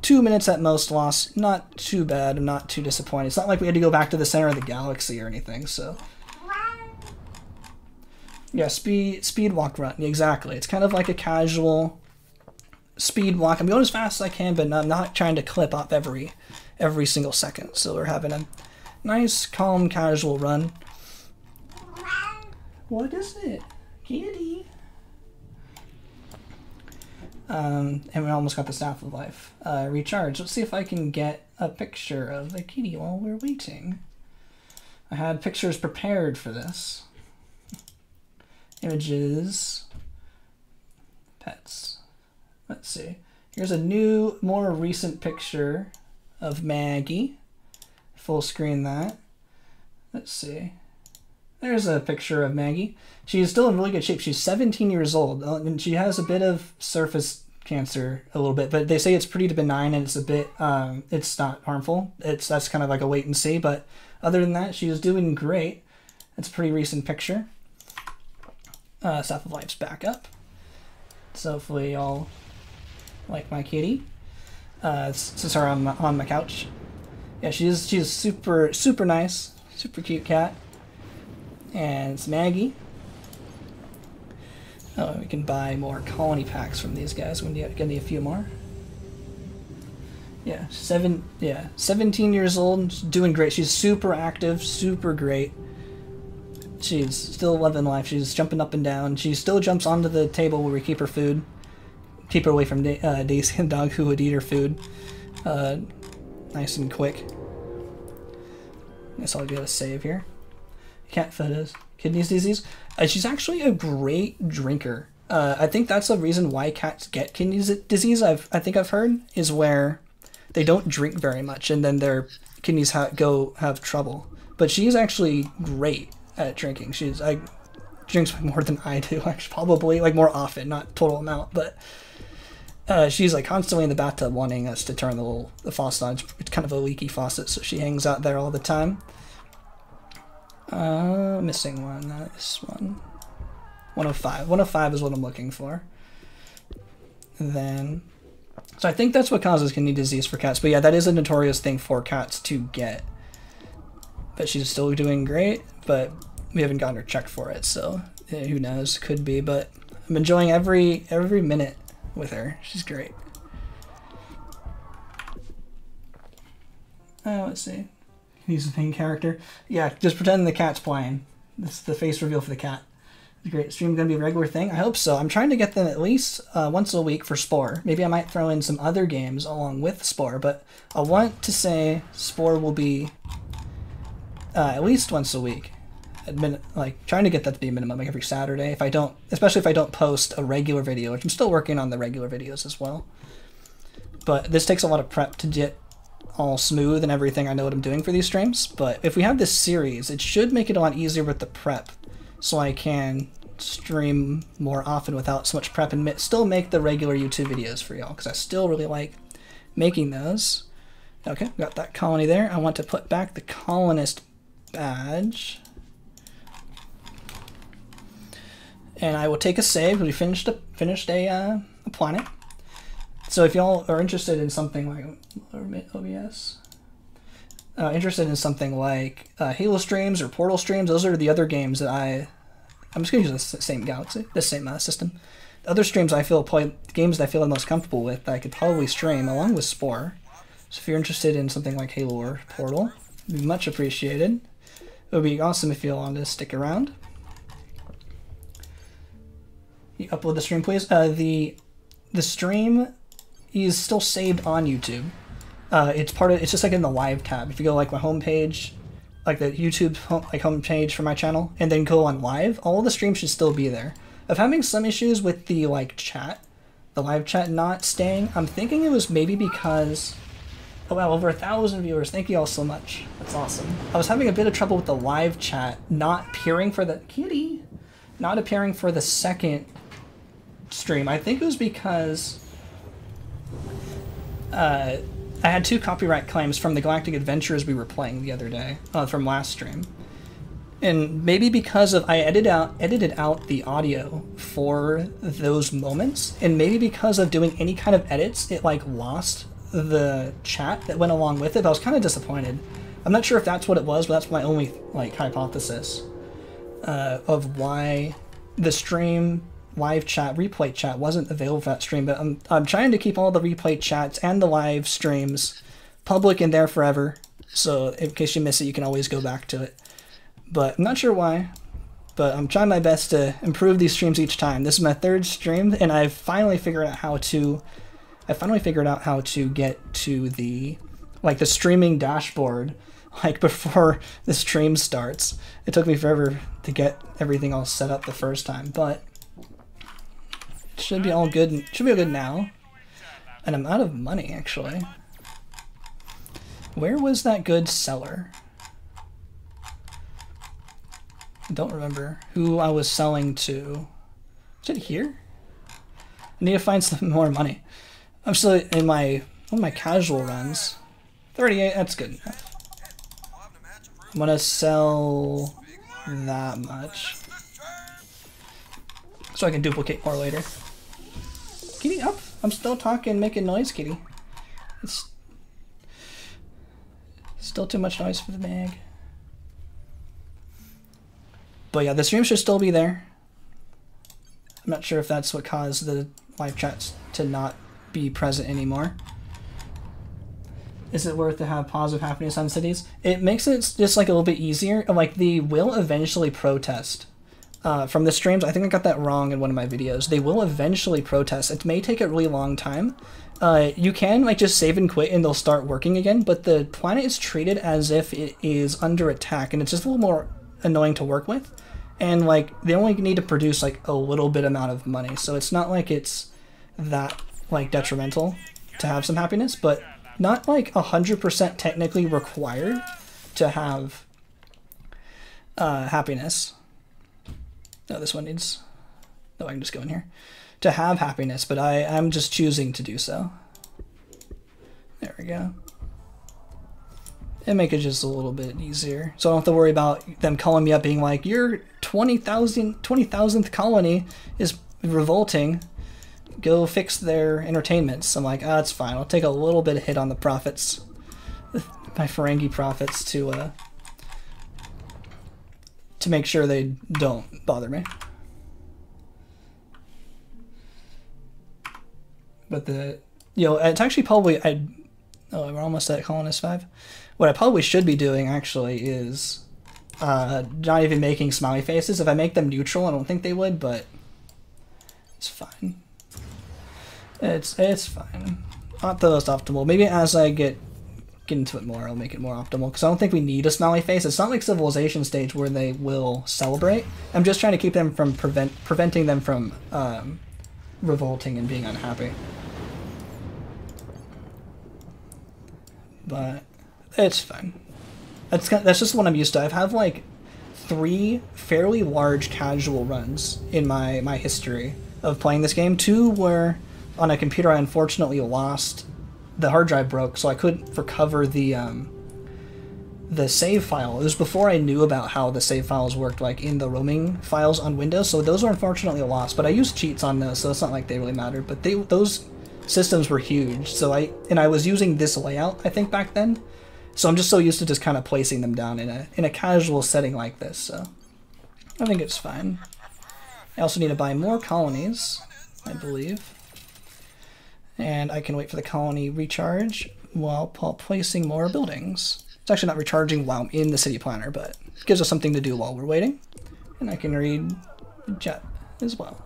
[SPEAKER 1] two minutes at most loss, not too bad, I'm not too disappointed. It's not like we had to go back to the center of the galaxy or anything, so. Yeah, speed speed walk run, exactly. It's kind of like a casual speed walk. I'm going as fast as I can, but I'm not trying to clip up every every single second. So we're having a Nice, calm, casual run. What is it? Kitty. Um, and we almost got the Staff of Life. Uh, recharge. Let's see if I can get a picture of the kitty while we're waiting. I had pictures prepared for this. Images. Pets. Let's see. Here's a new, more recent picture of Maggie full screen that. Let's see. There's a picture of Maggie. She's still in really good shape. She's 17 years old, uh, and she has a bit of surface cancer a little bit, but they say it's pretty benign and it's a bit, um, it's not harmful. It's that's kind of like a wait and see. But other than that, she's doing great. It's a pretty recent picture. Uh, Staff of Life's back up. So hopefully y'all like my kitty. Uh, since her on on my couch yeah, she's she's super super nice, super cute cat. And it's Maggie. Oh, we can buy more colony packs from these guys. We need, get a few more. Yeah, seven. Yeah, 17 years old, doing great. She's super active, super great. She's still loving life. She's jumping up and down. She still jumps onto the table where we keep her food. Keep her away from uh, Daisy and Dog, who would eat her food. Uh, nice and quick. Guess I'll get a save here. Cat fetus, kidneys disease. Uh, she's actually a great drinker. Uh, I think that's the reason why cats get kidney disease. I've I think I've heard is where they don't drink very much and then their kidneys ha go have trouble. But she's actually great at drinking. She's I drinks more than I do. Actually, probably like more often, not total amount, but uh, she's like constantly in the bathtub wanting us to turn the little the faucet on. It's kind of a leaky faucet, so she hangs out there all the time. Uh, missing one. This one. 105. 105 is what I'm looking for. And then, so I think that's what causes kidney disease for cats. But yeah, that is a notorious thing for cats to get. But she's still doing great, but we haven't gotten her checked for it, so who knows? Could be, but I'm enjoying every every minute with her. She's great. Oh, let's see. He's the main character. Yeah, just pretend the cat's playing. This is the face reveal for the cat. It's great. Stream gonna be a regular thing? I hope so. I'm trying to get them at least uh, once a week for Spore. Maybe I might throw in some other games along with Spore, but I want to say Spore will be uh, at least once a week admin, like trying to get that to be a minimum like every Saturday. If I don't, especially if I don't post a regular video, which I'm still working on the regular videos as well. But this takes a lot of prep to get all smooth and everything. I know what I'm doing for these streams. But if we have this series, it should make it a lot easier with the prep, so I can stream more often without so much prep and still make the regular YouTube videos for y'all because I still really like making those. Okay, got that colony there. I want to put back the colonist badge. And I will take a save. We finished a finished a, uh, a planet. So if y'all are interested in something like OBS, uh, interested in something like uh, Halo streams or Portal streams, those are the other games that I. I'm just gonna use the same galaxy, the same uh, system The other streams I feel play games that I feel the most comfortable with that I could probably stream along with Spore. So if you're interested in something like Halo or Portal, it'd be much appreciated. It would be awesome if you wanted to stick around. You upload the stream, please. Uh, the the stream is still saved on YouTube. Uh, it's part of. It's just like in the live tab. If you go like my homepage, like the YouTube home, like homepage for my channel, and then go on live, all the streams should still be there. I'm having some issues with the like chat, the live chat not staying. I'm thinking it was maybe because. Oh wow, over a thousand viewers. Thank you all so much. That's awesome. I was having a bit of trouble with the live chat not appearing for the kitty, not appearing for the second stream. I think it was because uh, I had two copyright claims from the Galactic Adventures we were playing the other day uh, from last stream, and maybe because of I edited out edited out the audio for those moments, and maybe because of doing any kind of edits, it like lost the chat that went along with it. But I was kind of disappointed. I'm not sure if that's what it was, but that's my only like hypothesis uh, of why the stream live chat, replay chat wasn't available for that stream, but I'm, I'm trying to keep all the replay chats and the live streams public in there forever. So in case you miss it, you can always go back to it. But I'm not sure why, but I'm trying my best to improve these streams each time. This is my third stream, and I've finally figured out how to, I finally figured out how to get to the, like the streaming dashboard, like before the stream starts. It took me forever to get everything all set up the first time, but should be all good. Should be all good now. And I'm out of money, actually. Where was that good seller? I don't remember who I was selling to. Is it here? I need to find some more money. I'm still in my one of my casual runs. 38, that's good enough. I'm gonna sell that much. So I can duplicate more later. Kitty, up! I'm still talking, making noise, Kitty. It's still too much noise for the mag. But yeah, the stream should still be there. I'm not sure if that's what caused the live chats to not be present anymore. Is it worth to have positive happiness on cities? It makes it just like a little bit easier. Like they will eventually protest uh, from the streams. I think I got that wrong in one of my videos. They will eventually protest. It may take a really long time. Uh, you can like just save and quit and they'll start working again, but the planet is treated as if it is under attack and it's just a little more annoying to work with. And like they only need to produce like a little bit amount of money, so it's not like it's that like detrimental to have some happiness, but not like 100% technically required to have uh, happiness. No, this one needs... No, I can just go in here. To have happiness, but I, I'm just choosing to do so. There we go. And make it just a little bit easier. So I don't have to worry about them calling me up being like, your 20,000, 20,000th colony is revolting. Go fix their entertainments. I'm like, ah, oh, it's fine. I'll take a little bit of hit on the profits. My Ferengi profits to uh, to make sure they don't bother me. But the, you know, it's actually probably, I, oh, we're almost at Colonist 5. What I probably should be doing actually is uh, not even making smiley faces. If I make them neutral, I don't think they would, but it's fine. It's, it's fine. Not the most optimal. Maybe as I get get into it more, I'll make it more optimal. Because I don't think we need a smiley face. It's not like Civilization stage where they will celebrate. I'm just trying to keep them from prevent preventing them from um, revolting and being unhappy. But it's fine. That's that's just what I'm used to. I've had like three fairly large casual runs in my my history of playing this game. Two were on a computer I unfortunately lost the hard drive broke, so I couldn't recover the um, the save file. It was before I knew about how the save files worked, like in the roaming files on Windows. So those are unfortunately lost. But I used cheats on those, so it's not like they really mattered. But they those systems were huge. So I and I was using this layout, I think back then. So I'm just so used to just kind of placing them down in a in a casual setting like this. So I think it's fine. I also need to buy more colonies. I believe. And I can wait for the colony recharge while placing more buildings. It's actually not recharging while I'm in the city planner, but it gives us something to do while we're waiting. And I can read jet as well.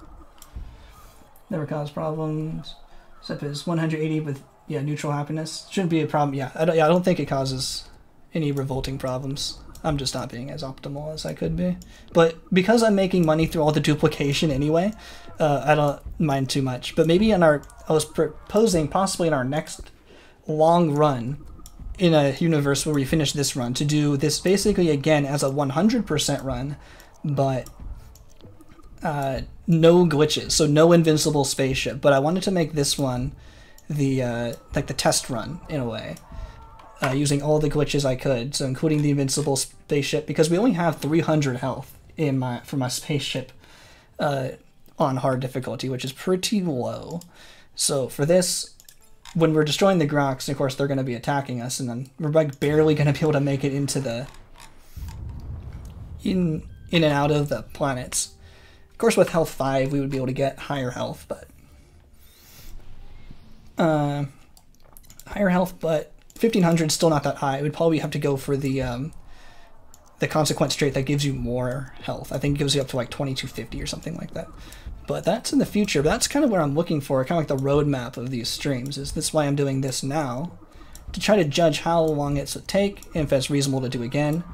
[SPEAKER 1] Never cause problems. Except it's 180 with yeah neutral happiness. Shouldn't be a problem. Yeah, I don't. Yeah, I don't think it causes any revolting problems. I'm just not being as optimal as I could be. But because I'm making money through all the duplication anyway, uh, I don't mind too much. But maybe in our, I was proposing possibly in our next long run in a universe where we finish this run to do this basically again as a 100% run, but uh, no glitches, so no invincible spaceship. But I wanted to make this one the uh, like the test run in a way uh, using all the glitches I could, so including the invincible spaceship, because we only have 300 health in my for my spaceship uh, on hard difficulty, which is pretty low. So for this, when we're destroying the Grox, of course they're going to be attacking us, and then we're like barely going to be able to make it into the in in and out of the planets. Of course, with health five, we would be able to get higher health, but uh, higher health, but 1500 is still not that high. It would probably have to go for the um, the consequence trait that gives you more health. I think it gives you up to like 2250 or something like that. But that's in the future. That's kind of what I'm looking for, kind of like the roadmap of these streams. Is this why I'm doing this now? To try to judge how long it's to take, and if it's reasonable to do again.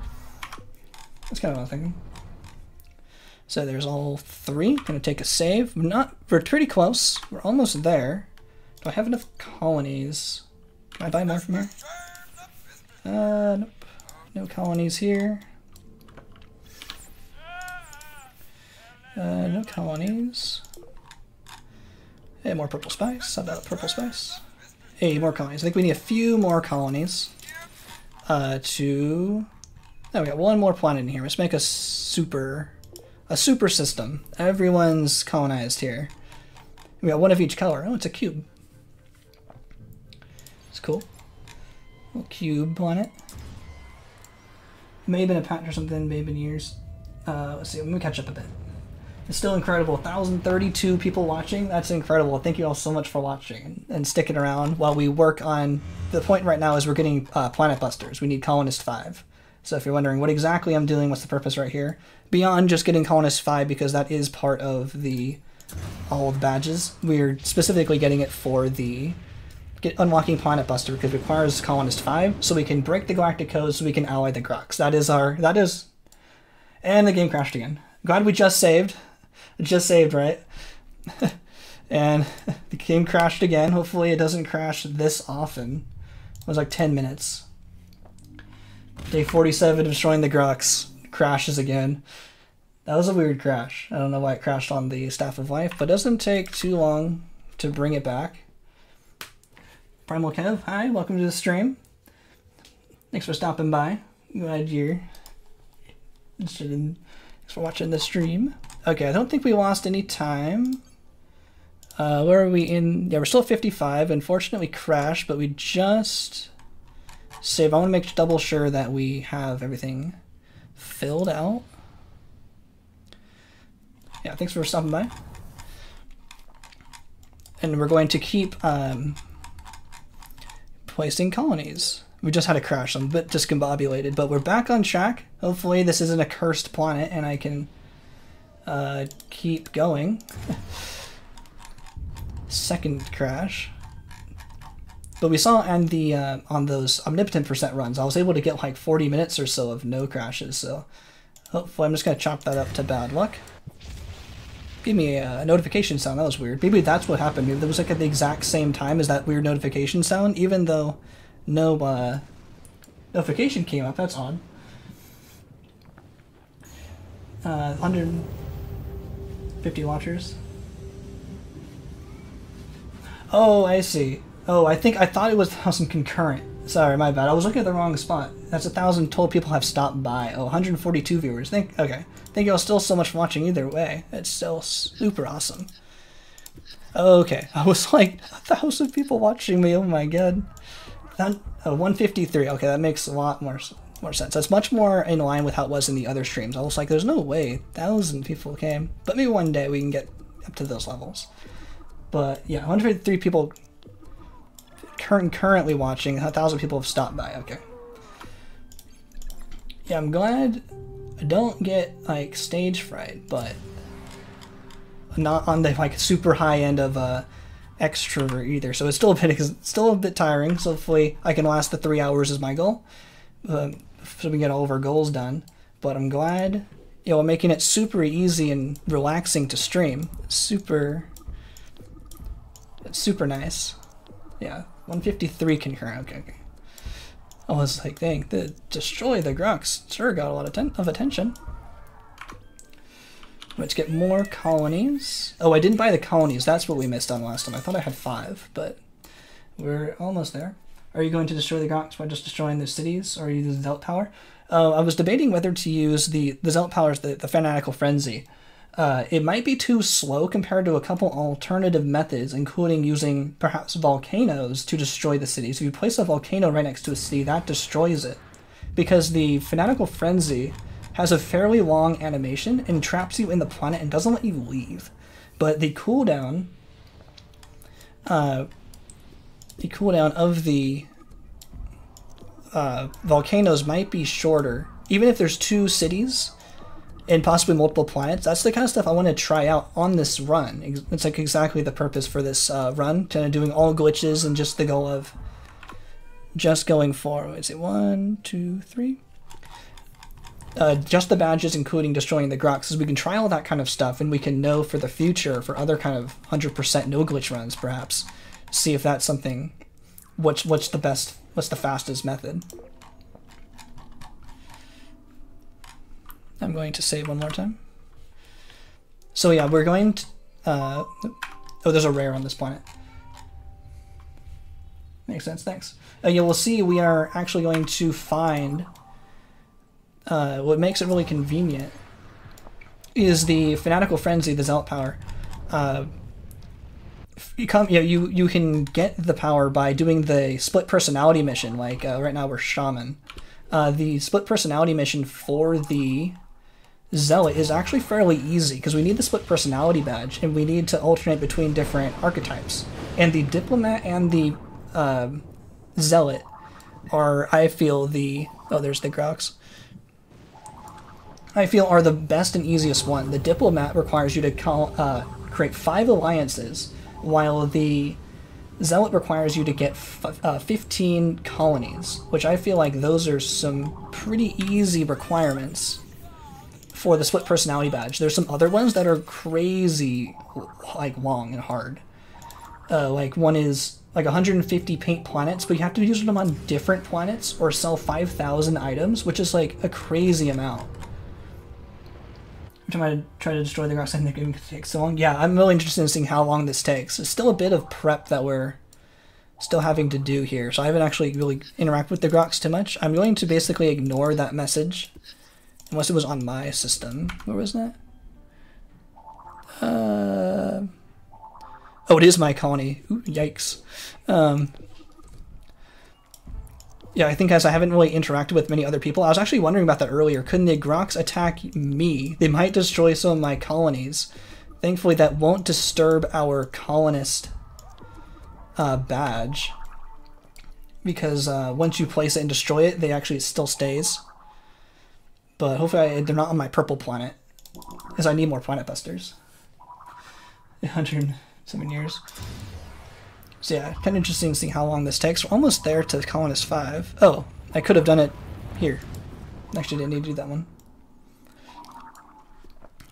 [SPEAKER 1] That's kind of what I'm thinking. So there's all three. Gonna take a save. We're not. We're pretty close. We're almost there. Do I have enough colonies? Can I buy more from here? Uh, nope. No colonies here. Uh, no colonies. Hey, more purple spice. How about purple spice? Hey, more colonies. I think we need a few more colonies uh, to... Oh, we got one more planet in here. Let's make a super... A super system. Everyone's colonized here. We got one of each color. Oh, it's a cube. It's cool. Little cube planet. May have been a patch or something, may have been years. Uh, let's see, let me catch up a bit. It's still incredible. 1,032 people watching. That's incredible. Thank you all so much for watching and sticking around while we work on. The point right now is we're getting uh, Planet Busters. We need Colonist 5. So if you're wondering what exactly I'm doing, what's the purpose right here? Beyond just getting Colonist 5, because that is part of the all of the badges, we're specifically getting it for the get unlocking Planet Buster because it requires Colonist 5, so we can break the Galactic Code so we can ally the Grox. That is our, that is, and the game crashed again. Glad we just saved. Just saved, right? and the game crashed again. Hopefully it doesn't crash this often. It was like 10 minutes. Day 47, destroying the Grox. Crashes again. That was a weird crash. I don't know why it crashed on the Staff of Life, but it doesn't take too long to bring it back. Primal Kev, hi, welcome to the stream. Thanks for stopping by. Glad you're interested in. Thanks for watching the stream. Okay, I don't think we lost any time. Uh, where are we in? Yeah, we're still at 55. Unfortunately, we crashed, but we just save. I want to make double sure that we have everything filled out. Yeah, thanks for stopping by. And we're going to keep um, placing colonies. We just had a crash. I'm a bit discombobulated, but we're back on track. Hopefully this isn't a cursed planet and I can uh, keep going. Second crash. But we saw on the uh, on those omnipotent percent runs, I was able to get like 40 minutes or so of no crashes. So hopefully I'm just gonna chop that up to bad luck. Give me a notification sound. That was weird. Maybe that's what happened. Maybe that was like at the exact same time as that weird notification sound, even though no uh, notification came up. That's odd. Uh, 150 watchers. Oh, I see. Oh, I think I thought it was 1,000 concurrent. Sorry, my bad. I was looking at the wrong spot. That's a thousand total people have stopped by. Oh, 142 viewers. Think okay. Thank you all still so much for watching either way. It's still super awesome. Okay, I was like a thousand people watching me. Oh my god. That, uh, oh, 153. Okay, that makes a lot more more sense. That's much more in line with how it was in the other streams. I was like, there's no way thousand people came, but maybe one day we can get up to those levels. But yeah, 153 people current currently watching. A thousand people have stopped by. Okay. Yeah, I'm glad I don't get like stage fright, but not on the like super high end of uh, extrovert either. So it's still a bit still a bit tiring. So hopefully I can last the three hours is my goal, uh, so we get all of our goals done. But I'm glad you know making it super easy and relaxing to stream. Super, super nice. Yeah, 153 concurrent. Okay, okay. I was like, dang, the destroy the Grox sure got a lot of, of attention. Let's get more colonies. Oh, I didn't buy the colonies. That's what we missed on last time. I thought I had five, but we're almost there. Are you going to destroy the Grox by just destroying the cities, or use the Zealot Power? Uh, I was debating whether to use the the Zealot Powers, the, the Fanatical Frenzy, uh, it might be too slow compared to a couple alternative methods, including using perhaps volcanoes to destroy the cities. If you place a volcano right next to a city, that destroys it. Because the Fanatical Frenzy has a fairly long animation and traps you in the planet and doesn't let you leave. But the cooldown, uh, the cooldown of the uh, volcanoes might be shorter. Even if there's two cities, and possibly multiple planets. That's the kind of stuff I want to try out on this run. It's like exactly the purpose for this uh, run, kind of doing all glitches and just the goal of just going for, is it one, two, three? Uh, just the badges, including destroying the Grox, because we can try all that kind of stuff, and we can know for the future, for other kind of 100% no glitch runs, perhaps, see if that's something, what's, what's the best, what's the fastest method. I'm going to save one more time. So yeah, we're going to, uh, oh, there's a rare on this planet. Makes sense, thanks. Uh, you will see we are actually going to find, uh, what makes it really convenient is the Fanatical Frenzy, the Zealot power. Uh, you come, you, know, you you can get the power by doing the split personality mission. Like uh, right now we're shaman. Uh, the split personality mission for the Zealot is actually fairly easy because we need the split personality badge and we need to alternate between different archetypes. And the Diplomat and the uh, Zealot are, I feel, the. Oh, there's the Grox. I feel are the best and easiest one. The Diplomat requires you to call, uh, create five alliances, while the Zealot requires you to get uh, 15 colonies, which I feel like those are some pretty easy requirements for the split personality badge. There's some other ones that are crazy, like long and hard. Uh, like one is like 150 paint planets, but you have to use them on different planets or sell 5,000 items, which is like a crazy amount. I'm trying to try to destroy the Grox. I think it could take so long. Yeah, I'm really interested in seeing how long this takes. It's still a bit of prep that we're still having to do here, so I haven't actually really interacted with the Grox too much. I'm going to basically ignore that message Unless it was on my system. Where was that? Uh, oh, it is my colony. Ooh, yikes. Um, yeah, I think as I haven't really interacted with many other people, I was actually wondering about that earlier. Couldn't the Grox attack me? They might destroy some of my colonies. Thankfully, that won't disturb our colonist uh, badge. Because uh, once you place it and destroy it, they actually still stays. But hopefully I, they're not on my purple planet. Because I need more planet busters. 107 years. So yeah, kind of interesting to see how long this takes. We're almost there to Colonist 5. Oh, I could have done it here. Actually didn't need to do that one.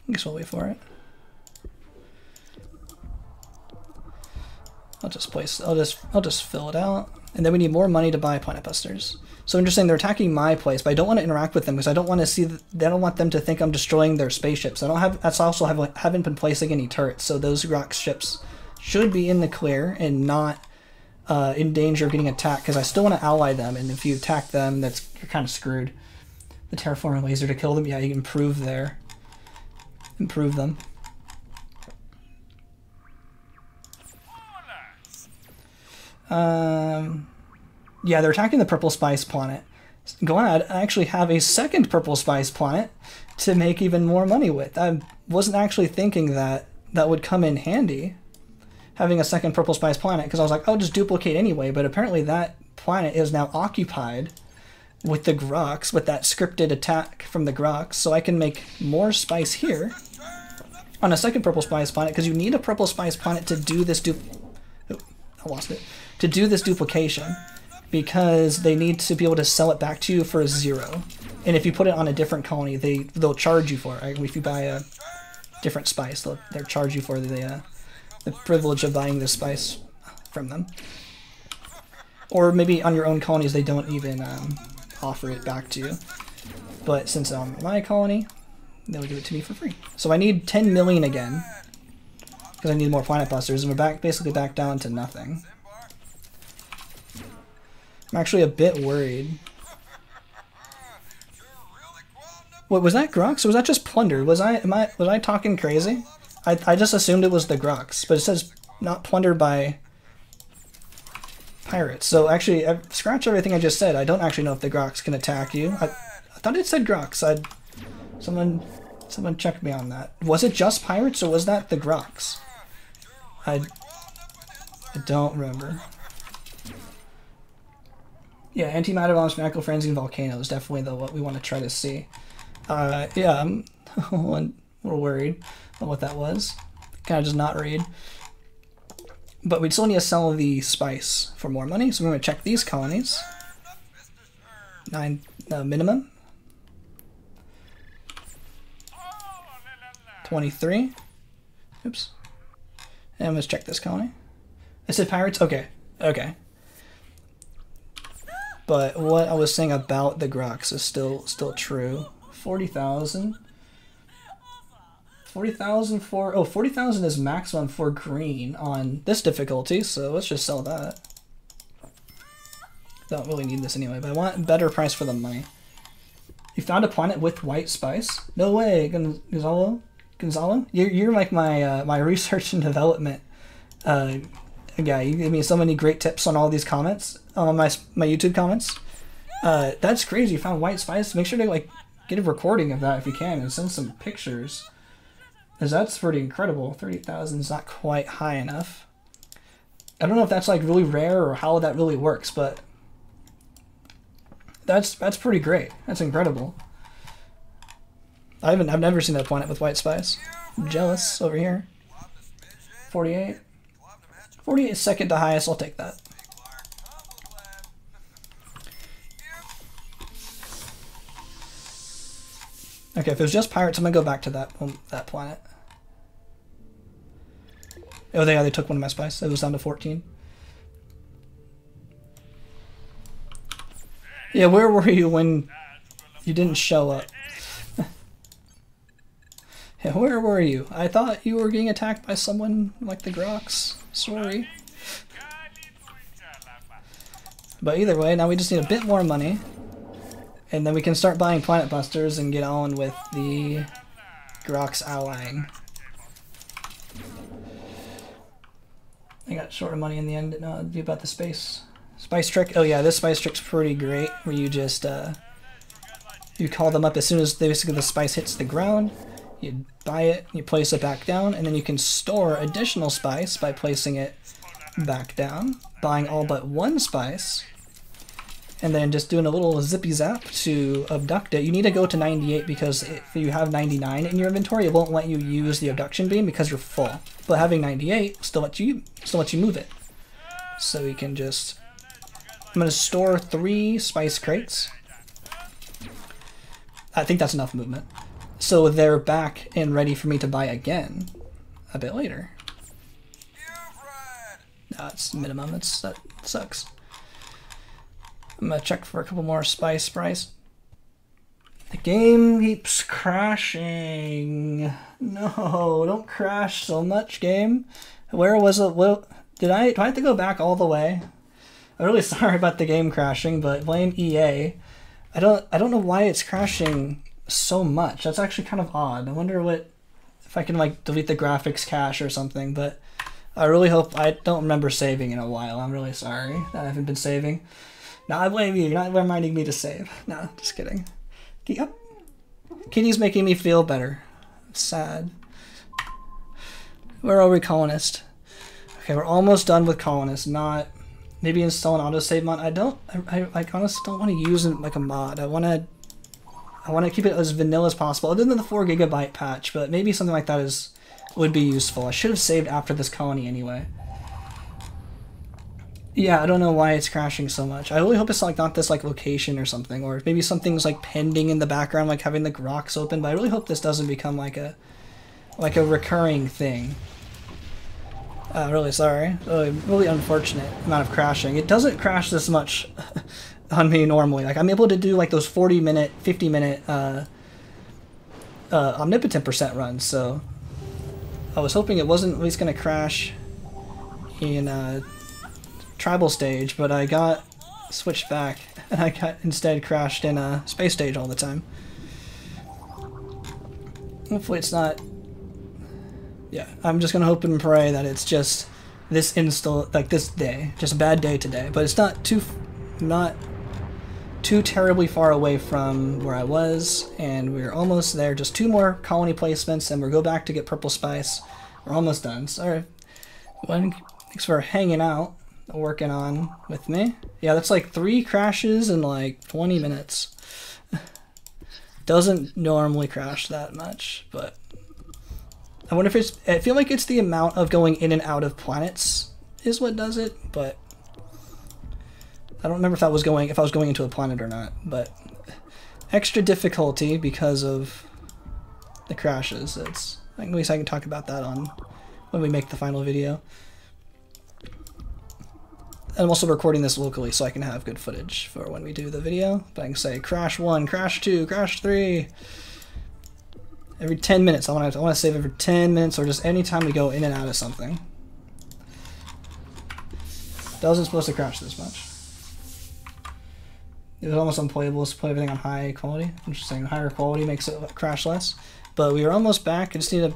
[SPEAKER 1] I guess we'll wait for it. I'll just place, I'll just, I'll just fill it out. And then we need more money to buy planet busters. So I'm just saying they're attacking my place, but I don't want to interact with them because I don't want to see. They don't want them to think I'm destroying their spaceships. I don't have. That's also have haven't been placing any turrets, so those Grox ships should be in the clear and not uh, in danger of getting attacked. Because I still want to ally them, and if you attack them, that's you're kind of screwed. The terraforming laser to kill them. Yeah, you can improve there. Improve them. Um. Yeah, they're attacking the Purple Spice planet. Glad I actually have a second Purple Spice planet to make even more money with. I wasn't actually thinking that that would come in handy. having a second purple spice planet because I was like, I'll just duplicate anyway. But apparently that planet is now occupied with the Grox, with that scripted attack from the Grox, so I can make more spice here on a second purple spice planet because you need a purple spice planet to do this du- oh, I lost it. To do this duplication because they need to be able to sell it back to you for a zero. And if you put it on a different colony, they they'll charge you for it. Right? If you buy a different spice, they'll they'll charge you for the uh, the privilege of buying this spice from them. Or maybe on your own colonies, they don't even um, offer it back to you. But since I'm my colony, they'll give it to me for free. So I need 10 million again because I need more planet busters, and we're back basically back down to nothing. I'm actually a bit worried. What was that Grox or was that just plunder? Was I am I was I talking crazy? I I just assumed it was the Grox, but it says not plundered by pirates. So actually, I, scratch everything I just said. I don't actually know if the Grox can attack you. I, I thought it said Grox. I someone someone check me on that. Was it just pirates or was that the Grox? I I don't remember. Yeah, antimatter bombs, miracle frenzy, and volcano is definitely the what we want to try to see. Uh, yeah, I'm a little worried about what that was. Kind of just not read. But we still need to sell the spice for more money, so we're going to check these colonies. Nine uh, minimum. 23. Oops. And let's check this colony. I said pirates? Okay. Okay. But what I was saying about the Grox is still still true. 40,000. 40,000 for... Oh, 40,000 is maximum for green on this difficulty, so let's just sell that. Don't really need this anyway, but I want better price for the money. You found a planet with white spice? No way, Gonzalo. Gonzalo? You're, you're like my uh, my research and development uh, guy. You give me so many great tips on all these comments, on my, my YouTube comments. Uh, that's crazy. You found white spice. Make sure to like get a recording of that if you can and send some pictures. Because that's pretty incredible. 30,000 is not quite high enough. I don't know if that's like really rare or how that really works, but that's that's pretty great. That's incredible. I haven't I've never seen that planet with white spice. I'm jealous over here. 48. 48 is second to highest, I'll take that. Okay, if it was just pirates, I'm gonna go back to that um, that planet. Oh, they, yeah, they took one of my spice. It was down to 14. Yeah, where were you when you didn't show up? yeah, where were you? I thought you were getting attacked by someone like the Grox. Sorry. But either way, now we just need a bit more money. And then we can start buying Planet Busters and get on with the Grox allying. I got short of money in the end. About the space. Spice trick. Oh yeah, this spice trick's pretty great. Where you just uh, you call them up as soon as basically the spice hits the ground. You buy it, you place it back down, and then you can store additional spice by placing it back down, buying all but one spice, and then just doing a little zippy zap to abduct it. You need to go to 98 because if you have 99 in your inventory, it won't let you use the abduction beam because you're full. But having 98 still lets you still lets you move it. So you can just I'm gonna store three spice crates. I think that's enough movement. So they're back and ready for me to buy again a bit later. That's minimum. It's, that sucks. I'm gonna check for a couple more spice price. The game keeps crashing. No, don't crash so much, game. Where was it? Well, did I? Do I have to go back all the way? I'm really sorry about the game crashing, but blame EA. I don't. I don't know why it's crashing so much. That's actually kind of odd. I wonder what if I can like delete the graphics cache or something. But I really hope I don't remember saving in a while. I'm really sorry that I haven't been saving. No, I blame you. You're not reminding me to save. No, just kidding. Yep. Kitty's making me feel better. sad. Where are we, colonist? Okay, we're almost done with colonist. Not maybe install an autosave mod. I don't. I, I honestly don't want to use it like a mod. I want to. I want to keep it as vanilla as possible, other than the four gigabyte patch. But maybe something like that is would be useful. I should have saved after this colony anyway. Yeah, I don't know why it's crashing so much. I really hope it's like not this like location or something, or maybe something's like pending in the background, like having the rocks open. But I really hope this doesn't become like a like a recurring thing. Uh, really sorry. Really, really unfortunate amount of crashing. It doesn't crash this much on me normally. Like I'm able to do like those 40 minute, 50 minute uh, uh, omnipotent percent runs. So I was hoping it wasn't at least going to crash in uh, tribal stage, but I got switched back and I got instead crashed in a space stage all the time. Hopefully it's not yeah, I'm just gonna hope and pray that it's just this install, like this day, just a bad day today. But it's not too, not too terribly far away from where I was, and we're almost there. Just two more colony placements, and we'll go back to get purple spice. We're almost done. Sorry, thanks for hanging out, working on with me. Yeah, that's like three crashes in like 20 minutes. Doesn't normally crash that much, but I wonder if it's. I feel like it's the amount of going in and out of planets is what does it, but I don't remember if that was going if I was going into a planet or not. But extra difficulty because of the crashes. It's at least I can talk about that on when we make the final video. I'm also recording this locally so I can have good footage for when we do the video. But I can say crash one, crash two, crash three every 10 minutes. I want to I want to save every 10 minutes or just any time we go in and out of something. Doesn't supposed to crash this much. It was almost unplayable to play everything on high quality. Interesting. Higher quality makes it crash less. But we are almost back. I just need to...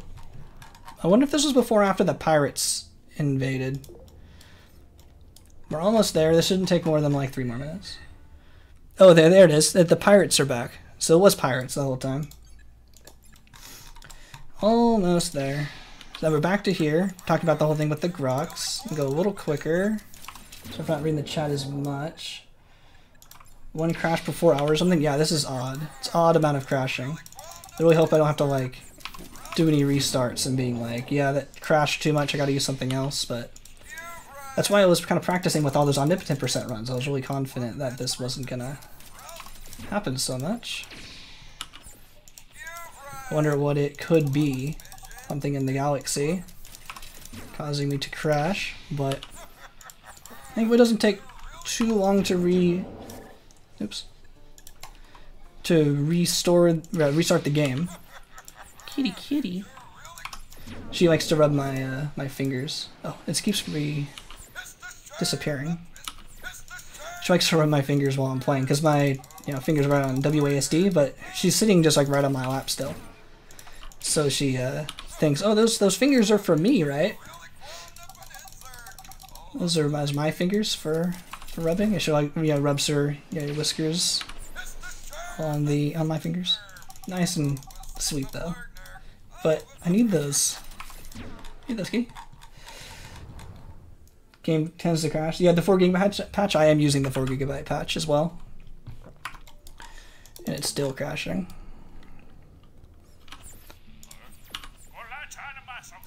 [SPEAKER 1] I wonder if this was before or after the pirates invaded. We're almost there. This shouldn't take more than like three more minutes. Oh, there, there it is. The pirates are back. So it was pirates the whole time. Almost there. So we're back to here. Talked about the whole thing with the Grox. Go a little quicker. So I'm not reading the chat as much. One crash per four hours or something? Yeah, this is odd. It's odd amount of crashing. I really hope I don't have to like do any restarts and being like, yeah, that crashed too much, I gotta use something else, but that's why I was kind of practicing with all those omnipotent percent runs. I was really confident that this wasn't gonna happen so much. Wonder what it could be. Something in the galaxy causing me to crash, but I think it doesn't take too long to re... Oops. To restore, uh, restart the game. Kitty, kitty. She likes to rub my uh, my fingers. Oh, it keeps re disappearing. She likes to rub my fingers while I'm playing because my you know fingers are right on WASD, but she's sitting just like right on my lap still. So she uh, thinks, oh, those those fingers are for me, right? Those are my fingers for for rubbing. I should like yeah rubs her yeah whiskers on the on my fingers. Nice and sweet though. But I need those. need those key. Game tends to crash. Yeah, the 4 gigabyte patch, I am using the 4 gigabyte patch as well. And it's still crashing.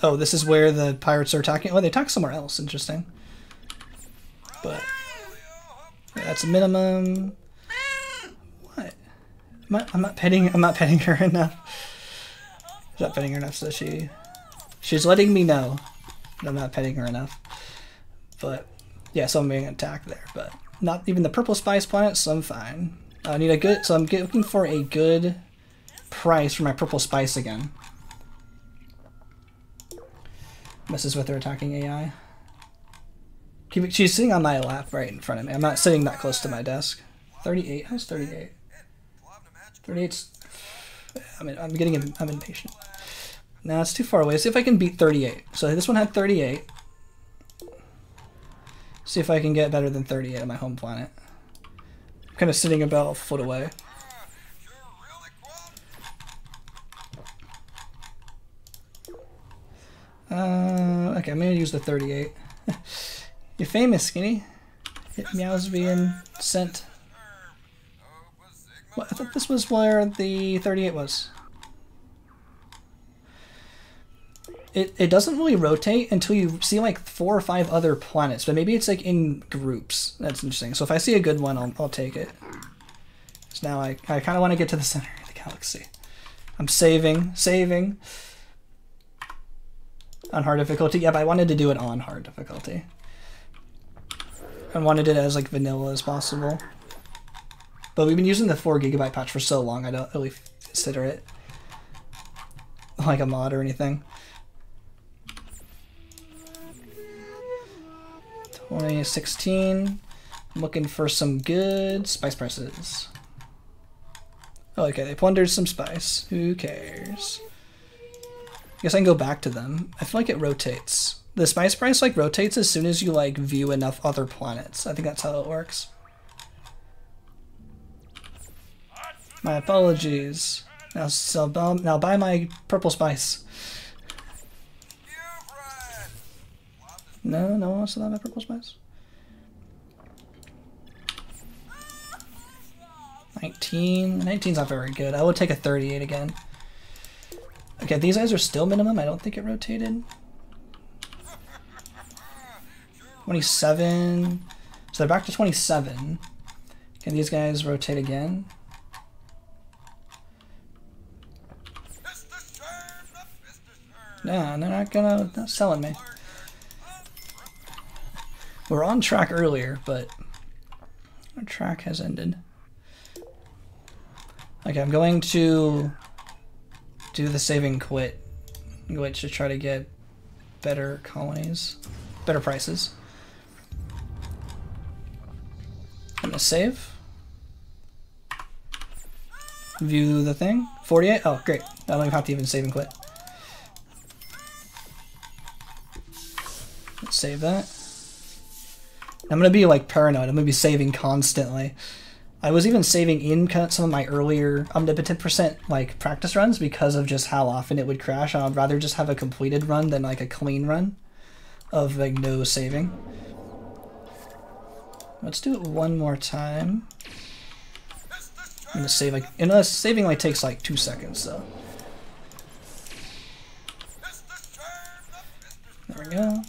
[SPEAKER 1] Oh, this is where the pirates are attacking. Oh, they attack somewhere else. Interesting. But yeah, that's a minimum. What? I'm not, I'm not petting. I'm not petting her enough. I'm not petting her enough, so she she's letting me know that I'm not petting her enough. But yeah, so I'm being attacked there. But not even the purple spice planet, so I'm fine. I need a good. So I'm looking for a good price for my purple spice again. messes with her attacking AI. She's sitting on my lap right in front of me. I'm not sitting that close to my desk. 38? How's 38? 38's... I mean, I'm getting... I'm impatient. No, it's too far away. see if I can beat 38. So this one had 38. See if I can get better than 38 on my home planet. I'm kind of sitting about a foot away. Uh, okay, I'm gonna use the 38. You're famous, Skinny. Hit meows being sent. What, I thought this was where the 38 was. It, it doesn't really rotate until you see like four or five other planets, but maybe it's like in groups. That's interesting. So if I see a good one, I'll, I'll take it. So now I, I kind of want to get to the center of the galaxy. I'm saving, saving. On hard difficulty? Yeah, but I wanted to do it on hard difficulty. I wanted it as like vanilla as possible. But we've been using the 4 gigabyte patch for so long, I don't really consider it like a mod or anything. 2016. I'm looking for some good spice prices. Oh, okay, they plundered some spice. Who cares? I Guess I can go back to them. I feel like it rotates. The spice price like rotates as soon as you like view enough other planets. I think that's how it works. My apologies. Now, um, now buy my purple spice. No, no one wants to my purple spice. 19. 19's not very good. I would take a 38 again. Okay, these guys are still minimum. I don't think it rotated. 27. So they're back to 27. Can these guys rotate again? Nah, they're not gonna not selling me. We're on track earlier, but our track has ended. Okay, I'm going to do the saving quit, which to try to get better colonies, better prices. I'm gonna save. View the thing. 48? Oh, great. I don't even have to even save and quit. Let's save that. I'm gonna be like paranoid. I'm gonna be saving constantly. I was even saving in some of my earlier omnipotent percent like practice runs because of just how often it would crash. I'd rather just have a completed run than like a clean run of like no saving. Let's do it one more time. I'm gonna save like, unless saving like takes like two seconds, so. There we go.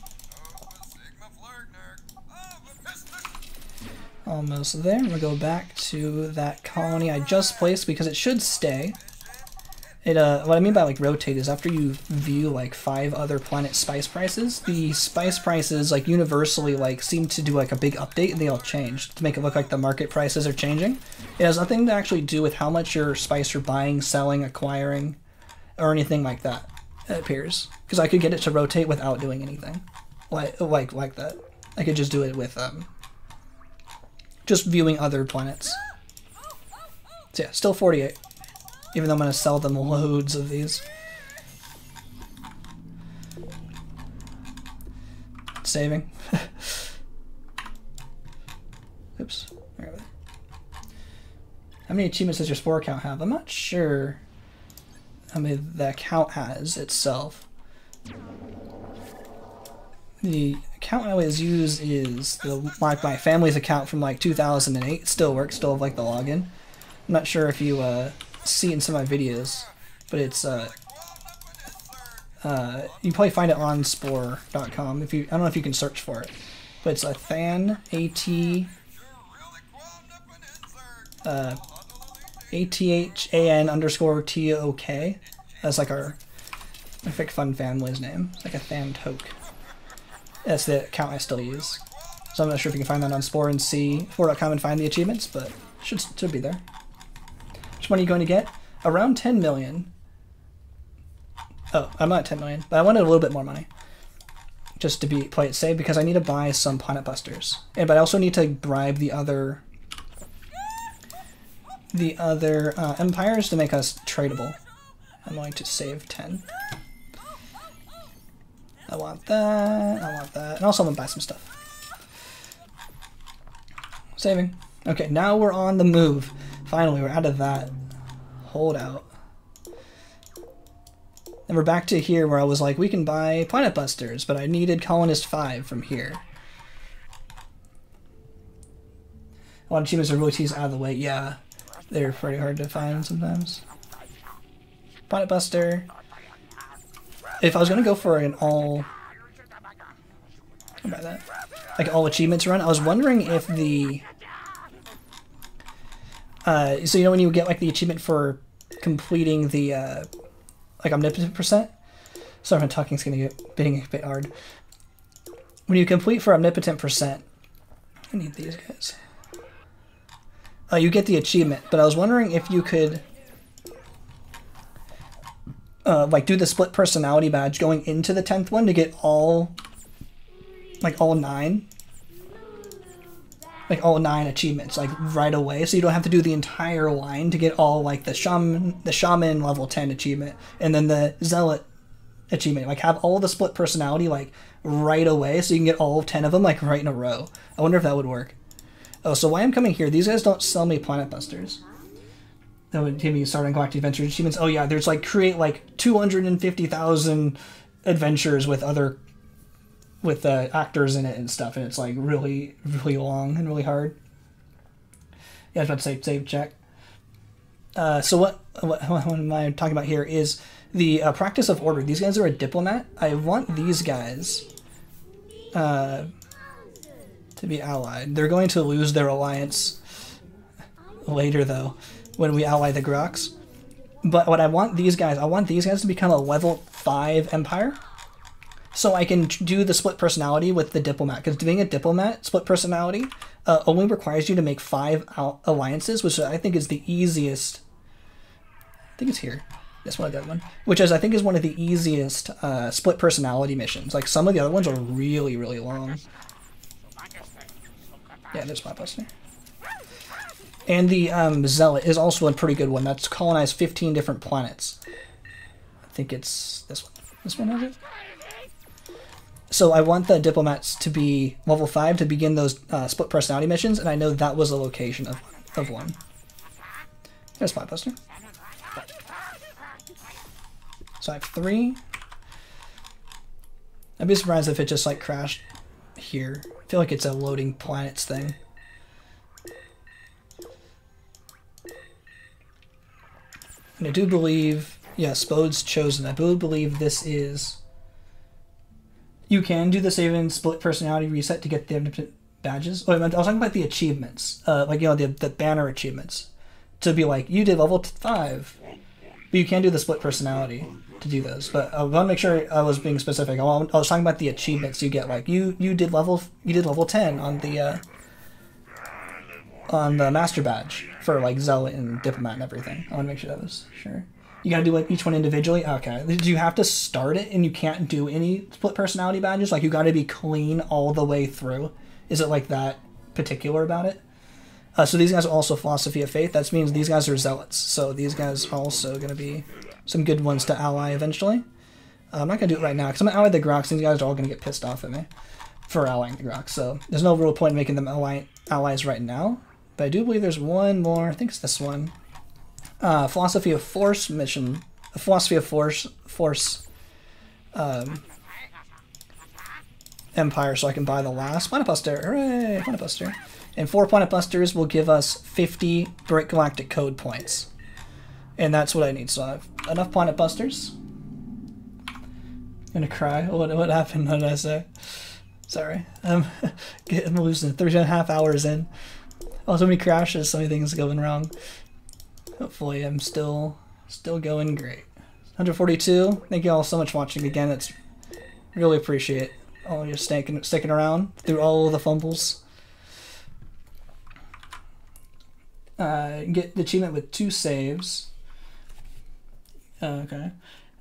[SPEAKER 1] Almost there. Gonna go back to that colony I just placed because it should stay. It uh, what I mean by like rotate is after you view like five other planet spice prices, the spice prices like universally like seem to do like a big update and they all change to make it look like the market prices are changing. It has nothing to actually do with how much your spice you're buying, selling, acquiring, or anything like that. It appears because I could get it to rotate without doing anything, like like like that. I could just do it with um, just viewing other planets. So yeah, still 48. Even though I'm going to sell them loads of these. Saving. Oops. How many achievements does your Spore account have? I'm not sure how many the account has itself. The account I always use is the like my family's account from like 2008. It still works, still have like the login. I'm not sure if you uh, see in some of my videos, but it's uh, uh, you probably find it on spore.com. If you, I don't know if you can search for it, but it's a than a t uh, a t h a n underscore t o k. That's like our perfect fun family's name. It's like a than toke. That's the account I still use. So I'm not sure if you can find that on Spore and see Spore.com and find the achievements, but should should be there. Which money are you going to get? Around 10 million. Oh, I'm not 10 million, but I wanted a little bit more money. Just to be play it safe because I need to buy some Planet Busters. And but I also need to bribe the other the other uh, empires to make us tradable. I'm going to save 10. I want that, I want that, and also I'm gonna buy some stuff. Saving. Okay, now we're on the move. Finally, we're out of that holdout. And we're back to here where I was like, we can buy Planet Busters, but I needed Colonist 5 from here. A lot of achievements are really teased out of the way. Yeah, they're pretty hard to find sometimes. Planet Buster. If I was gonna go for an all, buy that, like all achievements run, I was wondering if the, uh, so you know when you get like the achievement for completing the, uh, like omnipotent percent. Sorry my talking's gonna get being a bit hard. When you complete for omnipotent percent, I need these guys uh, you get the achievement. But I was wondering if you could, uh, like, do the split personality badge going into the tenth one to get all, like, all nine, like all nine achievements, like right away. So you don't have to do the entire line to get all like the shaman, the shaman level ten achievement, and then the zealot achievement. Like have all the split personality like right away, so you can get all ten of them like right in a row. I wonder if that would work. Oh, so why I'm coming here, these guys don't sell me Planet Busters. That would give me starting Galactic Adventures achievements. Oh yeah, there's like create like 250,000 adventures with other with uh, actors in it and stuff, and it's like really, really long and really hard. Yeah, I was about to say save check. Uh, so what, what, what am I talking about here is the uh, practice of order. These guys are a diplomat. I want these guys uh, to be allied. They're going to lose their alliance later, though, when we ally the Grox. But what I want these guys, I want these guys to become a level 5 empire. So I can do the split personality with the diplomat. Because doing a diplomat split personality uh, only requires you to make 5 alliances, which I think is the easiest. I think it's here. This one, that one, which is I think is one of the easiest uh, split personality missions. Like some of the other ones are really, really long. Yeah, there's my buster. And the um, Zealot is also a pretty good one. That's colonized 15 different planets. I think it's this one. This one has it? So I want the diplomats to be level 5 to begin those uh, split personality missions, and I know that was a location of, of one. There's my buster. So I have three. I'd be surprised if it just like crashed here. I feel like it's a loading planets thing. And I do believe, yeah, Spode's chosen. I do believe this is. You can do the save and split personality reset to get the badges. Oh, I was talking about the achievements, uh, like you know the the banner achievements, to be like you did level five, but you can do the split personality to do those. But I want to make sure I was being specific. I, was talking about the achievements you get. Like you, you did level, you did level ten on the uh, on the master badge for like zealot and diplomat and everything. I want to make sure that was sure. You gotta do like each one individually. Okay. Do you have to start it and you can't do any split personality badges? Like you got to be clean all the way through. Is it like that particular about it? Uh, so these guys are also philosophy of faith. That means these guys are zealots. So these guys are also gonna be some good ones to ally eventually. Uh, I'm not going to do it right now because I'm to ally the Grox. These guys are all going to get pissed off at me for allying the Grox. So there's no real point in making them ally allies right now. But I do believe there's one more. I think it's this one. Uh, Philosophy of Force mission. Philosophy of Force Force um, Empire so I can buy the last Planet Buster. Hooray! Planet Buster. And four Planet Busters will give us 50 Brick Galactic Code points. And that's what I need. So I have enough Planet Busters. I'm gonna cry. What, what happened? What did I say? Sorry. I'm losing three and a half hours in. Oh, so many crashes, so many things going wrong. Hopefully I'm still still going great. 142. Thank you all so much for watching again. It's really appreciate all your sticking sticking around through all the fumbles. Uh, get the achievement with two saves. Uh, okay.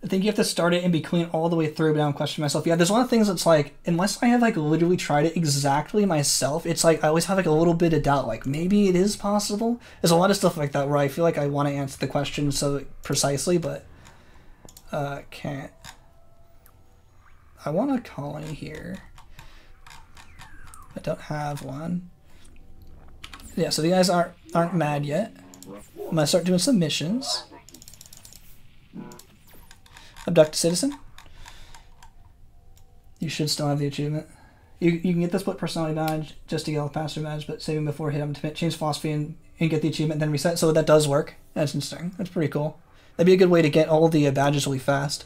[SPEAKER 1] I think you have to start it and be clean all the way through, but I'm questioning myself. Yeah, there's a lot of things that's like, unless I have like literally tried it exactly myself, it's like I always have like a little bit of doubt. Like maybe it is possible. There's a lot of stuff like that where I feel like I want to answer the question so precisely, but uh, can't. I want a colony here. I don't have one. Yeah, so the guys aren't aren't mad yet. I'm gonna start doing some missions. Abduct a citizen. You should still have the achievement. You, you can get the split personality badge just to get all the passive badge, but saving before hit him to change philosophy and, and get the achievement, then reset. So that does work. That's interesting. That's pretty cool. That'd be a good way to get all the uh, badges really fast,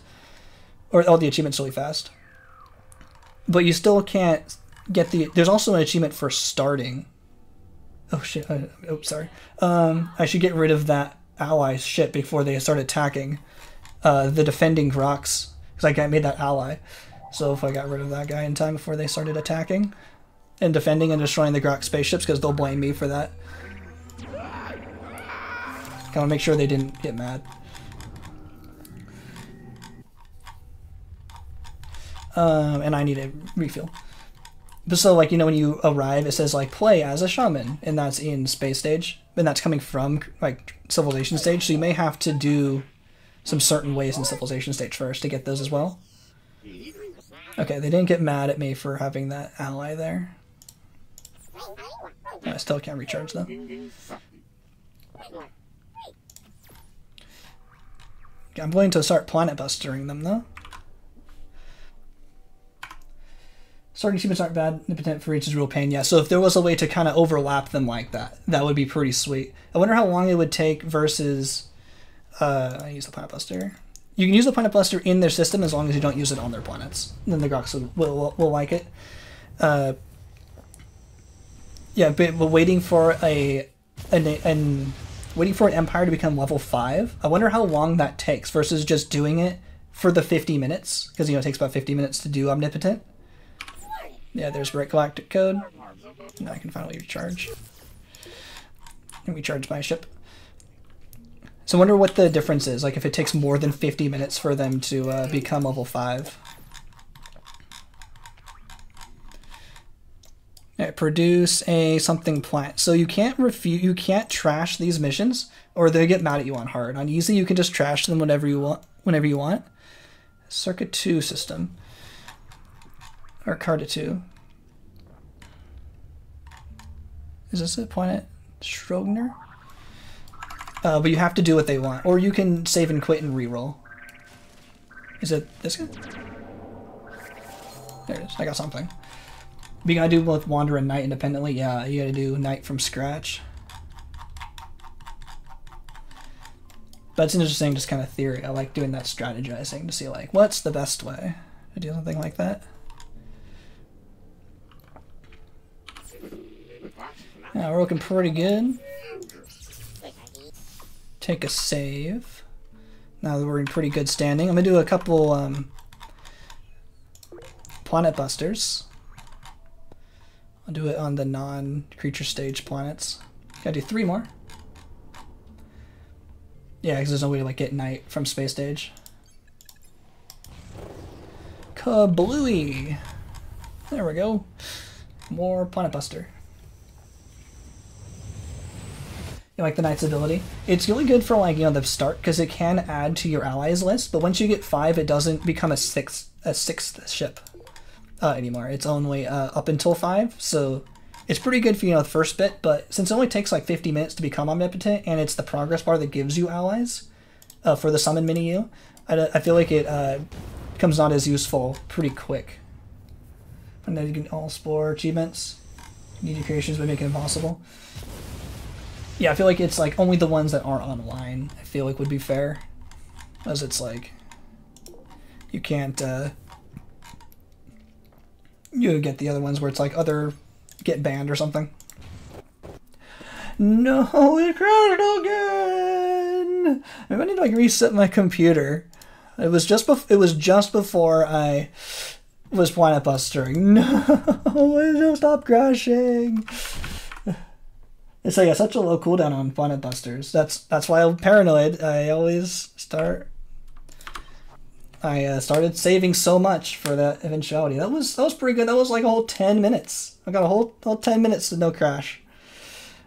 [SPEAKER 1] or all the achievements really fast. But you still can't get the. There's also an achievement for starting. Oh shit! Uh, oh, sorry. Um, I should get rid of that ally shit before they start attacking uh, the defending Grox because I made that ally. So if I got rid of that guy in time before they started attacking and defending and destroying the Grox spaceships because they'll blame me for that. Gotta make sure they didn't get mad. Um, and I need a refill. But so, like, you know, when you arrive, it says, like, play as a shaman, and that's in space stage, and that's coming from, like, civilization stage, so you may have to do some certain ways in civilization stage first to get those as well. Okay, they didn't get mad at me for having that ally there. I still can't recharge them. I'm going to start planet bustering them, though. Starting achievements aren't bad. Impotent for each is real pain. Yeah, so if there was a way to kind of overlap them like that, that would be pretty sweet. I wonder how long it would take versus. Uh, I use the planet buster. You can use the planet buster in their system as long as you don't use it on their planets. Then the Grox will, will, will like it. Uh, yeah, but, but waiting for a an, an waiting for an empire to become level five. I wonder how long that takes versus just doing it for the 50 minutes because you know it takes about 50 minutes to do omnipotent. Yeah, there's Bright Galactic Code. Now I can finally recharge. And recharge my ship. So I wonder what the difference is, like if it takes more than 50 minutes for them to uh, become level 5. Right, produce a something plant. So you can't refuse, you can't trash these missions, or they get mad at you on hard. On easy, you can just trash them whenever you want. Whenever you want. Circuit 2 system or Carta 2. Is this a planet Strogner? Uh, but you have to do what they want. Or you can save and quit and reroll. Is it this guy? There it is. I got something. But you gotta do both Wander and Knight independently. Yeah, you gotta do Knight from scratch. But it's interesting just kind of theory. I like doing that strategizing to see like, what's the best way to do something like that? Yeah, we're looking pretty good. Take a save. Now that we're in pretty good standing, I'm gonna do a couple um, planet busters. I'll do it on the non-creature stage planets. Gotta do three more. Yeah, because there's no way to like get Knight from space stage. Kablooey! There we go. More Planet Buster like the knight's ability. It's really good for like you know the start because it can add to your allies list, but once you get five, it doesn't become a sixth a sixth ship uh, anymore. It's only uh, up until five, so it's pretty good for you know the first bit. But since it only takes like 50 minutes to become omnipotent, and it's the progress bar that gives you allies uh, for the summon you, I, I feel like it uh, becomes not as useful pretty quick. And then you can all explore achievements. Need creations by making it impossible. Yeah, I feel like it's like only the ones that aren't online. I feel like would be fair, as it's like you can't uh, you get the other ones where it's like other get banned or something. No, it crashed again. Maybe I need to like reset my computer. It was just bef- it was just before I was planet bustering. No, it stop crashing. So yeah, such a low cooldown on Planet Busters. That's that's why I'm paranoid. I always start. I uh, started saving so much for that eventuality. That was that was pretty good. That was like a whole ten minutes. I got a whole whole ten minutes to no crash.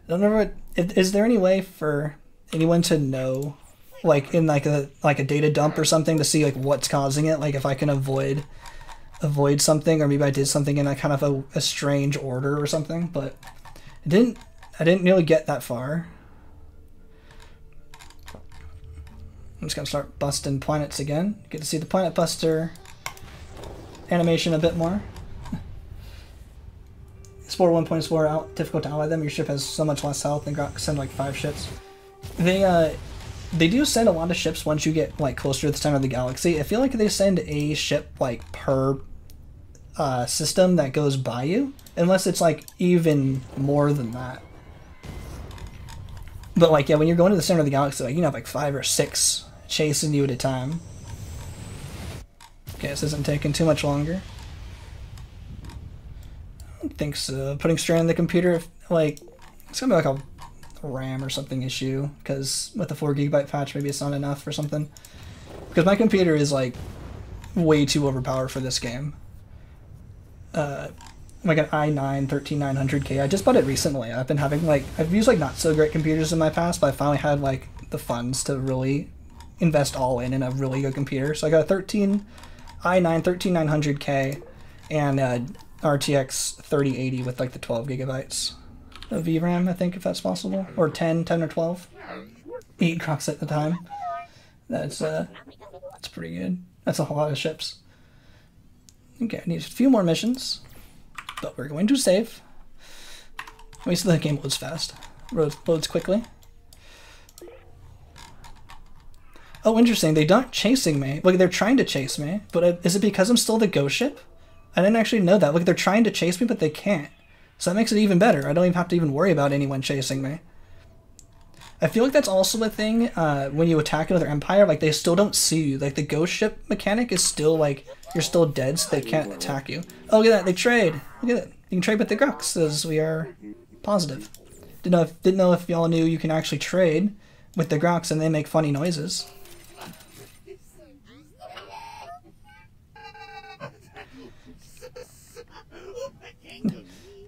[SPEAKER 1] I don't know. If, is there any way for anyone to know, like in like a like a data dump or something, to see like what's causing it? Like if I can avoid avoid something, or maybe I did something in a kind of a, a strange order or something, but it didn't I didn't really get that far. I'm just gonna start busting planets again. Get to see the Planet Buster animation a bit more. Spore 1.4 out difficult to ally them. Your ship has so much less health and got send like five ships. They uh they do send a lot of ships once you get like closer to the center of the galaxy. I feel like they send a ship like per uh, system that goes by you, unless it's like even more than that. But like yeah, when you're going to the center of the galaxy, like you can have like five or six chasing you at a time. Okay, this isn't taking too much longer. I don't think so. Putting strain on the computer, like, it's gonna be like a RAM or something issue, because with the 4 gigabyte patch, maybe it's not enough or something. Because my computer is like way too overpowered for this game. Uh, like an i9 13900K. I just bought it recently. I've been having like I've used like not so great computers in my past, but I finally had like the funds to really invest all in in a really good computer. So I got a 13 i9 13900K and a RTX 3080 with like the 12 gigabytes of VRAM, I think if that's possible, or 10, 10 or 12. Eight crocs at the time. That's uh, that's pretty good. That's a whole lot of ships. Okay, I need a few more missions, but we're going to save. Wait till the game loads fast. Loads, loads quickly. Oh, interesting. They're not chasing me. Like, they're trying to chase me, but is it because I'm still the ghost ship? I didn't actually know that. Like, they're trying to chase me, but they can't. So that makes it even better. I don't even have to even worry about anyone chasing me. I feel like that's also a thing uh, when you attack another empire. Like, they still don't see you. Like, the ghost ship mechanic is still, like, you're still dead, so they can't attack you. Oh, look at that. They trade. Look at that. You can trade with the Grox, as we are positive. Didn't know if, didn't know if y'all knew you can actually trade with the Grox and they make funny noises.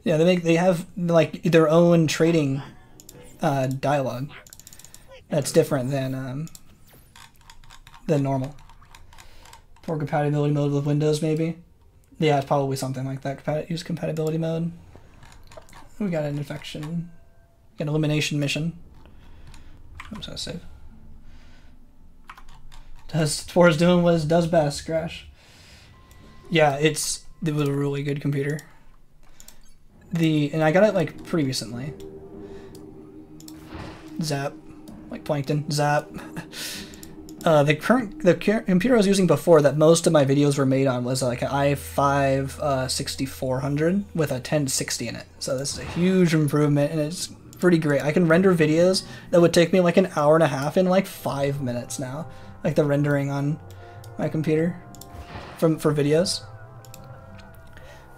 [SPEAKER 1] Yeah, they make they have like their own trading uh, dialogue. That's different than um, than normal. For compatibility mode with Windows, maybe. Yeah, it's probably something like that. Compat use compatibility mode. We got an infection, got an elimination mission. Oops, I save. Does For's doing what it does best, Crash. Yeah, it's it was a really good computer the and I got it like pretty recently. Zap, like Plankton, Zap. Uh, the current the computer I was using before that most of my videos were made on was like an i5 uh, 6400 with a 1060 in it. So this is a huge improvement and it's pretty great. I can render videos that would take me like an hour and a half in like five minutes now. Like the rendering on my computer from for videos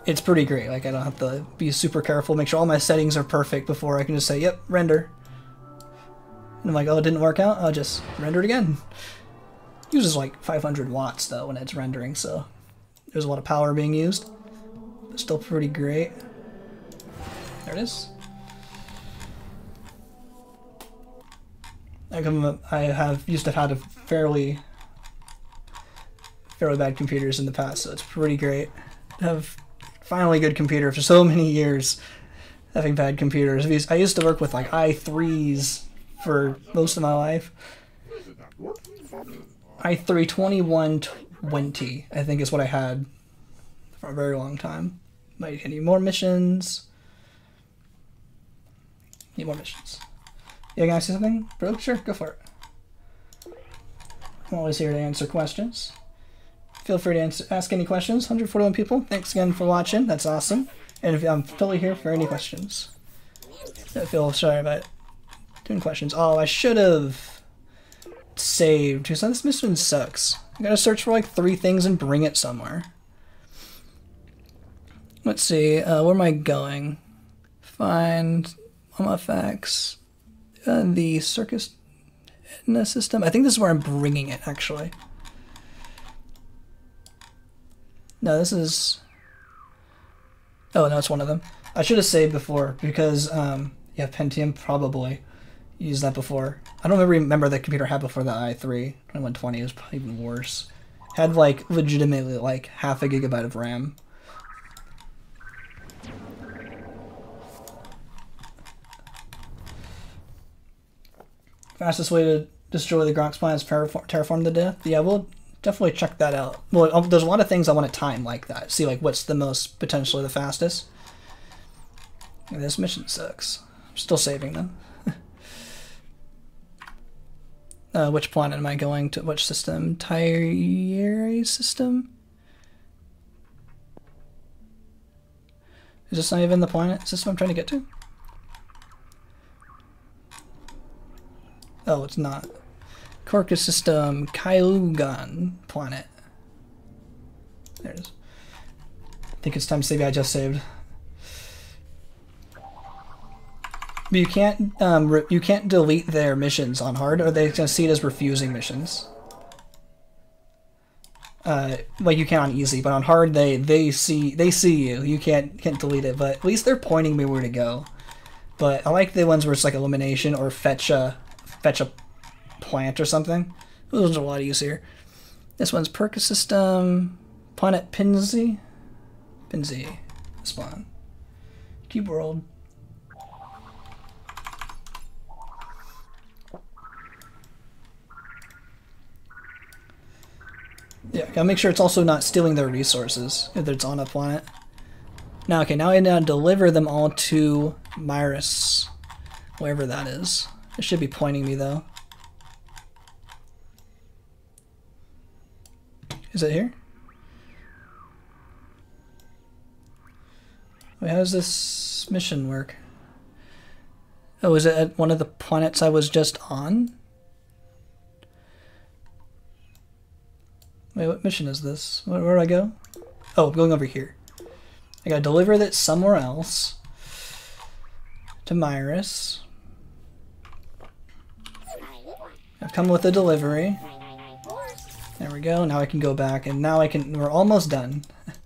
[SPEAKER 1] it's pretty great. Like I don't have to be super careful, make sure all my settings are perfect before I can just say, yep, render. And I'm like, oh, it didn't work out? I'll just render it again. uses like 500 watts though when it's rendering, so there's a lot of power being used. But still pretty great. There it is. I have used to have had a fairly fairly bad computers in the past, so it's pretty great. to have finally good computer for so many years having bad computers. I used to work with like i3s for most of my life. I 32120, I think is what I had for a very long time. Might any more missions? Need more missions. Yeah, can I say something? Bro, sure, go for it. I'm always here to answer questions. Feel free to answer, ask any questions. 141 people. Thanks again for watching. That's awesome. And if, I'm totally here for any questions. I feel sorry about doing questions. Oh, I should have saved. Because this mission sucks. I gotta search for like three things and bring it somewhere. Let's see. Uh, where am I going? Find Mama Facts. Uh, the Circus Edna system. I think this is where I'm bringing it, actually. No, this is... Oh, no, it's one of them. I should have saved before, because, um, yeah, Pentium probably used that before. I don't remember, remember the computer had before the i3. 2120 was probably even worse. Had, like, legitimately, like, half a gigabyte of RAM. Fastest way to destroy the Grox planets, terraform, terraform the death. Yeah, we'll definitely check that out. Well, um, there's a lot of things I want to time like that. See like what's the most potentially the fastest. This mission sucks. I'm still saving them. Uh, which planet am I going to? Which system? Tyre system? Is this not even the planet system I'm trying to get to? Oh, it's not. Corcus system, Kyugan planet. There it is. I think it's time to save. I just saved. But you can't um, you can't delete their missions on hard, or they gonna see it as refusing missions. Uh, like you can on easy, but on hard they they see they see you. You can't can't delete it, but at least they're pointing me where to go. But I like the ones where it's like elimination or fetch a fetch a plant or something. Those are a lot easier. This one's perk System, Planet Pinsy, Pinsy, spawn, Cube World. Yeah, gotta make sure it's also not stealing their resources if it's on a planet. Now, okay, now I now deliver them all to Myrus, wherever that is. It should be pointing me though. Is it here? Wait, how does this mission work? Oh, is it at one of the planets I was just on? Wait, what mission is this? Where, where do I go? Oh, I'm going over here. I gotta deliver that somewhere else. To Myrus. I've come with a delivery. There we go. Now I can go back, and now I can. We're almost done.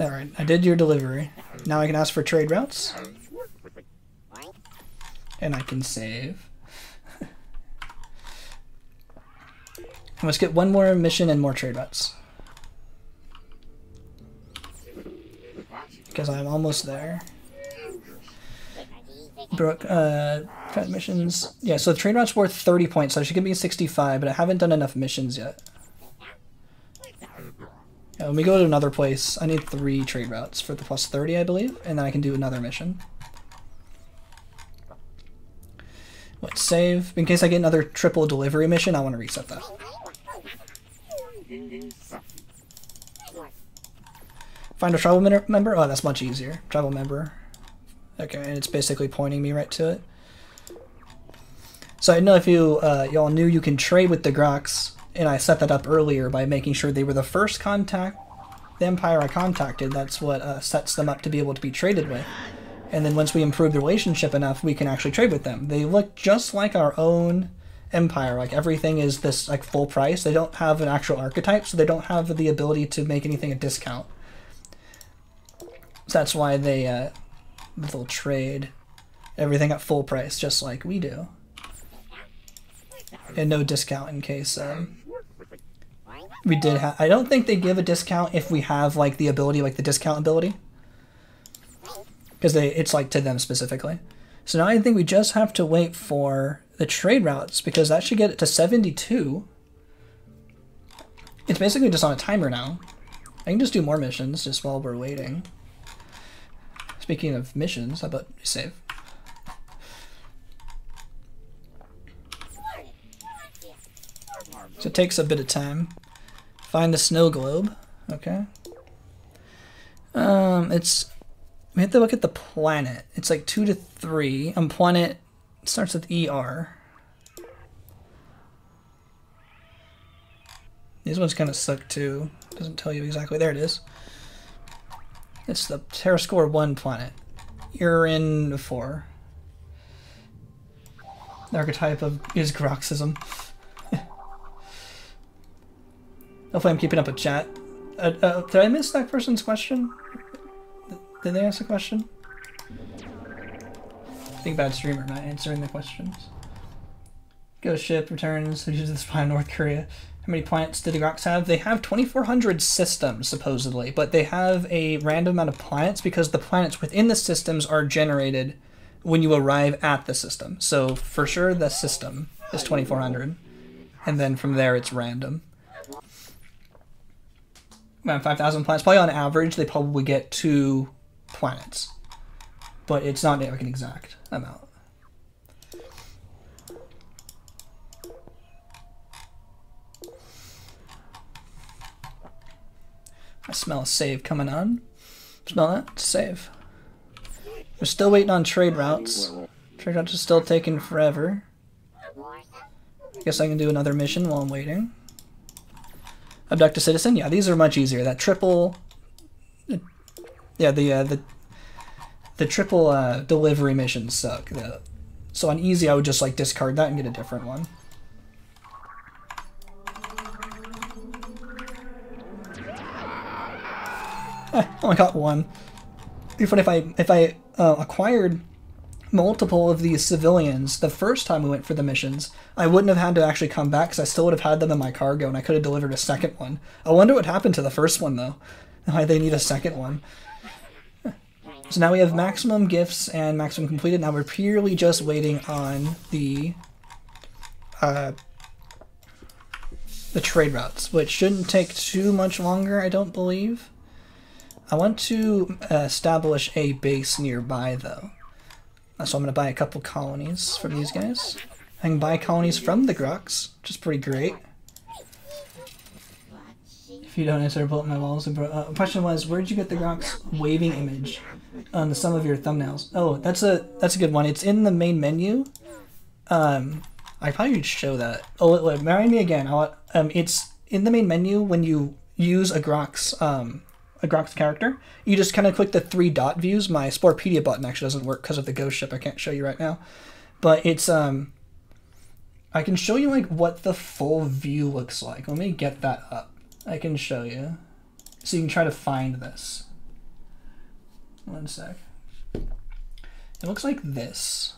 [SPEAKER 1] Alright, I did your delivery. Now I can ask for trade routes. And I can save. Let's get one more mission and more trade routes. Because I'm almost there. Brook, uh, missions. Yeah, so the trade route's worth 30 points, so I should give me 65, but I haven't done enough missions yet. Yeah, when we go to another place, I need three trade routes for the plus 30, I believe, and then I can do another mission. Let's save. In case I get another triple delivery mission, I want to reset that. Find a travel member? Oh, that's much easier. Travel member. Okay, and it's basically pointing me right to it. So I know if you uh, y'all knew you can trade with the Grox, and I set that up earlier by making sure they were the first contact, the Empire I contacted. That's what uh, sets them up to be able to be traded with. And then once we improve the relationship enough, we can actually trade with them. They look just like our own Empire. Like everything is this like full price. They don't have an actual archetype, so they don't have the ability to make anything a discount. So that's why they uh, they'll trade everything at full price, just like we do, and no discount in case um, we did. I don't think they give a discount if we have like the ability, like the discount ability, because they it's like to them specifically. So now I think we just have to wait for the trade routes because that should get it to 72. It's basically just on a timer now. I can just do more missions just while we're waiting. Speaking of missions, how about save? So it takes a bit of time. Find the snow globe. Okay. Um, it's we have to look at the planet. It's like two to three. Um, planet starts with ER. These ones kind of suck too. Doesn't tell you exactly. There it is. It's the Terra Score 1 planet. In 4. The archetype of is Groxism. Hopefully I'm keeping up with chat. Uh, uh, did I miss that person's question? Did they ask a question? Think bad streamer not answering the questions. Ghost ship returns to the spy in North Korea. How many planets did the Grox have? They have 2,400 systems, supposedly, but they have a random amount of planets because the planets within the systems are generated when you arrive at the system. So, for sure, the system is 2,400. And then from there, it's random. Around 5,000 planets. Probably on average, they probably get two planets. But it's not like an exact amount. I smell a save coming on. Smell that? Save. We're still waiting on trade routes. Trade routes are still taking forever. I guess I can do another mission while I'm waiting. Abduct a citizen? Yeah, these are much easier. That triple... Yeah, the uh, the the triple uh, delivery missions suck. So on easy, I would just like discard that and get a different one. I only got one. Even if I if I uh, acquired multiple of these civilians the first time we went for the missions, I wouldn't have had to actually come back because I still would have had them in my cargo and I could have delivered a second one. I wonder what happened to the first one though. Why they need a second one. So now we have maximum gifts and maximum completed. Now we're purely just waiting on the uh, the trade routes, which shouldn't take too much longer, I don't believe. I want to establish a base nearby, though. So I'm going to buy a couple colonies from these guys. I can buy colonies from the Grox, which is pretty great. If you don't answer, pull up my walls. Uh, question was, where did you get the Grox waving image on some of your thumbnails? Oh, that's a that's a good one. It's in the main menu. Um, I probably should show that. Oh, wait, marry me again. I'll, um, it's in the main menu when you use a Grox um, a Grox character, you just kind of click the three dot views. My Sporepedia button actually doesn't work because of the ghost ship. I can't show you right now, but it's um. I can show you like what the full view looks like. Let me get that up. I can show you, so you can try to find this. One sec. It looks like this.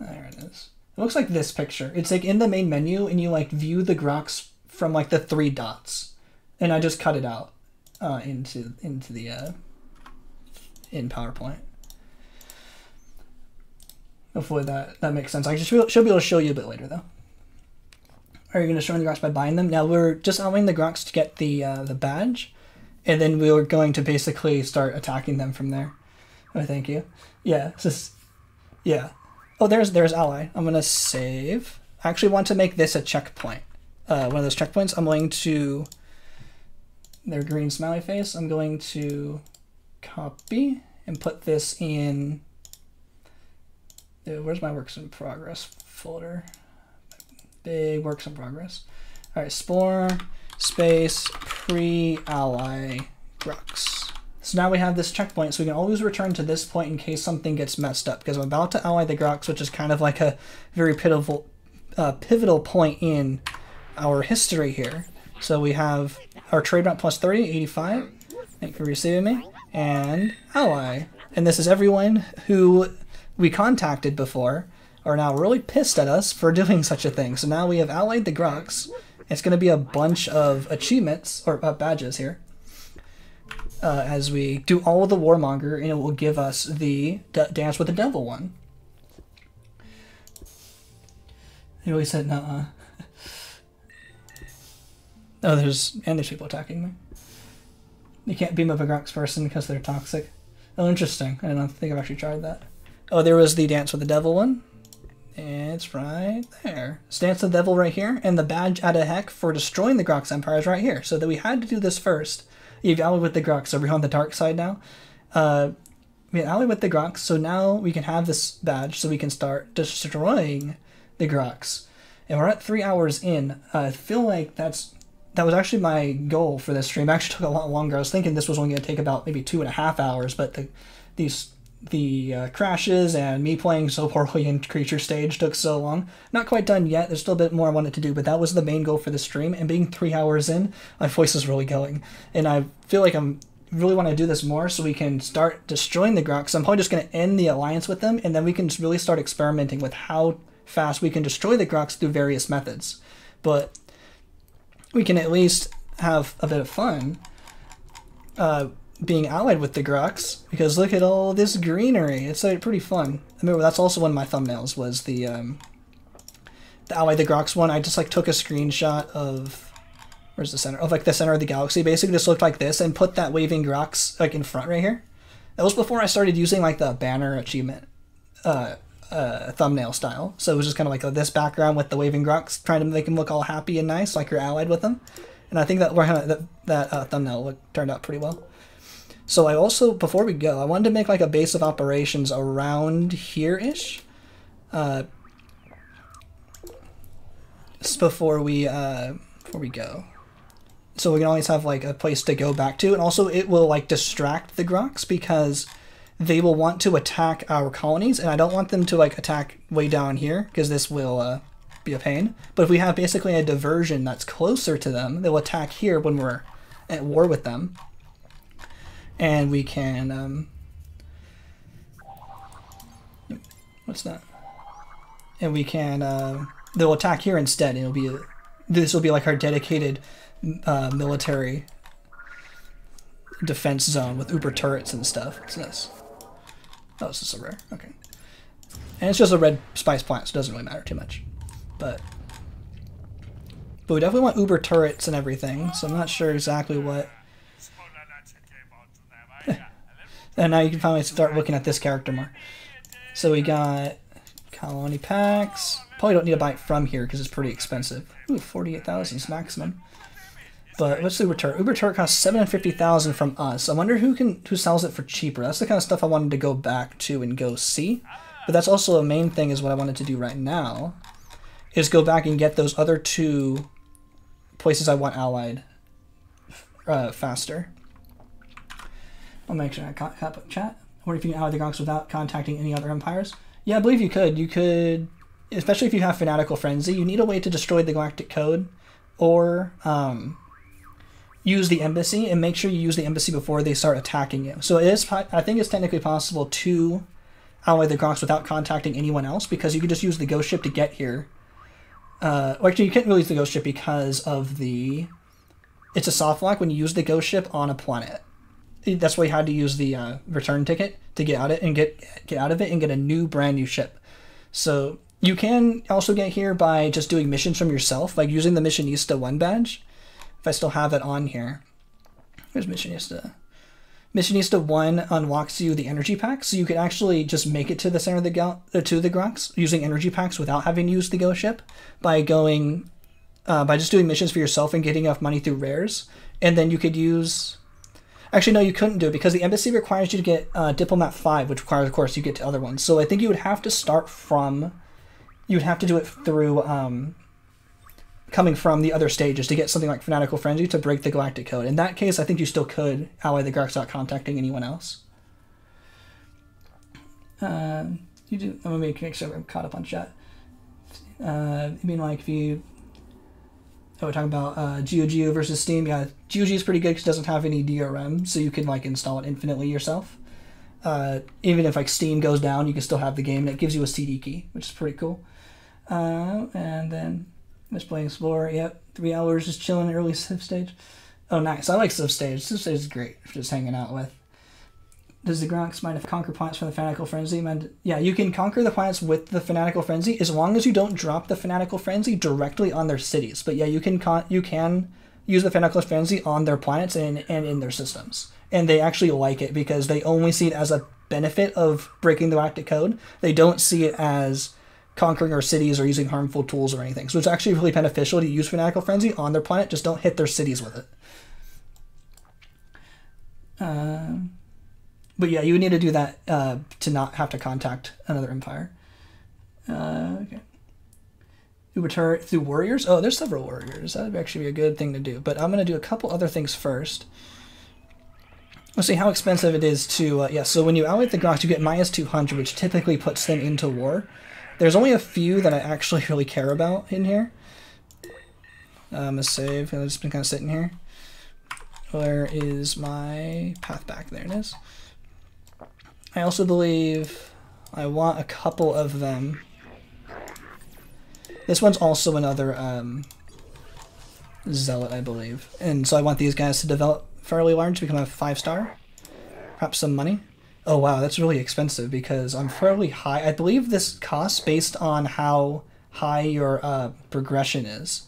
[SPEAKER 1] There it is. It looks like this picture. It's like in the main menu, and you like view the Grox from like the three dots, and I just cut it out uh, into into the uh, in PowerPoint. Hopefully that that makes sense. I should, should be able to show you a bit later though. Are you going to show me the Grox by buying them? Now we're just allowing the Grox to get the uh, the badge, and then we are going to basically start attacking them from there. Oh, thank you. Yeah, just yeah. Oh, there's there's ally. I'm gonna save. I actually want to make this a checkpoint uh, one of those checkpoints, I'm going to their green smiley face. I'm going to copy and put this in. Where's my works in progress folder? Big works in progress. All right, Spore space pre ally Grox. So now we have this checkpoint, so we can always return to this point in case something gets messed up. Because I'm about to ally the Grox, which is kind of like a very pivotal, uh, pivotal point in our history here. So we have our trade route plus 30, 85. Thank you for receiving me. And ally. And this is everyone who we contacted before are now really pissed at us for doing such a thing. So now we have allied the Grox. It's going to be a bunch of achievements, or uh, badges here, uh, as we do all the Warmonger, and it will give us the D Dance with the Devil one. He always said, nah. Oh, there's and there's people attacking me. You can't beam up a Grox person because they're toxic. Oh, interesting. I don't think I've actually tried that. Oh, there was the Dance with the Devil one. It's right there. Dance with the Devil right here, and the badge out of heck for destroying the Grox Empire is right here. So that we had to do this first. You've allied with the Grox, so we're on the dark side now. Uh, we allied with the Grox, so now we can have this badge so we can start destroying the Grox. And we're at three hours in. Uh, I feel like that's that was actually my goal for this stream. It actually took a lot longer. I was thinking this was only going to take about maybe two and a half hours, but the these the uh, crashes and me playing so poorly in creature stage took so long. Not quite done yet. There's still a bit more I wanted to do, but that was the main goal for the stream. And being three hours in, my voice is really going, and I feel like I'm really want to do this more so we can start destroying the Grox. So I'm probably just going to end the alliance with them, and then we can really start experimenting with how fast we can destroy the Grox through various methods. But we can at least have a bit of fun uh, being allied with the Grox because look at all this greenery. It's like, pretty fun. I remember that's also one of my thumbnails was the um, the Ally the Grox one. I just like took a screenshot of where's the center of like the center of the galaxy. Basically, just looked like this and put that waving Grox like in front right here. That was before I started using like the banner achievement uh, uh, thumbnail style. So it was just kind of like this background with the waving Grox, trying to make him look all happy and nice, like you're allied with them. And I think that that, that uh, thumbnail turned out pretty well. So I also, before we go, I wanted to make like a base of operations around here-ish. Uh, before we uh, before we go. So we can always have like a place to go back to, and also it will like distract the Grox because they will want to attack our colonies, and I don't want them to like attack way down here because this will uh, be a pain. But if we have basically a diversion that's closer to them, they'll attack here when we're at war with them, and we can. Um, what's that? And we can. Uh, they'll attack here instead, it'll be. This will be like our dedicated uh, military defense zone with uber turrets and stuff. What's this? Oh, this is a rare. Okay. And it's just a red spice plant, so it doesn't really matter too much. But but we definitely want uber turrets and everything, so I'm not sure exactly what. And now you can finally start looking at this character more. So we got colony packs. Probably don't need to buy it from here because it's pretty expensive. Ooh, 48,000 is maximum. But let's Uber Turret. Uber Turret costs 750000 from us. I wonder who can who sells it for cheaper. That's the kind of stuff I wanted to go back to and go see. But that's also a main thing is what I wanted to do right now. Is go back and get those other two places I want allied uh, faster. I'll make sure I cut chat. Or if you can ally the Grox without contacting any other empires. Yeah, I believe you could. You could, especially if you have Fanatical Frenzy, you need a way to destroy the Galactic Core or um, use the embassy and make sure you use the embassy before they start attacking you. So it is, I think it's technically possible to ally the Grox without contacting anyone else because you could just use the ghost ship to get here. Uh, well, actually, you can't really use the ghost ship because of the. It's a soft lock when you use the ghost ship on a planet. That's why you had to use the uh, return ticket to get out it and get get out of it and get a new brand new ship. So you can also get here by just doing missions from yourself, like using the Missionista one badge if I still have it on here. Here's Missionista. Missionista 1 unlocks you the energy packs, so you can actually just make it to the center of the gal- uh, to the Grox using energy packs without having used the ghost ship by going uh, by just doing missions for yourself and getting enough money through rares. And then you could use Actually, no, you couldn't do it because the embassy requires you to get uh, Diplomat 5, which requires, of course, you get to other ones. So I think you would have to start from. You would have to do it through um, coming from the other stages to get something like Fanatical Frenzy to break the Galactic Core. In that case, I think you still could ally the Grox without contacting anyone else. Uh, you do. Let me make sure I'm caught up on chat. Uh, I mean, like if you. Oh, we're talking about uh, GOG versus Steam. Yeah, GOG is pretty good because it doesn't have any DRM, so you can like install it infinitely yourself. Uh, even if like Steam goes down, you can still have the game, and it gives you a CD key, which is pretty cool. Uh, and then Let's play Explorer. Yep, three hours just chilling early Civ stage. Oh, nice. I like Civ stage. Civ stage is great for just hanging out with. Does the Grox mind if conquer planets from the Fanatical Frenzy? Yeah, you can conquer the planets with the Fanatical Frenzy as long as you don't drop the Fanatical Frenzy directly on their cities. But yeah, you can con- you can use the Fanatical Frenzy on their planets and, and in their systems. And they actually like it because they only see it as a benefit of breaking the Galactic Core. They don't see it as conquering our cities or using harmful tools or anything. So it's actually really beneficial to use Fanatical Frenzy on their planet. Just don't hit their cities with it. Uh, but yeah, you would need to do that uh, to not have to contact another empire. Uh, okay. Through warriors. Oh, there's several warriors. That would actually be a good thing to do. But I'm going to do a couple other things first. Let's see how expensive it is to. Uh, yeah, so when you outwit the Grox, you get minus 200, which typically puts them into war. There's only a few that I actually really care about in here. Um, a save. I've just been kind of sitting here. Where is my path back? There it is. I also believe I want a couple of them. This one's also another um, zealot, I believe. And so I want these guys to develop fairly large, to become a five star. Perhaps some money. Oh wow, that's really expensive because I'm fairly high. I believe this costs based on how high your uh, progression is.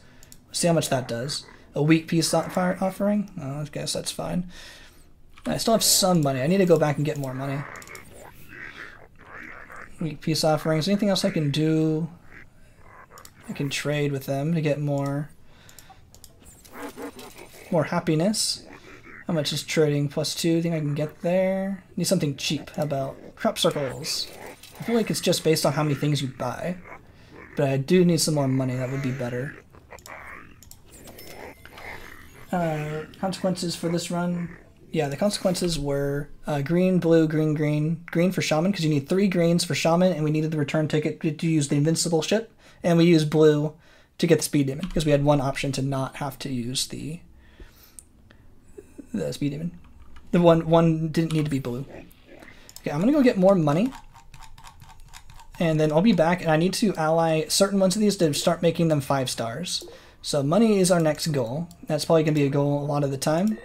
[SPEAKER 1] See how much that does. A weak peace offering? Oh, I guess that's fine. I still have some money. I need to go back and get more money. Peace offerings. Anything else I can do? I can trade with them to get more more happiness. How much is trading? Plus two. Think I can get there? Need something cheap. How about crop circles? I feel like it's just based on how many things you buy. But I do need some more money. That would be better. Uh, consequences for this run. Yeah, the consequences were uh, green, blue, green, green, green for shaman because you need three greens for shaman, and we needed the return ticket to, to use the invincible ship, and we used blue to get the speed demon because we had one option to not have to use the the speed demon. The one one didn't need to be blue. Okay, I'm gonna go get more money. And then I'll be back and I need to ally certain ones of these to start making them five stars. So money is our next goal. That's probably gonna be a goal a lot of the time.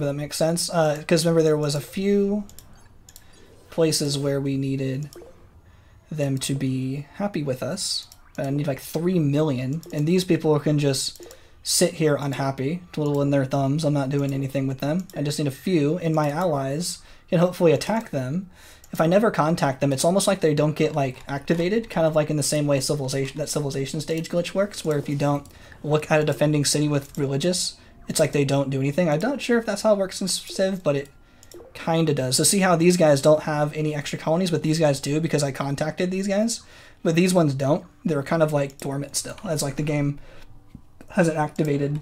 [SPEAKER 1] That makes sense. Because uh, remember there was a few places where we needed them to be happy with us. I need like 3 million. And these people can just sit here unhappy, twiddling their thumbs. I'm not doing anything with them. I just need a few, and my allies can hopefully attack them. If I never contact them, it's almost like they don't get like activated, kind of like in the same way civilization that civilization stage glitch works, where if you don't look at a defending city with religious, it's like they don't do anything. I'm not sure if that's how it works in Civ, but it kind of does. So see how these guys don't have any extra colonies, but these guys do because I contacted these guys, but these ones don't. They're kind of like dormant still. It's like the game hasn't activated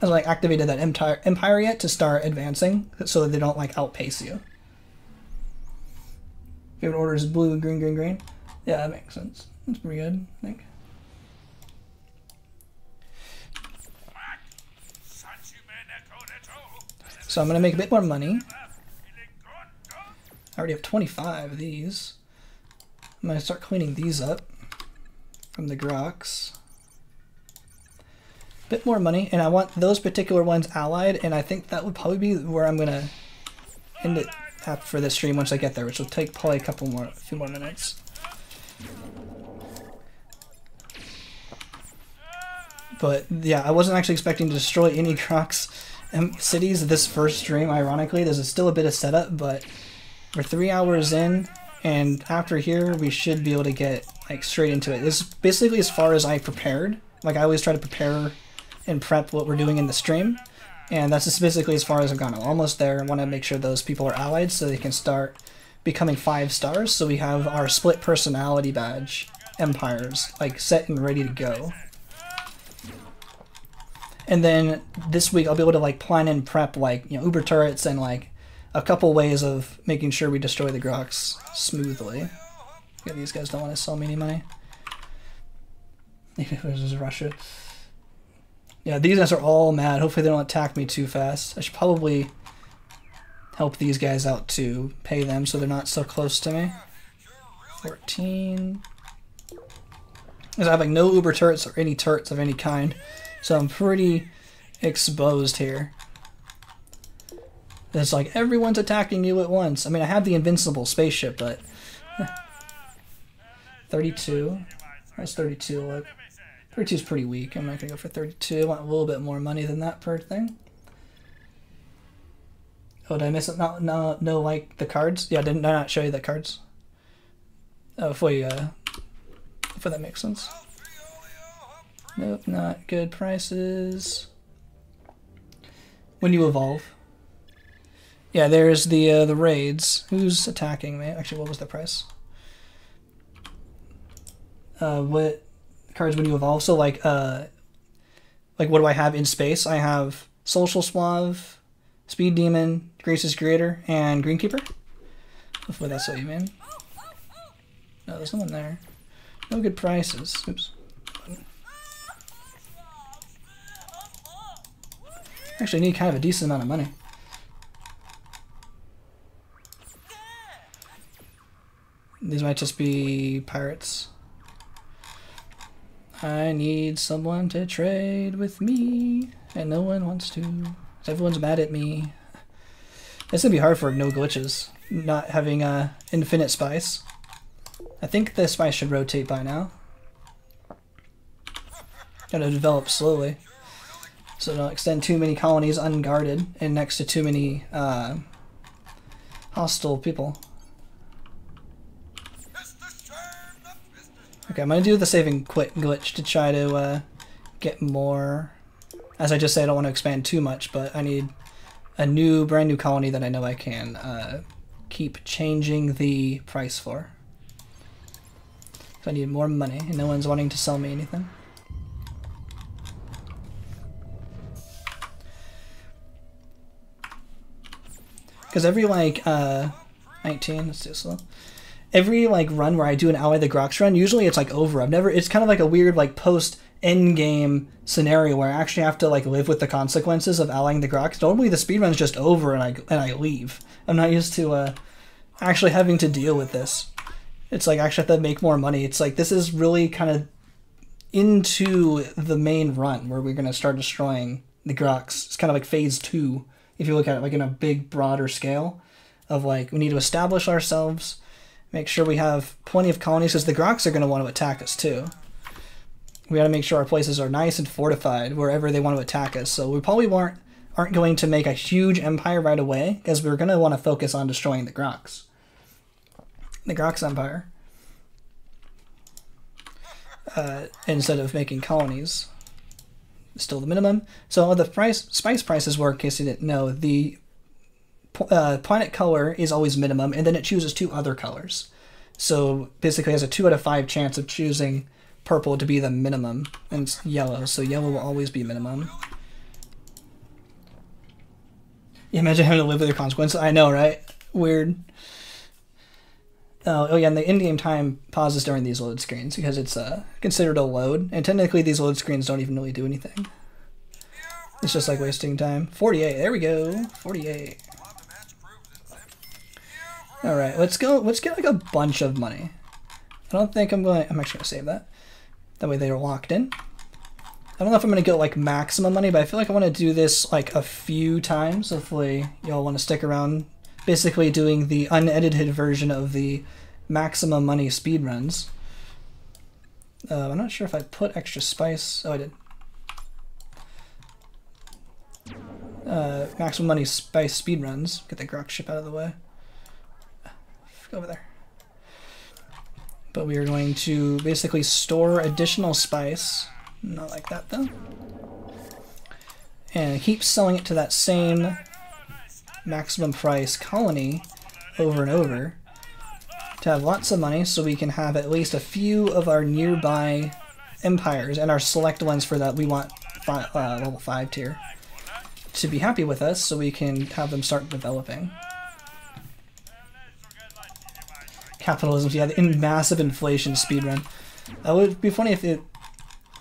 [SPEAKER 1] hasn't like activated that empire empire yet to start advancing so that they don't like outpace you. Favorite order is blue, green, green, green. Yeah, that makes sense. That's pretty good, I think. So I'm gonna make a bit more money. I already have 25 of these. I'm gonna start cleaning these up from the Grox bit more money, and I want those particular ones allied, and I think that would probably be where I'm gonna end it up for this stream once I get there, which will take probably a couple more, a few more minutes. But yeah, I wasn't actually expecting to destroy any Grox cities this first stream, ironically. There's still a bit of setup, but we're three hours in, and after here, we should be able to get like straight into it. This is basically as far as I prepared. Like I always try to prepare and prep what we're doing in the stream. And that's just basically as far as I've gone. I'm almost there. I want to make sure those people are allied so they can start becoming five stars. So we have our split personality badge empires like set and ready to go. And then this week I'll be able to like plan and prep like you know uber turrets and like a couple ways of making sure we destroy the Grox smoothly. Yeah, these guys don't want to sell me any money. Maybe this is Russia. Yeah, these guys are all mad. Hopefully they don't attack me too fast. I should probably help these guys out to pay them so they're not so close to me. 14. Because I have like no uber turrets or any turrets of any kind. So I'm pretty exposed here. It's like everyone's attacking you at once. I mean, I have the invincible spaceship, but... 32. That's 32, look. 32 is pretty weak. I'm not going to go for 32. I want a little bit more money than that per thing. Oh, did I miss it? No, no, no, like the cards? Yeah, didn't I not show you the cards? Oh, for you, uh, for that makes sense. Nope, not good prices. When you evolve. Yeah, there's the uh, the raids. Who's attacking me? Actually, what was the price? Uh, what cards when you evolve. So like uh like what do I have in space? I have Social Suave, Speed Demon, Gracious Greeter, and Greenkeeper. Hopefully that's what you mean. No, there's no one there. No good prices. Oops. Actually, need kind of a decent amount of money. These might just be pirates. I need someone to trade with me, and no one wants to. Everyone's mad at me. It's gonna be hard for no glitches, not having uh, infinite spice. I think the spice should rotate by now. Gotta develop slowly. So don't extend too many colonies unguarded and next to too many uh, hostile people. Okay, I'm gonna do the saving quit glitch to try to uh, get more. As I just said, I don't want to expand too much, but I need a new, brand new colony that I know I can uh, keep changing the price for. So I need more money, and no one's wanting to sell me anything. Because every like uh, 19, let's do slow. Every like run where I do an ally the Grox run, usually it's like over. I've never. It's kind of like a weird like post end game scenario where I actually have to like live with the consequences of allying the Grox. Normally the speed run's just over and I and I leave. I'm not used to uh, actually having to deal with this. It's like I actually have to make more money. It's like this is really kind of into the main run where we're gonna start destroying the Grox. It's kind of like phase two if you look at it like in a big broader scale of like we need to establish ourselves make sure we have plenty of colonies because the grox are going to want to attack us too. We got to make sure our places are nice and fortified wherever they want to attack us. So we probably aren't aren't going to make a huge empire right away because we're going to want to focus on destroying the grox the grox empire. Uh, instead of making colonies still the minimum. So the price spice prices work, in case you didn't know, the uh, planet color is always minimum, and then it chooses two other colors. So basically, has a two out of five chance of choosing purple to be the minimum, and yellow. So yellow will always be minimum. You imagine having to live with your consequences. I know, right? Weird. Oh, oh yeah, and the in-game time pauses during these load screens because it's uh, considered a load, and technically these load screens don't even really do anything. It's just like wasting time. 48, there we go, 48. All right, let's go, let's get like a bunch of money. I don't think I'm going, I'm actually gonna save that. That way they are locked in. I don't know if I'm gonna get like maximum money, but I feel like I want to do this like a few times. Hopefully y'all want to stick around basically doing the unedited version of the maximum money speedruns. Uh, I'm not sure if I put extra spice. Oh, I did. Uh, maximum money spice speedruns. Get the Grox ship out of the way. Go over there. But we are going to basically store additional spice. Not like that though. And keep selling it to that same maximum price colony over and over to have lots of money so we can have at least a few of our nearby empires and our select ones for that we want uh, level 5 tier to be happy with us so we can have them start developing. Capitalism, yeah, in massive inflation speedrun. That would be funny if it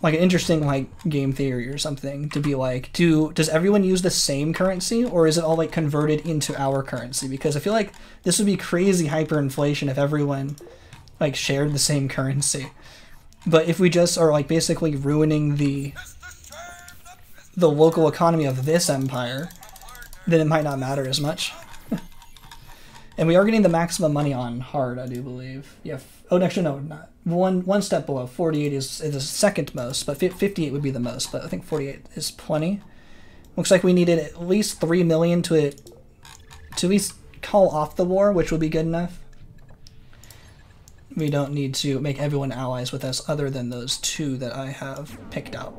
[SPEAKER 1] like an interesting like game theory or something to be like do does everyone use the same currency or is it all like converted into our currency? Because i feel like this would be crazy hyperinflation if everyone like shared the same currency. But if we just are like basically ruining the the local economy of this empire then it might not matter as much. And we are getting the maximum money on hard i do believe. Yeah oh actually no not one one step below. 48 is, is the second most, but 58 would be the most. But I think 48 is plenty. Looks like we needed at least 3 million to it to at least call off the war, which would be good enough. We don't need to make everyone allies with us other than those two that I have picked out.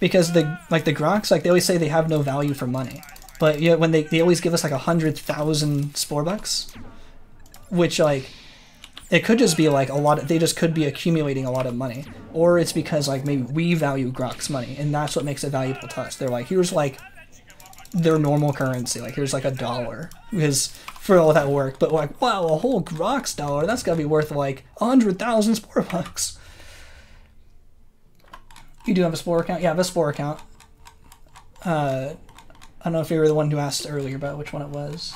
[SPEAKER 1] Because the like the Grox, like they always say they have no value for money. But yeah, when they, they always give us like a hundred thousand spore bucks, which like it could just be like a lot of, they just could be accumulating a lot of money or it's because like maybe we value Grox money and that's what makes it valuable to us they're like here's like their normal currency like here's like a dollar because for all that work but like wow a whole Grox dollar that's gotta be worth like a hundred thousand spore bucks You do have a Spore account? Yeah, I have a Spore account. Uh, I don't know if you were the one who asked earlier about which one it was.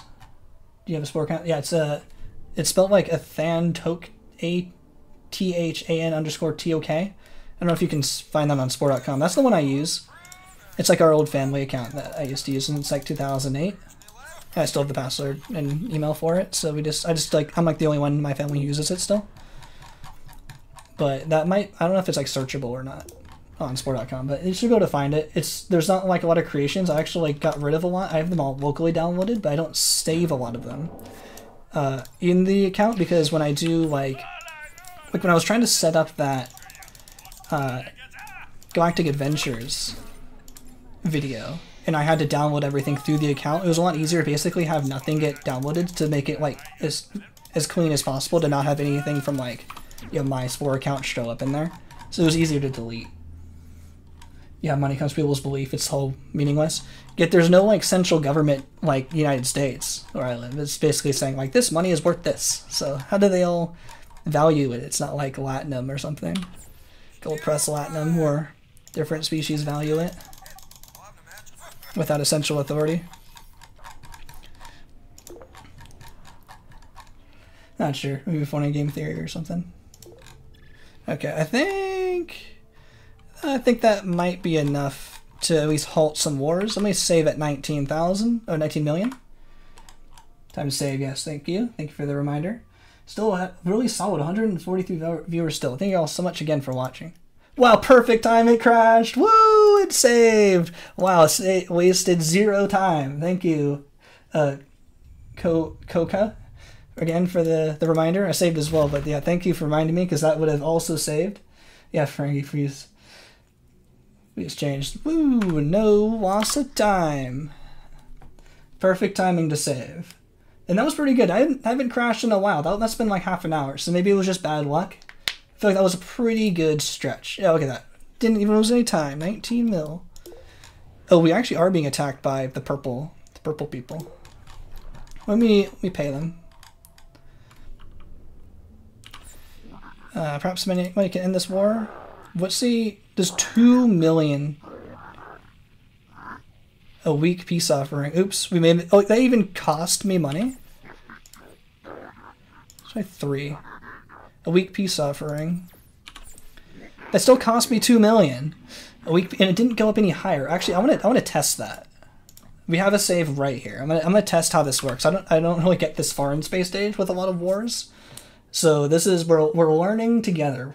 [SPEAKER 1] Do you have a Spore account? Yeah, it's a, it's spelled like a Than Tok, A T H A N underscore T O K. I don't know if you can find that on Spore.com. That's the one I use. It's like our old family account that I used to use, and it's like 2008. I still have the password and email for it, so we just, I just like, I'm like the only one in my family who uses it still. But that might, I don't know if it's like searchable or not on Spore.com, but you should able to find it. It's there's not like a lot of creations. I actually like, got rid of a lot. I have them all locally downloaded, but I don't save a lot of them uh, in the account because when I do like like when I was trying to set up that uh, Galactic Adventures video and I had to download everything through the account, it was a lot easier to basically have nothing get downloaded to make it like as as clean as possible to not have anything from like you know my Spore account show up in there. So it was easier to delete yeah, money comes people's belief. It's all meaningless. Yet there's no like central government like United States where I live. It's basically saying like this money is worth this. So how do they all value it? It's not like Latinum or something. Gold press Latinum where different species value it without a central authority. Not sure. Maybe funny game theory or something. Okay, I think I think that might be enough to at least halt some wars. Let me save at 19,000, or 19 million. Time to save, yes, thank you. Thank you for the reminder. Still really solid, 143 viewers still. Thank you all so much again for watching. Wow, perfect time it crashed. Woo, it saved. Wow, it wasted zero time. Thank you, uh, Ko Koka, again for the, the reminder. I saved as well, but yeah, thank you for reminding me because that would have also saved. Yeah, Frankie Freeze. We exchanged. Woo! No loss of time. Perfect timing to save. And that was pretty good. I haven't, I haven't crashed in a while. That, that's been like half an hour, so maybe it was just bad luck. I feel like that was a pretty good stretch. Yeah, look at that. Didn't even lose any time. 19 mil. Oh, we actually are being attacked by the purple, the purple people. Let me, let me pay them. Uh, perhaps money, money can end this war. What's the does two million a week peace offering. Oops, we made it. Oh, that even cost me money. Try three. A week peace offering. That still cost me two million. A week, and it didn't go up any higher. Actually, I want to. I want to test that. We have a save right here. I'm gonna. I'm gonna test how this works. I don't. I don't really get this far in space stage with a lot of wars. So this is we're we're learning together.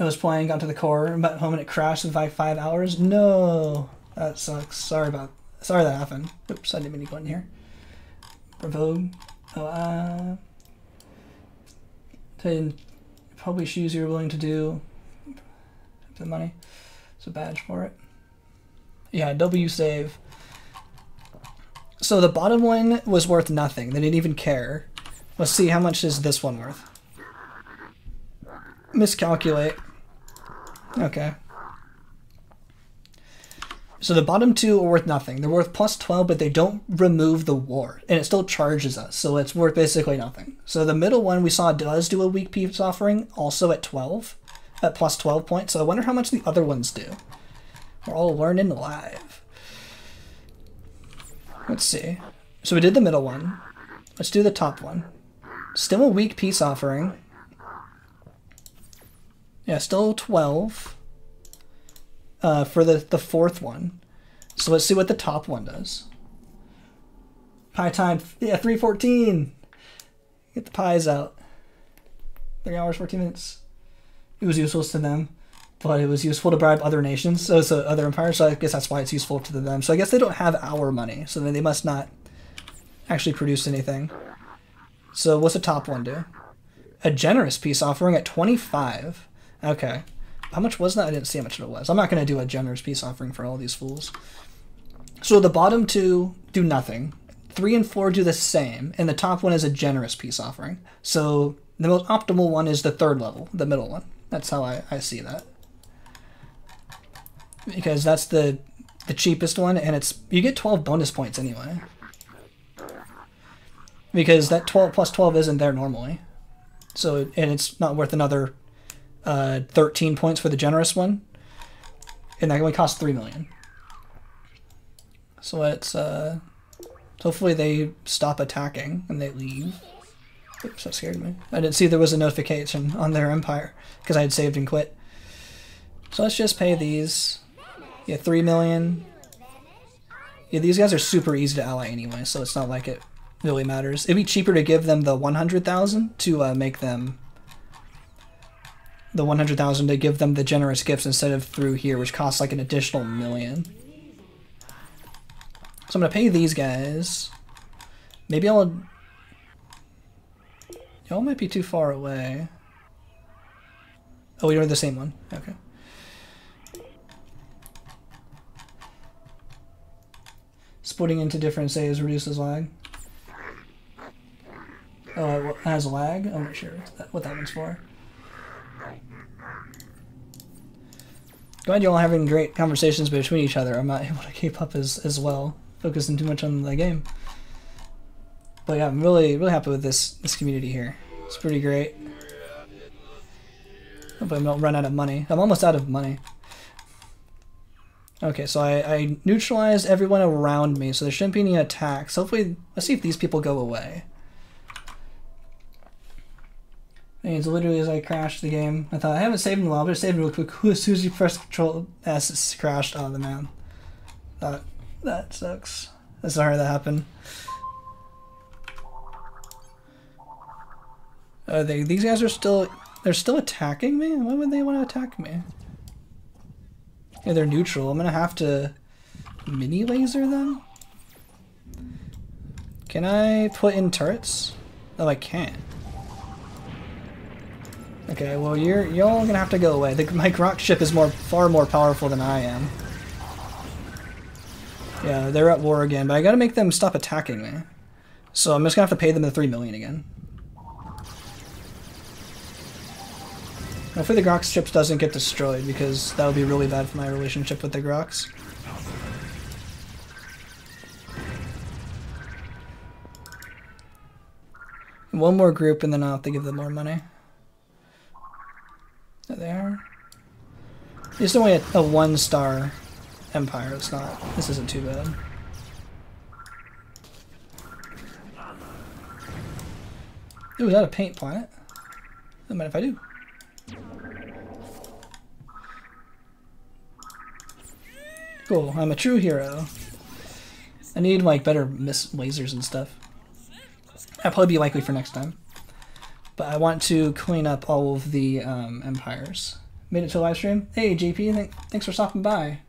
[SPEAKER 1] I was playing, got to the core, got home and it crashed in like five hours. No, that sucks. Sorry about, sorry that happened. Oops, I didn't mean to go in here. Provoke. Oh, uh, to probably shoes you're willing to do. The money. It's a badge for it. Yeah, W save. So the bottom one was worth nothing. They didn't even care. Let's see how much is this one worth. Miscalculate. Okay. So the bottom two are worth nothing. They're worth plus 12, but they don't remove the ward. And it still charges us, so it's worth basically nothing. So the middle one we saw does do a weak peace offering, also at 12, at plus 12 points. So I wonder how much the other ones do. We're all learning live. Let's see. So we did the middle one. Let's do the top one. Still a weak peace offering. Yeah, still 12 uh, for the, the fourth one. So let's see what the top one does. Pie time, yeah, 314. Get the pies out. 3 hours, 14 minutes. It was useless to them, but it was useful to bribe other nations, so, so other empires, so I guess that's why it's useful to them. So I guess they don't have our money, so then they must not actually produce anything. So what's the top one do? A generous peace offering at 25. Okay. How much was that? I didn't see how much it was. I'm not going to do a generous peace offering for all these fools. So the bottom two do nothing. Three and four do the same, and the top one is a generous peace offering. So the most optimal one is the third level, the middle one. That's how I, I see that. Because that's the the cheapest one, and it's you get 12 bonus points anyway. Because that 12 plus 12 isn't there normally. So, and it's not worth another uh, 13 points for the generous one, and that only costs 3 million. So let's, uh, hopefully they stop attacking and they leave. Oops, that scared me. I didn't see there was a notification on their empire because I had saved and quit. So let's just pay these. Yeah, 3 million. Yeah, these guys are super easy to ally anyway, so it's not like it really matters. It'd be cheaper to give them the 100,000 to uh, make them the 100,000 to give them the generous gifts instead of through here, which costs like an additional million. So I'm gonna pay these guys. Maybe I'll... Y'all might be too far away. Oh, you're the same one. Okay. Splitting into different saves reduces lag. Oh, it has lag? I'm not sure what that one's for. Glad you all having great conversations between each other. I'm not able to keep up as, as well, focusing too much on the game. But yeah, I'm really really happy with this this community here. It's pretty great. Hope I don't run out of money. I'm almost out of money. Okay, so I, I neutralized everyone around me, so there shouldn't be any attacks. Hopefully, let's see if these people go away. It's literally as I crashed the game. I thought I haven't saved in a while, but I saved real quick. As soon as you press Control S, it's crashed. Oh, the man. That that sucks. I'm sorry that happened. Are they? These guys are still. They're still attacking me. Why would they want to attack me? Yeah, they're neutral. I'm gonna have to mini laser them. Can I put in turrets? Oh, I can't. Okay, well you're y'all gonna have to go away. The, my Grox ship is more far more powerful than I am. Yeah, they're at war again, but I gotta make them stop attacking me. So I'm just gonna have to pay them the three million again. Hopefully the Grox ships doesn't get destroyed because that would be really bad for my relationship with the Grox. One more group and then I'll have to give them more money. There. It's only a, a one star empire, it's not, this isn't too bad. Ooh, is that a paint planet? Don't mind if I do. Cool, I'm a true hero. I need like better miss lasers and stuff. That'll probably be likely for next time. But I want to clean up all of the um, empires. Made it to the live stream. Hey JP, th thanks for stopping by.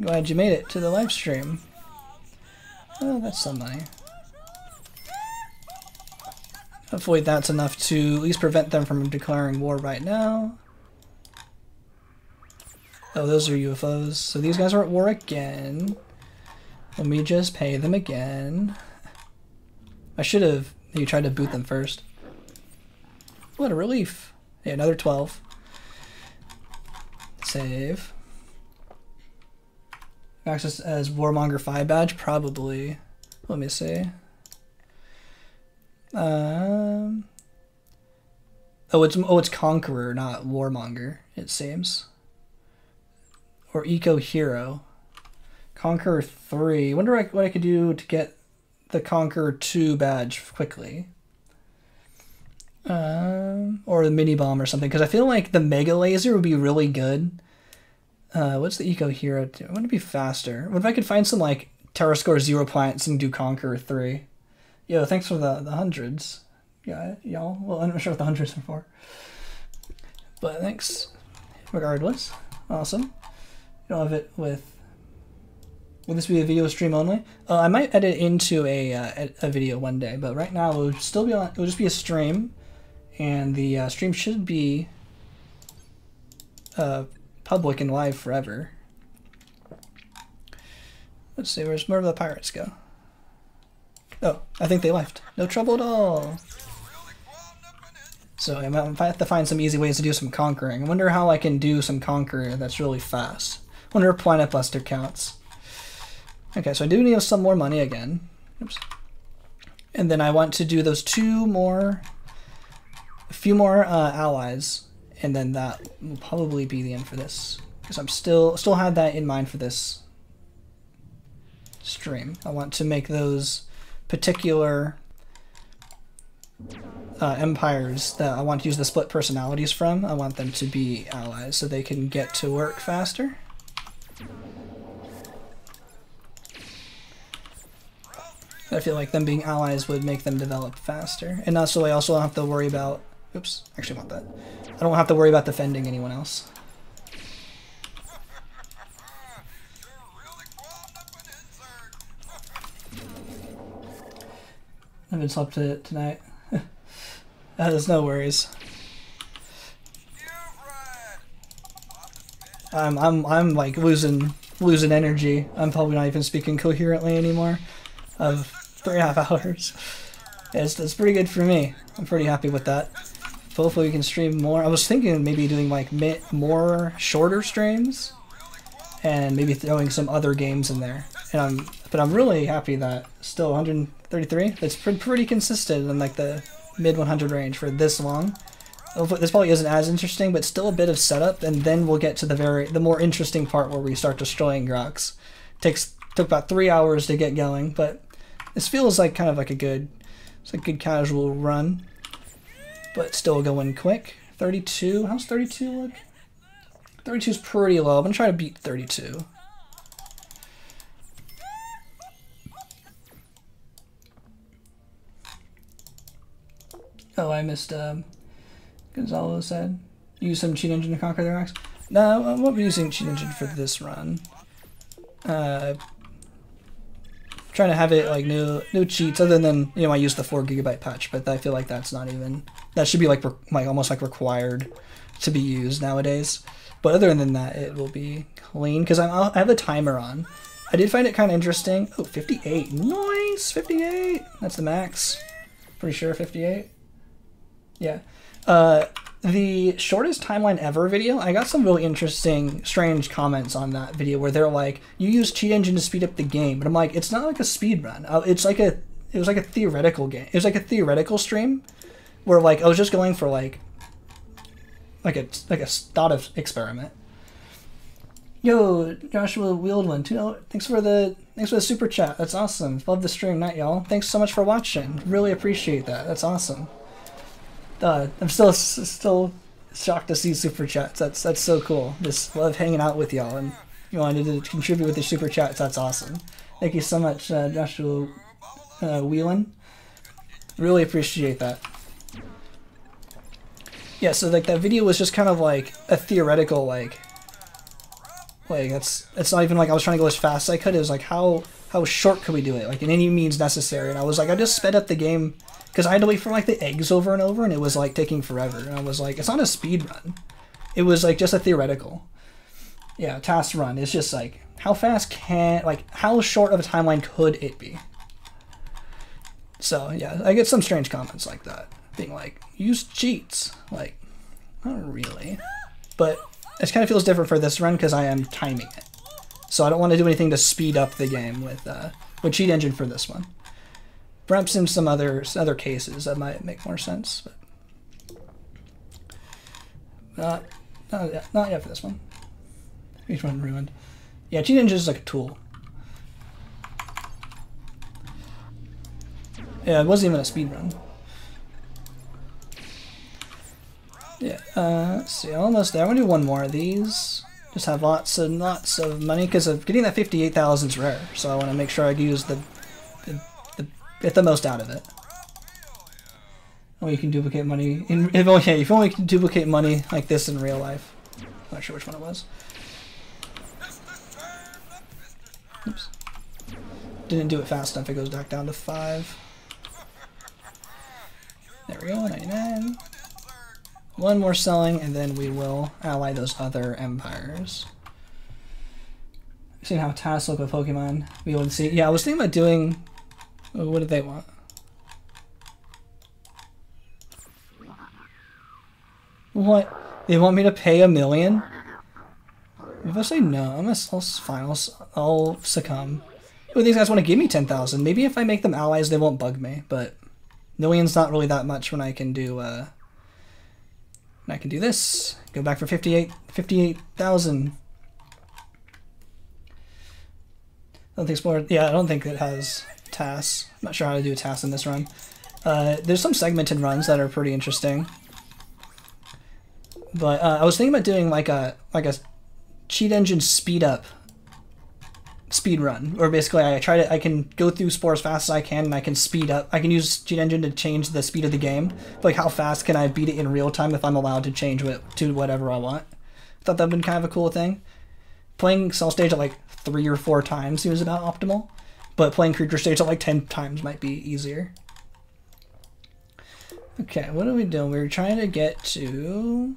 [SPEAKER 1] Glad you made it to the live stream. Oh, that's some money. Hopefully that's enough to at least prevent them from declaring war right now. Oh, those are UFOs. So these guys are at war again. Let me just pay them again. I should have You tried to boot them first. What a relief. Yeah, another 12. Save. Access as Warmonger 5 badge? Probably. Let me see. Um, oh, it's oh, it's Conqueror, not Warmonger. It seems. Or Eco Hero. Conqueror three. Wonder what I could do to get the Conqueror two badge quickly. Um, or the mini bomb or something, because I feel like the mega laser would be really good. Uh, what's the eco hero? Do? I want to be faster. What if I could find some like Terra Score zero plants and do Conqueror three? Yo, thanks for the the hundreds. Yeah, y'all. Well, I'm not sure what the hundreds are for, but thanks. Regardless, awesome. You don't have it with. Will this be a video stream only? Uh, I might edit into a uh, a video one day, but right now it'll still be on. It'll just be a stream and the uh, stream should be uh, public and live forever. Let's see, where's more of the pirates go? Oh, I think they left. No trouble at all. So I might have to find some easy ways to do some conquering. I wonder how I can do some conquering that's really fast. I wonder if Planet Buster counts. Okay, so I do need some more money again. Oops. And then I want to do those two more a few more uh, allies, and then that will probably be the end for this because I'm still still had that in mind for this stream. I want to make those particular uh, empires that I want to use the split personalities from. I want them to be allies so they can get to work faster. I feel like them being allies would make them develop faster. And also I also don't have to worry about... Oops, actually want that. I don't have to worry about defending anyone else. I haven't slept it tonight. Uh, there's no worries. I'm I'm I'm like losing losing energy. I'm probably not even speaking coherently anymore. Of three and a half hours. It's, it's pretty good for me. I'm pretty happy with that. Hopefully we can stream more. I was thinking maybe doing like more shorter streams and maybe throwing some other games in there. And I'm but I'm really happy that still 133. It's pretty pretty consistent in like the mid 100 range for this long. This probably isn't as interesting, but still a bit of setup, and then we'll get to the very the more interesting part where we start destroying Grox. Takes took about three hours to get going, but this feels like kind of like a good, it's a good casual run, but still going quick. 32, how's 32 look? 32 is pretty low. I'm gonna try to beat 32. Oh, I missed. Um, Gonzalo said, use some cheat engine to conquer the Grox. No, I won't be using cheat engine for this run. Uh, trying to have it like no no cheats other than you know I use the four gigabyte patch, but I feel like that's not even that should be like like almost like required to be used nowadays. But other than that, it will be clean because I have the timer on. I did find it kind of interesting. Oh, 58. Nice! 58! That's the max. Pretty sure 58. Yeah. Uh, the shortest timeline ever video, I got some really interesting, strange comments on that video where they're like, "You use cheat engine to speed up the game," but I'm like, it's not like a speed run. Uh, it's like a, it was like a theoretical game. It was like a theoretical stream, where like I was just going for like, like a like a thought of experiment. Yo, Joshua Wheeled one. Thanks for the thanks for the super chat. That's awesome. Love the stream, night y'all. Thanks so much for watching. Really appreciate that. That's awesome uh, I'm still still shocked to see super chats. That's that's so cool. Just love hanging out with y'all, and you wanted to contribute with the super chats. That's awesome. Thank you so much, uh, Joshua uh, Whelan. Really appreciate that. Yeah, so like that video was just kind of like a theoretical like like that's it's not even like I was trying to go as fast as I could. It was like how how short could we do it? Like in any means necessary. And I was like I just sped up the game because I had to wait for like the eggs over and over, and it was like taking forever. And I was like, it's not a speed run. It was like just a theoretical. Yeah, task run. It's just like how fast can like how short of a timeline could it be? So yeah, I get some strange comments like that, being like, use cheats. Like, not really, but it kind of feels different for this run because I am timing it. So I don't want to do anything to speed up the game with uh, with cheat engine for this one. Perhaps in some other other cases that might make more sense, but not not yet, not yet for this one. Each one ruined. Yeah, Cheat Ninja is like a tool. Yeah, it wasn't even a speed run. Yeah, uh, let's see, almost there. I'm gonna do one more of these. Just have lots and lots of money because of getting that 58,000 is rare. So I want to make sure I use the Get the most out of it. Oh, you can duplicate money. In, if, oh, yeah, if you can duplicate money like this in real life. Not sure which one it was. Oops. Didn't do it fast enough. It goes back down to 5. There we go, 99. One more selling, and then we will ally those other empires. Seeing how tasks look with Pokemon. We will see. Yeah, I was thinking about doing what do they want? What? They want me to pay a million? If I say no, I'm gonna, I'll, fine, I'll, I'll succumb. Well, these guys want to give me 10,000. Maybe if I make them allies, they won't bug me, but million's not really that much when I can do, uh, I can do this. Go back for 58 58,000. I don't think Explorer, yeah, I don't think it has tasks. I'm not sure how to do a task in this run. Uh, there's some segmented runs that are pretty interesting. But uh, I was thinking about doing like a like a cheat engine speed up speed run, or basically I try to I can go through Spore as fast as I can, and I can speed up. I can use cheat engine to change the speed of the game. Like how fast can I beat it in real time if I'm allowed to change it to whatever I want? I thought that'd been kind of a cool thing. Playing Cell Stage at like three or four times seems about optimal, but playing Creature states at like ten times might be easier. Okay, what are we doing? We're trying to get to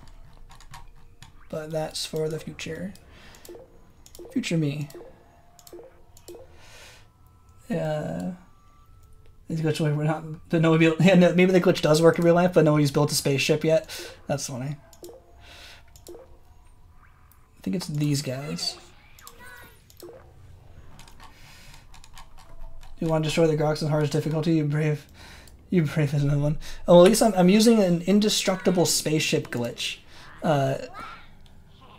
[SPEAKER 1] but that's for the future. Future me. Yeah. These glitch we're not. No, maybe, yeah, no, maybe the glitch does work in real life, but nobody's built a spaceship yet. That's funny. I think it's these guys. You want to destroy the Grox in hardest difficulty? You brave. You brave is another one. Oh, at least I'm, I'm using an indestructible spaceship glitch. Uh,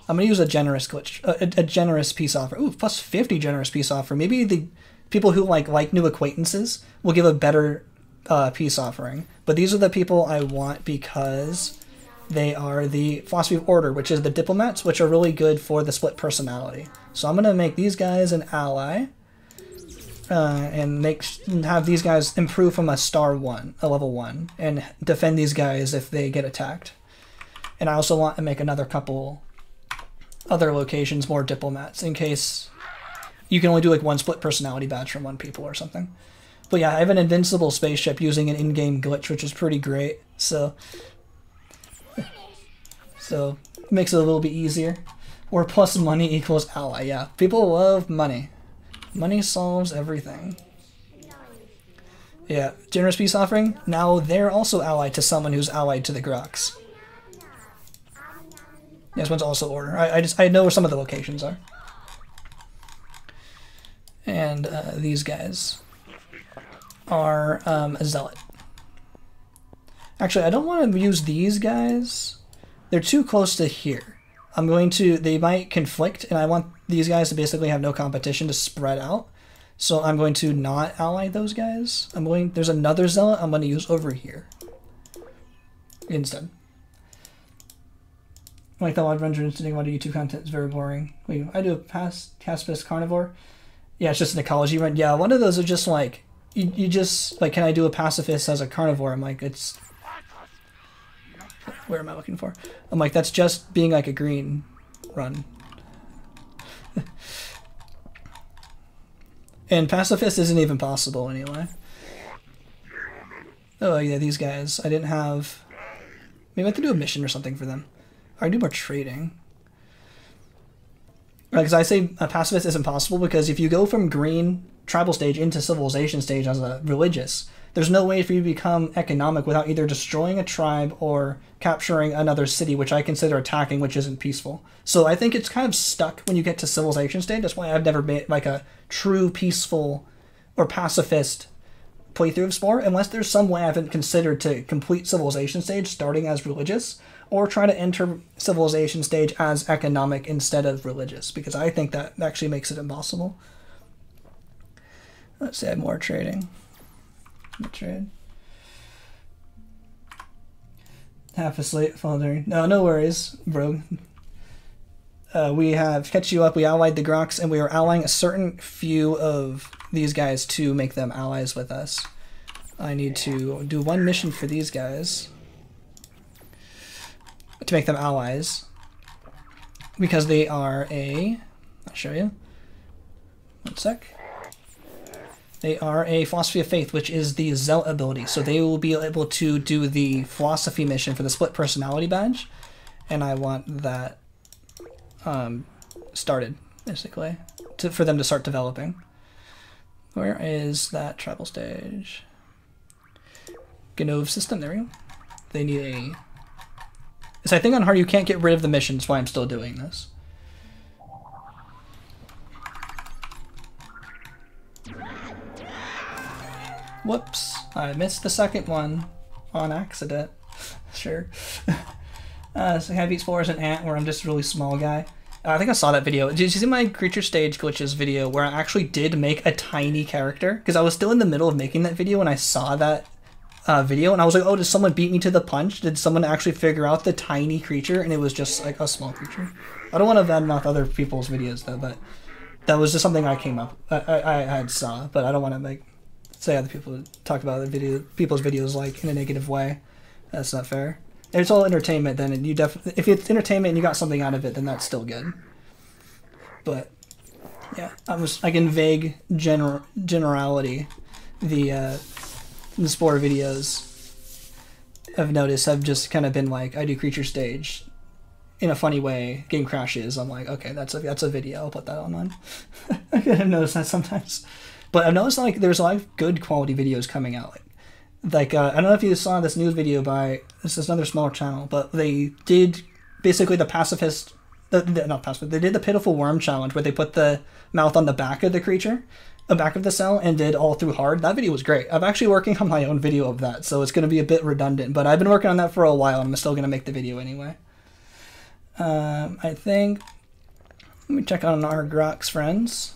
[SPEAKER 1] I'm gonna use a generous glitch, a, a, generous peace offer. Ooh, plus 50 generous peace offer. Maybe the people who like like new acquaintances will give a better uh, peace offering. But these are the people I want because they are the philosophy of order, which is the diplomats, which are really good for the split personality. So I'm gonna make these guys an ally. Uh, and make have these guys improve from a star one, a level one, and defend these guys if they get attacked. And I also want to make another couple other locations more diplomats in case you can only do like one split personality badge from one people or something. But yeah, I have an invincible spaceship using an in-game glitch, which is pretty great. So, so makes it a little bit easier. Or plus money equals ally. Yeah, people love money. Money solves everything. Yeah, generous peace offering. Now they're also allied to someone who's allied to the Grox. This one's also order. I, I just I know where some of the locations are. And uh, these guys are um, a zealot. Actually, I don't want to use these guys. They're too close to here. I'm going to, they might conflict, and I want these guys basically have no competition to spread out. So I'm going to not ally those guys. I'm going, there's another zealot I'm going to use over here instead. Like the odd render instant about YouTube content is very boring. Wait, I do a past Caspis carnivore. Yeah, it's just an ecology run. Yeah, one of those are just like you, you just like can I do a pacifist as a carnivore? I'm like it's where am I looking for? I'm like that's just being like a green run. And pacifist isn't even possible anyway. Oh yeah, these guys. I didn't have. Maybe I have to do a mission or something for them. I do more trading. Because I say a pacifist is impossible because if you go from green tribal stage into civilization stage as a religious, there's no way for you to become economic without either destroying a tribe or capturing another city, which I consider attacking, which isn't peaceful. So I think it's kind of stuck when you get to civilization stage. That's why I've never made like a true peaceful or pacifist playthrough of Spore, unless there's some way I haven't considered to complete civilization stage starting as religious or try to enter civilization stage as economic instead of religious, because I think that actually makes it impossible. Let's add more trading. Trade. Half asleep, faltering. No, no worries, bro. Uh, we have catch you up. We allied the Grox, and we are allying a certain few of these guys to make them allies with us. I need to do one mission for these guys to make them allies because they are a I'll show you one sec they are a philosophy of faith which is the zealot ability. So they will be able to do the philosophy mission for the split personality badge and I want that um, started basically to, for them to start developing. Where is that tribal stage? Ganove system there we go. They need a so I think on hard you can't get rid of the missions, why I'm still doing this. Whoops, I missed the second one on accident. sure. Uh, so Heavy is an ant where I'm just a really small guy. Uh, I think I saw that video. Did you see my creature stage glitches video where I actually did make a tiny character? Because I was still in the middle of making that video when I saw that uh, video and I was like, oh, did someone beat me to the punch? Did someone actually figure out the tiny creature? And it was just like a small creature. I don't want to badmouth other people's videos though, but that was just something I came up, I, I, I had saw, but I don't want to like say other people talk about the video, people's videos like in a negative way. That's not fair. If it's all entertainment, then you definitely, if it's entertainment and you got something out of it, then that's still good. But yeah, I was like in vague general generality, the uh, the spore videos I've noticed have just kind of been like I do creature stage in a funny way. Game crashes. I'm like, okay, that's a that's a video. I'll put that on. on. I've noticed that sometimes, but I've noticed like there's a lot of good quality videos coming out. Like, like uh, I don't know if you saw this news video by this is another smaller channel, but they did basically the pacifist. The, the, not pacifist. They did the pitiful worm challenge where they put the mouth on the back of the creature, the back of the cell, and did all through hard. That video was great. I'm actually working on my own video of that, so it's going to be a bit redundant. But I've been working on that for a while, and I'm still going to make the video anyway. Um, I think. Let me check on our Grox friends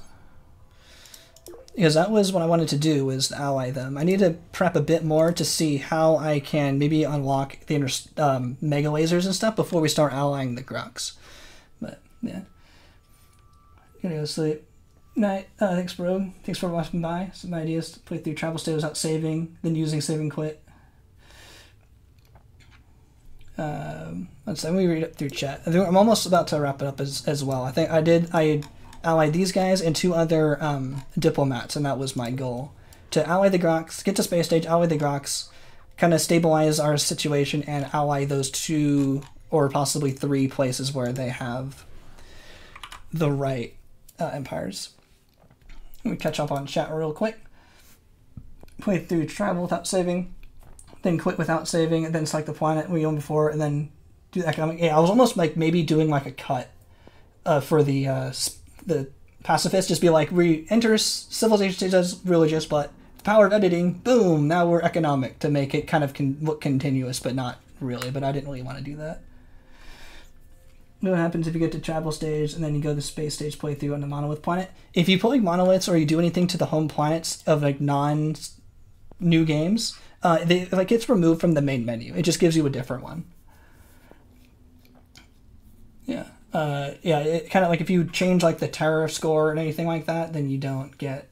[SPEAKER 1] because that was what I wanted to do was ally them. I need to prep a bit more to see how I can maybe unlock the um, mega lasers and stuff before we start allying the Grox. But yeah, gonna go sleep. Night. Uh, thanks, bro. Thanks for watching by. Some ideas to play through tribal stage without saving, then using saving quit. Um, let's let me read it through chat. I'm almost about to wrap it up as, as well. I think I did. I ally these guys and two other um, diplomats, and that was my goal. To ally the Grox, get to space stage, ally the Grox, kind of stabilize our situation, and ally those two or possibly three places where they have the right uh, empires. Me catch up on chat real quick. Play through tribal without saving, then quit without saving, and then select the planet we owned before, and then do the economic. Yeah, I was almost like maybe doing like a cut uh, for the uh, the pacifists just be like, we enter civilization stage as religious, but power of editing, boom, now we're economic to make it kind of con- look continuous, but not really. But I didn't really want to do that. What happens if you get to tribal stage and then you go to the space stage playthrough on the monolith planet? If you play monoliths or you do anything to the home planets of like non new games, uh, they like it's removed from the main menu. It just gives you a different one. Yeah uh, yeah, it kind of like if you change like the terror score and anything like that, then you don't get,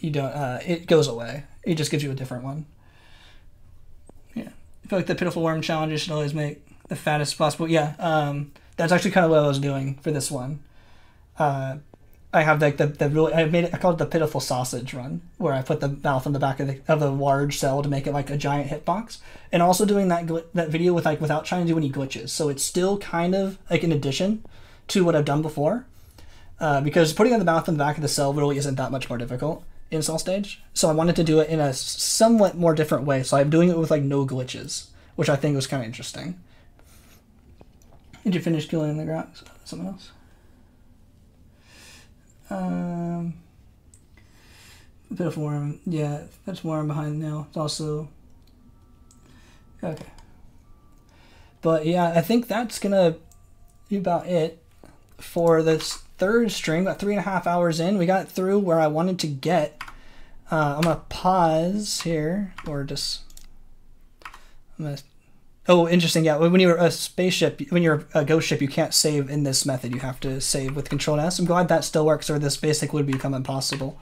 [SPEAKER 1] you don't, uh, it goes away. It just gives you a different one. Yeah, I feel like the pitiful worm challenges should always make the fattest possible. Yeah, um, that's actually kind of what I was doing for this one. Uh, I have like the, the really I made it I called it the pitiful sausage run where I put the mouth on the back of the of a large cell to make it like a giant hitbox and also doing that gl- that video with like without trying to do any glitches so it's still kind of like an addition to what I've done before uh, because putting on the mouth on the back of the cell really isn't that much more difficult in cell stage so I wanted to do it in a somewhat more different way so I'm doing it with like no glitches which I think was kind of interesting. Did you finish killing the Grox? Someone else. Um, a bit of worm. Yeah, that's worm behind now. It's also okay. But yeah, I think that's gonna be about it for this third stream. Got three and a half hours in. We got through where I wanted to get. Uh, I'm gonna pause here, or just I'm gonna Oh, interesting. Yeah, when you're a spaceship, when you're a ghost ship, you can't save in this method. You have to save with Control S. I'm glad that still works, or this basic would become impossible,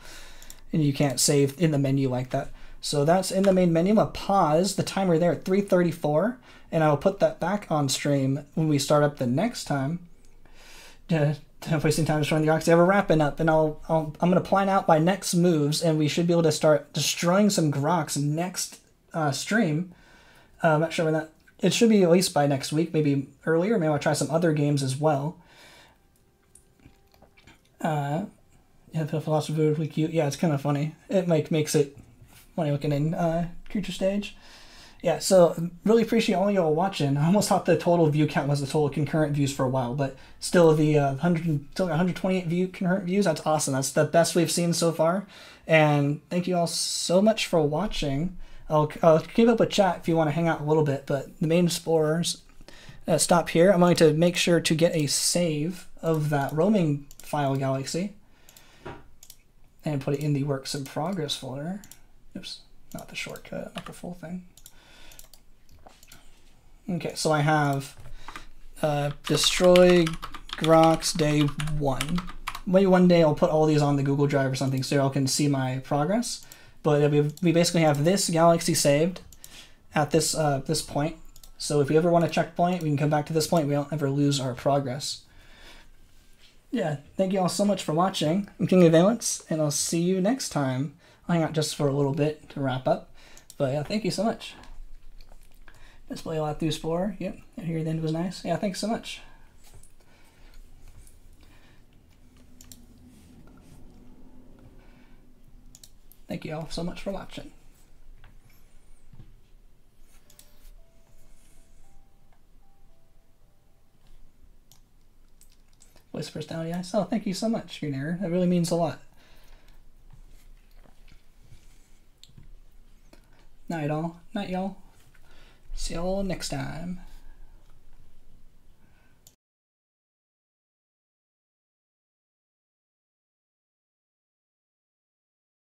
[SPEAKER 1] and you can't save in the menu like that. So that's in the main menu. I'm pause the timer there at 3:34, and I will put that back on stream when we start up the next time. Uh, wasting time destroying the Galaxy. We're wrapping up, and I'll, I'll I'm gonna plan out my next moves, and we should be able to start destroying some Grox next uh, stream. Uh, I'm not sure when that it should be at least by next week, maybe earlier. Maybe I'll try some other games as well. Uh, yeah, the philosopher really cute. Yeah, it's kind of funny. It like makes it funny looking in uh, creature stage. Yeah, so really appreciate all y'all watching. I almost thought the total view count was the total concurrent views for a while, but still the uh, 100, still 128 view concurrent views. That's awesome. That's the best we've seen so far. And thank you all so much for watching. I'll, I'll keep up a chat if you want to hang out a little bit, but the main sporers uh, stop here. I'm going to make sure to get a save of that roaming file galaxy and put it in the works in progress folder. Oops, not the shortcut, not the full thing. Okay, so I have uh, destroy Grox day one. Maybe one day I'll put all these on the Google Drive or something so y'all can see my progress. But we, we basically have this galaxy saved at this uh, this point. So if we ever want to checkpoint, we can come back to this point. We don't ever lose our progress. Yeah, thank you all so much for watching. I'm KinglyValence, and I'll see you next time. I'll hang out just for a little bit to wrap up. But yeah, thank you so much. Display a lot through Spore. Yep, and here the end was nice. Yeah, thanks so much. Thank you all so much for watching. Voice personality eyes. Oh, thank you so much, Green Error. That really means a lot. Night all. Night y'all. See y'all next time.